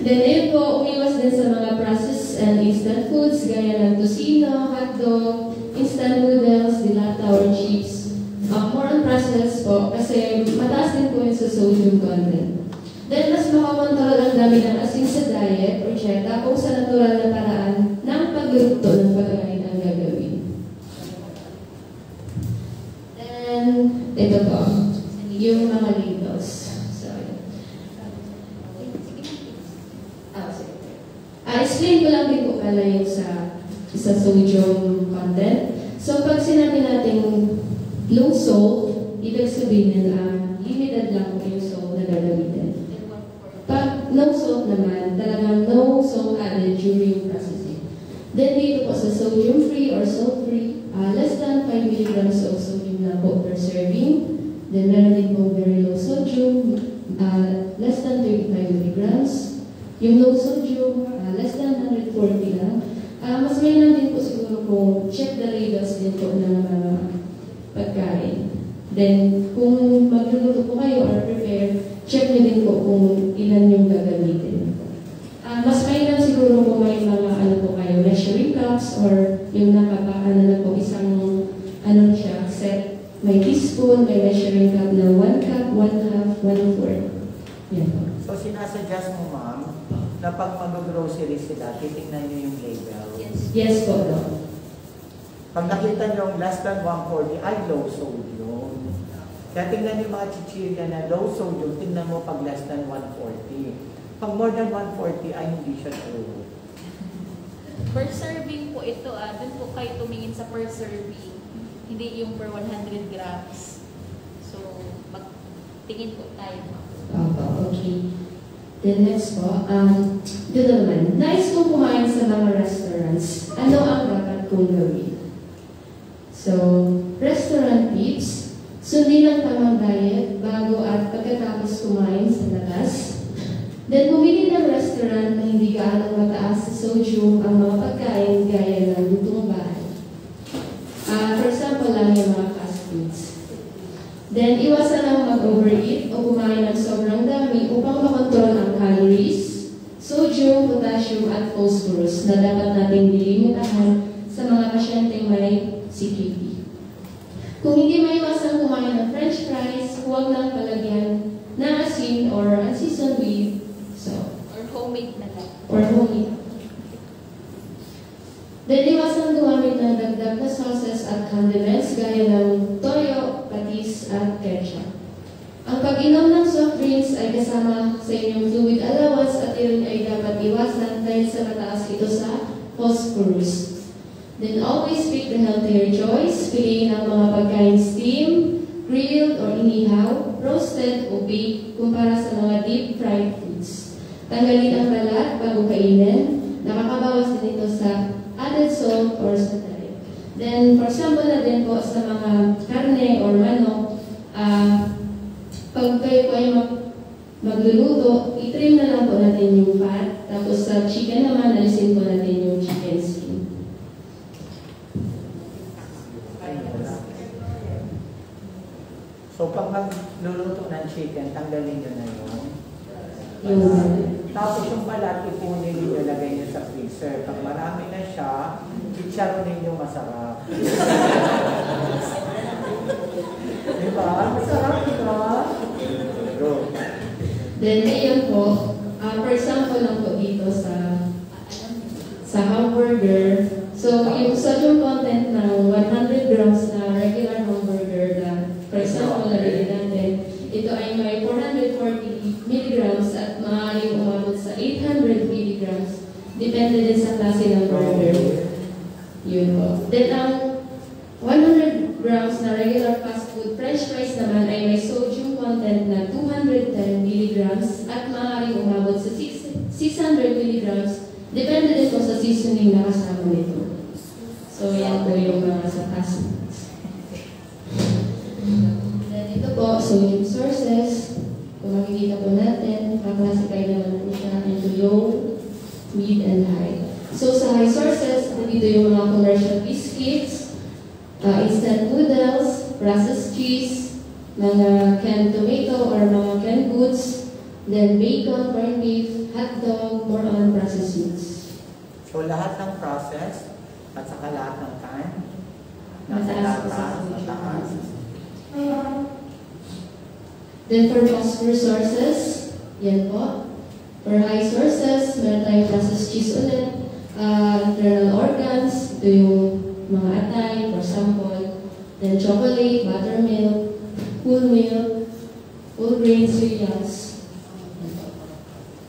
Then ayun po, umiwas din sa mga processed and instant foods gaya ng tocino, hotdog, instant noodles, dilata, or chips. Uh, more on processed po kasi mataas din po yun sa sodium content. Then mas makakontrol ang dami ng asin sa diet or dieta kung sa natural na paraan ng pagluluto ng pagkain ang gagawin. Then, ito po, yung mga labels. Sorry. Ah, sige. Ah, explain ko lang din po pala yung sa, sa sodium content. So, pag sinabi natin low salt, ibig sabihin na limited lang po yung salt na gagamitin. Pag no salt naman, talagang no salt added during processing. Then dito po sa sodium-free or salt-free, ah, less than 5 milligrams of sodium na po per serving. Then meron din po very low sodium, ah, less than 35 milligrams. Yung low sodium, ah, less than 140 lang. Ah, mas lang din po siguro kung check the labels din po ng mga pagkain. Then, kung magluluto po kayo or prepare, check nyo din po kung ilan yung gagamitin. Ah, mas mainam siguro kung may mga ano po kayo, measuring cups or yung nakapaano na po isang ano siya, set. May teaspoon, may measuring cup na 1 cup, 1 half, 1 fourth. Yan po. So sinasuggest mo ma'am na pag mag-grocery sila, titingnan nyo yung label. Yes po, no? Pag nakita nyo yung less than 140, ay low sodium. Kaya tingnan nyo yung mga chichirya na low sodium, tingnan mo pag less than 140. Pag more than 140, ay hindi siya true. Per serving po ito, ah, dun po kayo tumingin sa per serving. Hindi yung per 100 grams. So, magtingin po tayo. Opo, okay. Then next po, um, dito naman, nais kong kumain sa mga restaurants. Ano ang dapat kong gawin? So, restaurant tips, sundin ang tamang diet bago at pagkatapos kumain sa labas. Then, pumili ng restaurant na hindi gaano mataas sa sodium ang mga pagkain gaya ng lutong bahay. Ah, for example lang yung mga. Then, iwasan lang mag-overeat o kumain ng sobrang dami upang makontrol ang calories, sodium, potassium, at phosphorus na dapat nating nilimitahan sa mga pasyenteng may CKD. Kung hindi maiwasan kumain ng french fries, huwag lang palagyan ng asin or unseasoned with salt Or homemade na lang. or homemade. Then, iwasan gumamit ng dagdag na sauces at condiments gaya ng toyo, patis, at ketchup. Ang pag-inom ng soft drinks ay kasama sa inyong fluid allowance at iyon ay dapat iwasan dahil sa mataas ito sa phosphorus. Then always pick the healthier choice. Piliin ang mga pagkain steam, grilled or inihaw, roasted o baked kumpara sa mga deep fried foods. Tanggalin ang balat bago kainin. Nakakabawas din ito sa added salt or sa. Then, for example na din po sa mga karne or manok, ah, pag kayo po ay mag magluluto, itrim na lang po natin yung fat. Tapos sa chicken naman, alisin po natin yung chicken skin. So pag magluluto ng chicken, tanggalin nyo na yun. Yung Tapos yung balat, ipunin ninyo, lagay nyo sa freezer. Pag marami na siya, chicharon ninyo masarap. Di ba? Masarap, di ba? Good. Then, ayun po, ah, for example lang po dito sa sa hamburger. So, yung sodium content ng 100 grams na regular hamburger na, for example, nabili natin, ito ay may 440 milligrams at maaaring umabot sa 800 milligrams. Depende din sa klase ng burger. Yun po. Then, ang 100 grams na regular fast food french fries naman ay may sodium content na 210 milligrams at maaaring umabot sa 6 600 milligrams Depende din po sa seasoning na kasama nito. So, yan po yung mga sa foods. Then, ito po, sodium sources. Kung makikita po natin, kaklasify naman po siya into low, mid, and high. So, sa high sources, dito yung mga commercial biscuits, uh, instant noodles, processed cheese, mga canned tomato or mga canned goods, then bacon, corned beef, hot dog, more on processed foods. So lahat ng process at saka lahat ng time, nasa Mataas. Then for phosphorus sources, yan po. For high sources, meron tayong processed cheese ulit. Uh, internal organs, ito yung mga atay, for example. Then chocolate, buttermilk, whole milk, whole grain cereals.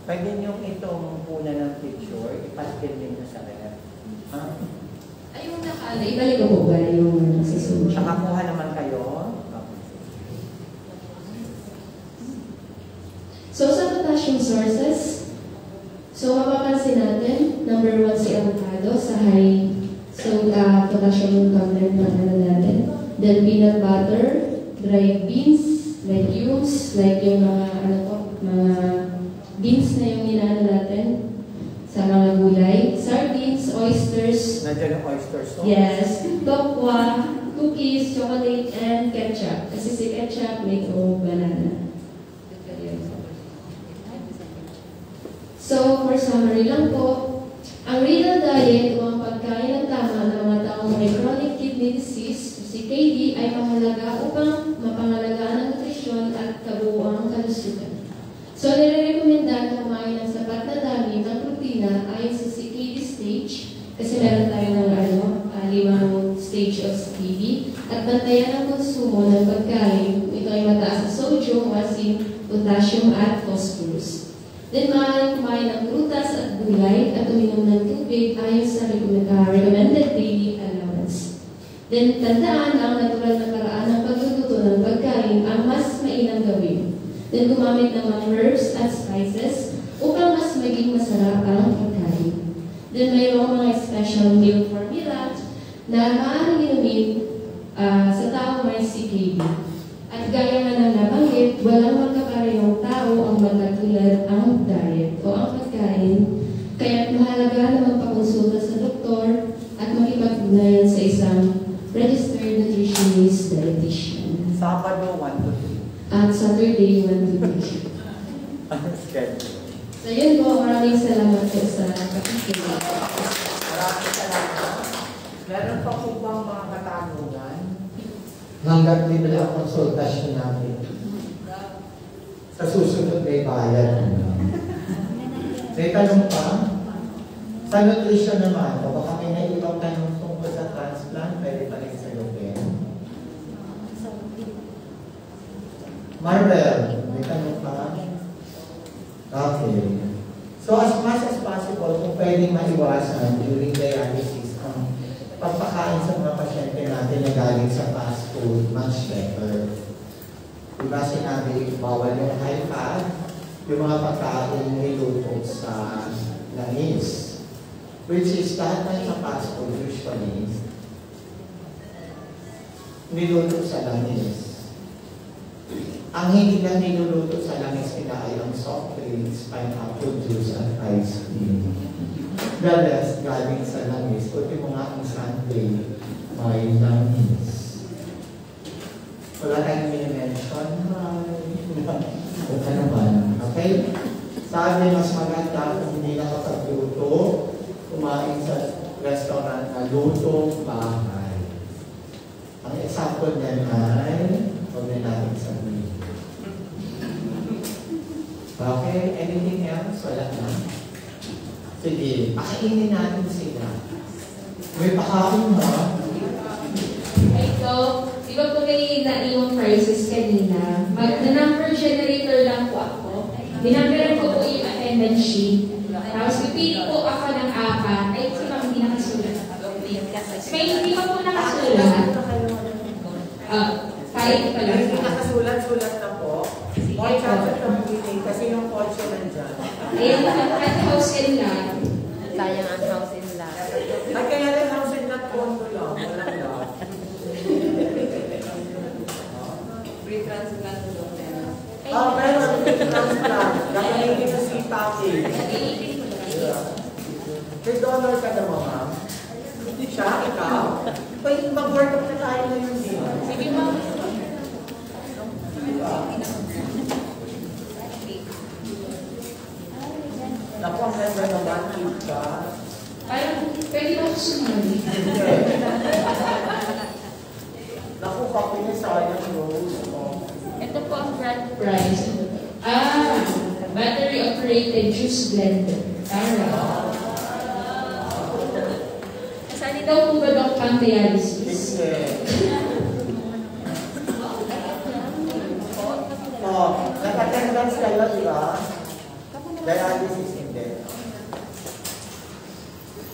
Pwede niyong itong una ng picture, ipaskin din niyo sa ref. Ha? Ay, yung nakala, ibalik ko po ba yung sa susunod? Tsaka kuha naman kayo. So sa potassium sources, so mapapansin natin, number one si avocado sa high so, uh, potassium content ng ano natin. Then peanut butter, dried beans, legumes, like yung mga ano po, mga beans na yung inaano natin sa mga gulay. Sardines, oysters, Nandiyan yung oyster sauce. yes, tokwa, cookies, chocolate, and ketchup. Kasi si ketchup may o banana. So, for summary lang po, ang renal diet o ang pagkain ng tama ng mga taong may chronic kidney disease o CKD ay mahalaga upang mapangalagaan ang nutrisyon at kabuuang kalusugan. So, nire-recommenda na kumain ng sapat na dami ng protina ayon sa CKD stage kasi meron tayo ng ano, ah, limang stage of CKD at bantayan ang konsumo ng pagkain. Ito ay mataas sa sodium, asin, potassium at phosphorus. Then, maaaring kumain ng prutas at gulay at uminom ng tubig ayon sa recommend- uh, recommended daily. Then, tandaan na ang natural na paraan ng pagluluto ng pagkain ang mas mainam gawin. Then, gumamit ng mga herbs at spices upang mas maging masarap ang pagkain. Then, mayroong mga special meal formula na maaaring inumin ah, sa taong may CKD. At gaya nga ng nabanggit, walang magkaparehong tao ang magkatulad ang diet o ang pagkain. Kaya mahalaga na magpakonsulta sa doktor at makipag-ugnayan sa isang registered dietitian. Sabado, 1 to 3. At Saturday, 1 to 3. Ano schedule? So yun po, maraming salamat po sa pakikinig. Maraming salamat. Meron pa po bang mga katanungan? Hanggat libre ang konsultasyon namin. Sa susunod may bayad. May tanong pa? Sa nutrition naman, o baka may naibang tanong tungkol sa transplant, pwede pa rin sa Ben. Marvel, may tanong pa? Okay. So as much as possible, kung pwedeng maiwasan during dialysis, ang pagpakain sa mga pasyente natin na galing sa fast food, much better. Diba sinabi, bawal yung high fat, yung mga pagkain niluto sa langis. Which is lahat ng sa fast food usually, niluto sa langis. Ang hindi na niluluto sa langis nila ay ang soft drinks, pineapple juice, at ice cream. The rest galing sa langis, kundi mo nga ang Sunday, may langis. Wala tayong minimension. Kung ano man. Okay? Sabi, mas maganda kung hindi nakapagluto, kumain sa restaurant na luto bahay. Ang example niyan ay, huwag na natin sabihin. Okay, anything else? Wala na. Sige, pakainin natin sila. May pakain mo. Ay, so, di ba po kayo na yung prices kanina? Mag, na number generator lang po ako. Dinamberan ko po yung attendance sheet. Tapos pipili po ako ng apat. Ay, si ma'am, hindi nakasulat. May hindi pa po nakasulat. Ah, kahit pala. Nakasulat-sulat na po, more chances of winning kasi yung kotse nandyan. Ayun, kahit house in love. Sayang ang house in love. Kaya rin house in love, kondo lang. Walang love. Free transplant po. Oh, pero free transplant. Gagamitin sa CPAC. Gagamitin ko lang. May dollar ka na mga. Siya, ikaw. Pwede mag-work up na tayo ngayon. Sige, ma'am. Naku, ang member naman, keep ka. Parang pwede ba ako sumali? Naku, kape niya sayang rose. Ito po ang grand Price. Ah, battery operated juice blender. Tara. Kasali daw po ba daw pang dialysis? Sige. Oh, nag-attendance kayo, di ba? Dialysis hindi.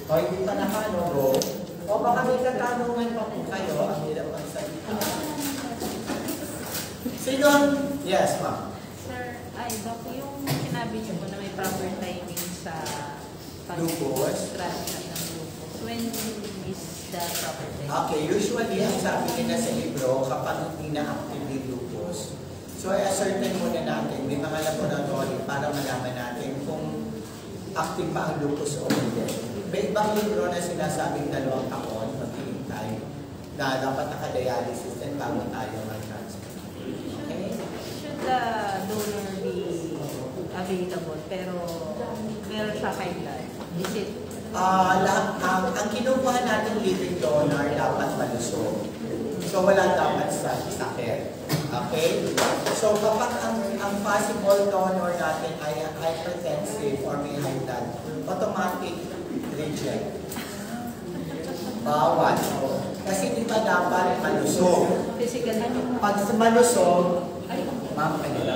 O, hindi pa nakano, bro. O, baka may katanungan pa po kayo. Ang hirap ang salita. Sino? Yes, ma'am. Sir, ay, Doc, yung sinabi niyo po na may proper timing sa pag-extraction ng lupus. When is the proper timing? Okay, usually ang sabi nila sa libro, kapag hindi na-active so i-ascertain muna natin, may mga laboratory para malaman natin kung active pa ang lupus o hindi. May ibang libro na sinasabing dalawang taon, maghihintay, na dapat naka-dialysis din bago tayo mag-transplant. Okay? Should the donor be available pero meron siya kay blood? Is it Ah, la- ang, ang kinukuha natin living donor dapat malusog. So wala dapat sa sakit. Okay? So kapag ang, ang possible donor natin ay hypertensive or may high blood, automatic reject. Bawal. Kasi di ba dapat malusog? Pag malusog, ma'am, ano.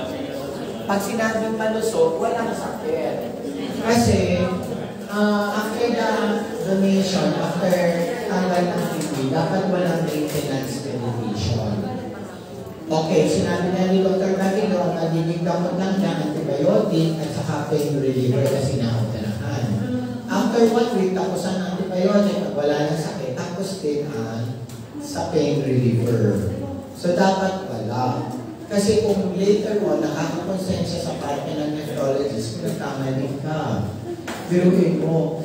Pag sinabing malusog, walang sakit. Kasi, uh, after the donation, after tanggal ng kidney, dapat walang maintenance medication. Okay, sinabi na ni Dr. Camilo, nagiging gamot lang niya antibiotic at saka pain reliever kasi naoperahan. After one week, tapos ang antibiotic, pag wala ng sakit, tapos din ang sa pain reliever. So dapat wala. Kasi kung later on, nakakakonsensya sa parte ng nephrologist, kung nagkamali ka, biruin mo,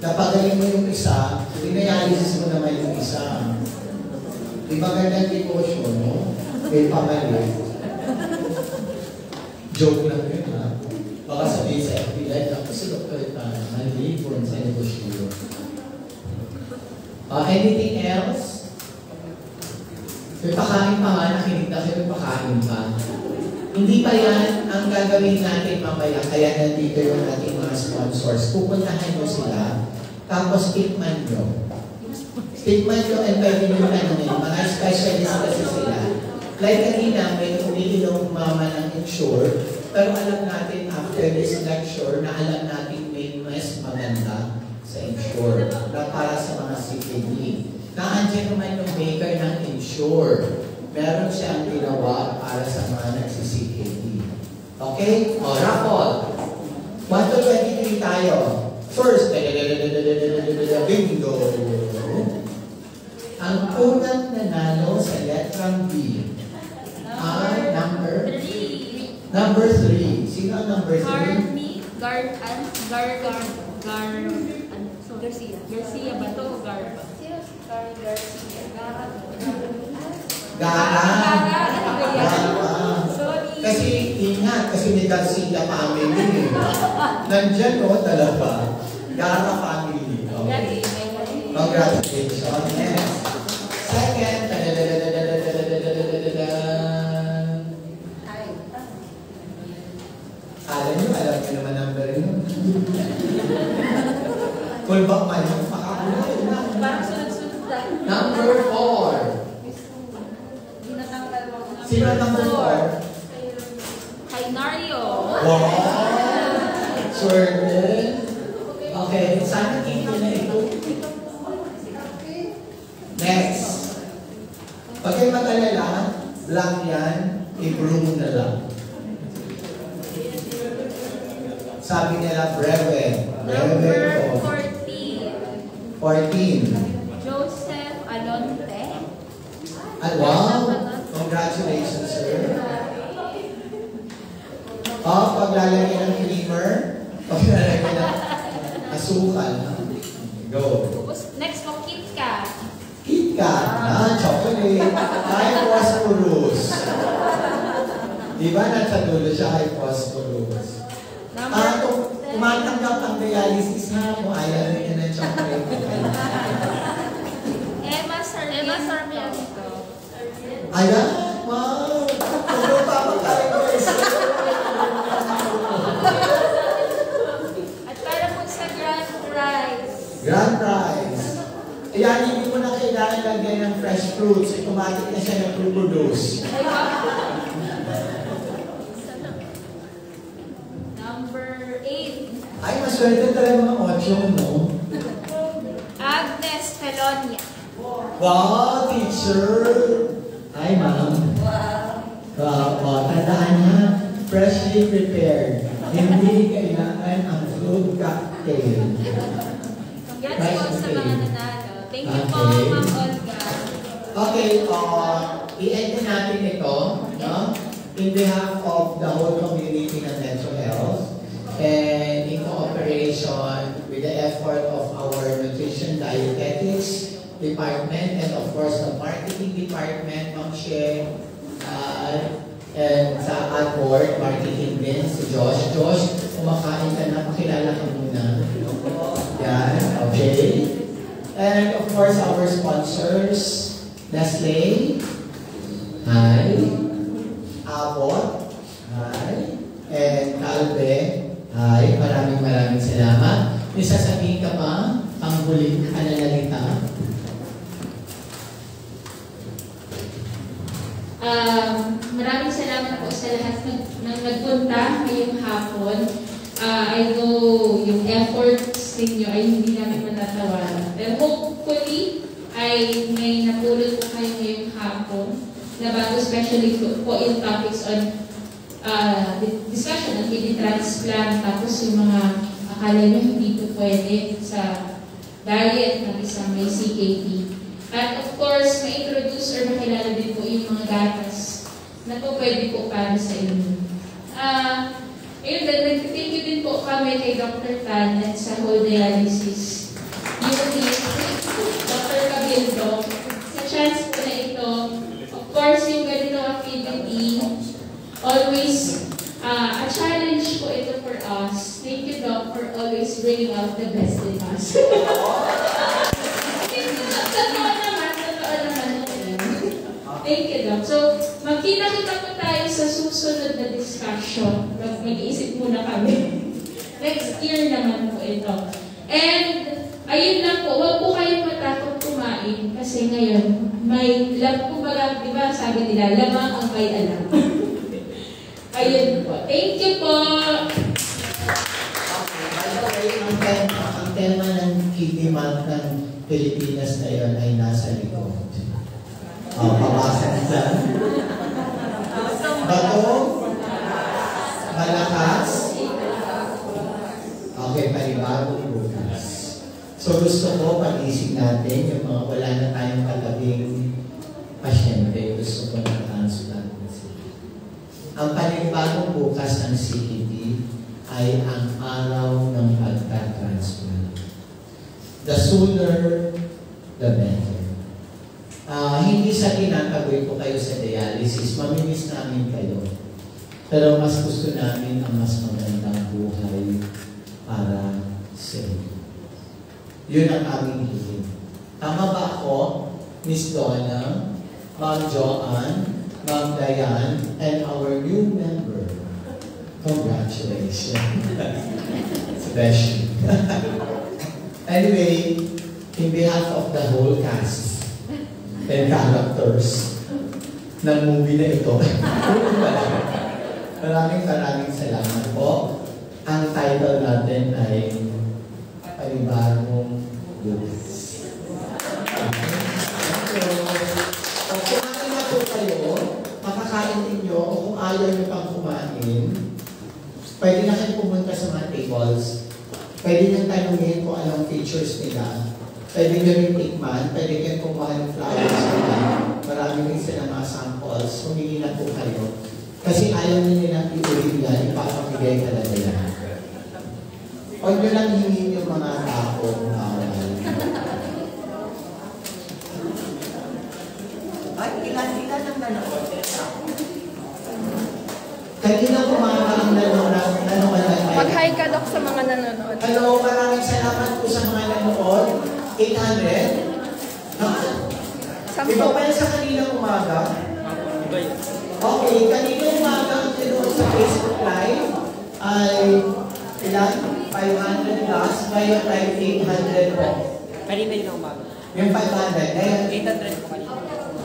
napagaling mo yung isa, dinayalysis mo naman yung isa. Di ba gandang negosyo, no? May pamali. Joke lang yun, ha? Baka sabihin sa FB Live, ako si Dr. Tan, mali po sa negosyo. Uh, anything else? May pakain pa nga, nakinig na kayo, may pakain pa. Hindi pa yan ang gagawin natin mamaya, kaya nandito yung ating sponsors. Pupuntahan nyo sila, tapos tikman nyo. Tikman nyo and pwede nyo tanongin, mga specialist kasi sila. Like kanina, may umiinom mama ng insure, pero alam natin after this lecture na alam natin may mas maganda sa insure na para sa mga CKD. Naandyan naman yung maker ng insure. Meron siyang ginawa para sa mga nagsi-CKD. Okay? O, raffle. 1 to 23 tayo. First, bingo. Ang unang nanalo sa letrang B ay number Three. number 3. Sino ang number 3? Carney, Gar, an, Gar, Gar, Gar, ano, so, Garcia. Garcia ba to o Gar ba? Sino si Carl Garcia? Gara. Gara. Ano ba? Gara. Ingat kasi may dalsita pa yun eh. Nandiyan o, dalawa. Gara family. Congratulations. Yes. Second, Alam nyo, alam nyo naman number yun. Kulbak man yung makakulay. Number four. Sino number four? Wow! Swerte. Okay, sana kita na ito. Next. Pag kayo mag-alala, blank yan, i-broom na lang. Sabi nila, breve. Breve po. 14. 14. Joseph Alonte. Ah, wow! Congratulations, sir. Oh, paglalagay ng creamer, paglalagay ng... Asukal. Go. Next po, KitKat. KitKat, ah, chocolate, high phosphorus. Di ba nasa dulo siya high phosphorus? Number Ah, kung tumatanggap ang dialysis ha, kung ayaw niya ng chocolate. Emma Sarmiento. Emma Sarmiento. Ayan, wow! Ayan, hindi mo na kailangan lagyan ng fresh fruits. Automatic na siya wow. Number 8. Ay, maswerte talaga mga ocho, no? Agnes Pelonia. Wow, teacher! Hi, ma'am. Wow, wow. Tandaan niya, freshly prepared. Hindi kailangan ang fruit cocktail. Congrats po sa mga. Thank you po, Okay. Ma'am Olga. Okay, uh, i-end na natin ito, no? In behalf of the whole community ng Metro Health and in cooperation with the effort of our nutrition dietetics department and of course the marketing department, Ma'am Shea, uh, and sa ad board, marketing din, si Josh. Josh, kumakain ka na, pakilala ka muna. Yan, okay. And of course, our sponsors, Nestle, hi, Abot, hi, and Calve, hi, maraming maraming salamat. May sasabihin ka pa, ang huling pananalita. Um, maraming salamat po sa lahat ng nagpunta ngayong hapon. Uh, I know yung efforts ninyo ay hindi namin matatawaran. Pero hopefully, ay may napulot po kayo ngayong hapon na bago especially po, po in topics on uh, di- discussion on kidney transplant tapos yung mga akala nyo hindi po pwede sa diet ng isang may CKD. At of course, ma-introduce or makilala din po yung mga gatas na po pwede po para sa inyo. Ah, ayun, then nag-thank you din po kami kay Dr. Tan at sa whole dialysis unit, Dr. Cabildo, sa chance po na ito. Of course, yung ganito activity, always ah, a challenge po ito for us. Thank you, Doc, for always bringing out the best in us. Thank you, Doc. So, magkita-kita po tayo sa susunod na Mag- Mag-iisip muna kami. Next year naman po ito. And, ayun lang po, huwag po kayong matakot kumain kasi ngayon, may, lam, kumbaga, di ba sabi nila, lamang ang may alam. ayun po. Thank you po. Okay, ang tema, ang tema ng Month ng Pilipinas na yun ay nasa likod. Oh, pabasa na dyan. Bato, malakas, okay, panibagong bukas. So gusto ko pag-isip natin yung mga wala na tayong katabing pasyente, gusto ko na transplant na sila. Ang panibagong bukas ng CKD ay ang araw ng pagka-transplant. The sooner, the better. Ah, hindi sa tinataboy ko kayo sa dialysis, mamimiss namin kayo. Pero mas gusto namin ang mas magandang buhay para sa inyo. Yun ang aming hiling. Tama ba ako, Miss Donna, Ma'am Joanne, Ma'am Diane, and our new member? Congratulations. Especially. anyway, in behalf of the whole cast and characters ng movie na ito, maraming maraming salamat po. Ang title natin ay Panibagong Bukas. So, kumain na po kayo, makakain ninyo, o kung ayaw nyo pang kumain, pwede na kayo pumunta sa mga tables. Pwede nyo tanungin kung anong features nila. Pwede nyo rin tikman, pwede nyo kumuha ng flowers nila. Marami rin sila mga samples. Humingi na po kayo. Kasi ayaw nyo nilang iulit yan, ipapamigay talaga yan. Huwag nyo lang hingin yung mga tao. bawal. Ay, ilan-ilan ang nanood. Kanina umaga ang nanonood. nanonood Mag-hi ka, Dok, sa mga nanonood. Hello, maraming salamat po sa mga nanonood. 800? Ha? Sampo. Iba pa yan sa kanina umaga? Okay, kanina umaga ang nanonood sa Facebook Live ay ilan? 500 plus, ngayon ay 800 po. Kanina yun umaga. Yung 500, ngayon 800 po kanina.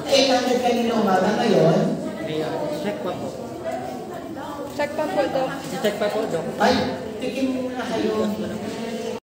800 kanina umaga, ngayon May uh, check pa po. Check pa po, Dok. I-check pa po, Dok. ay, tikim muna kayo.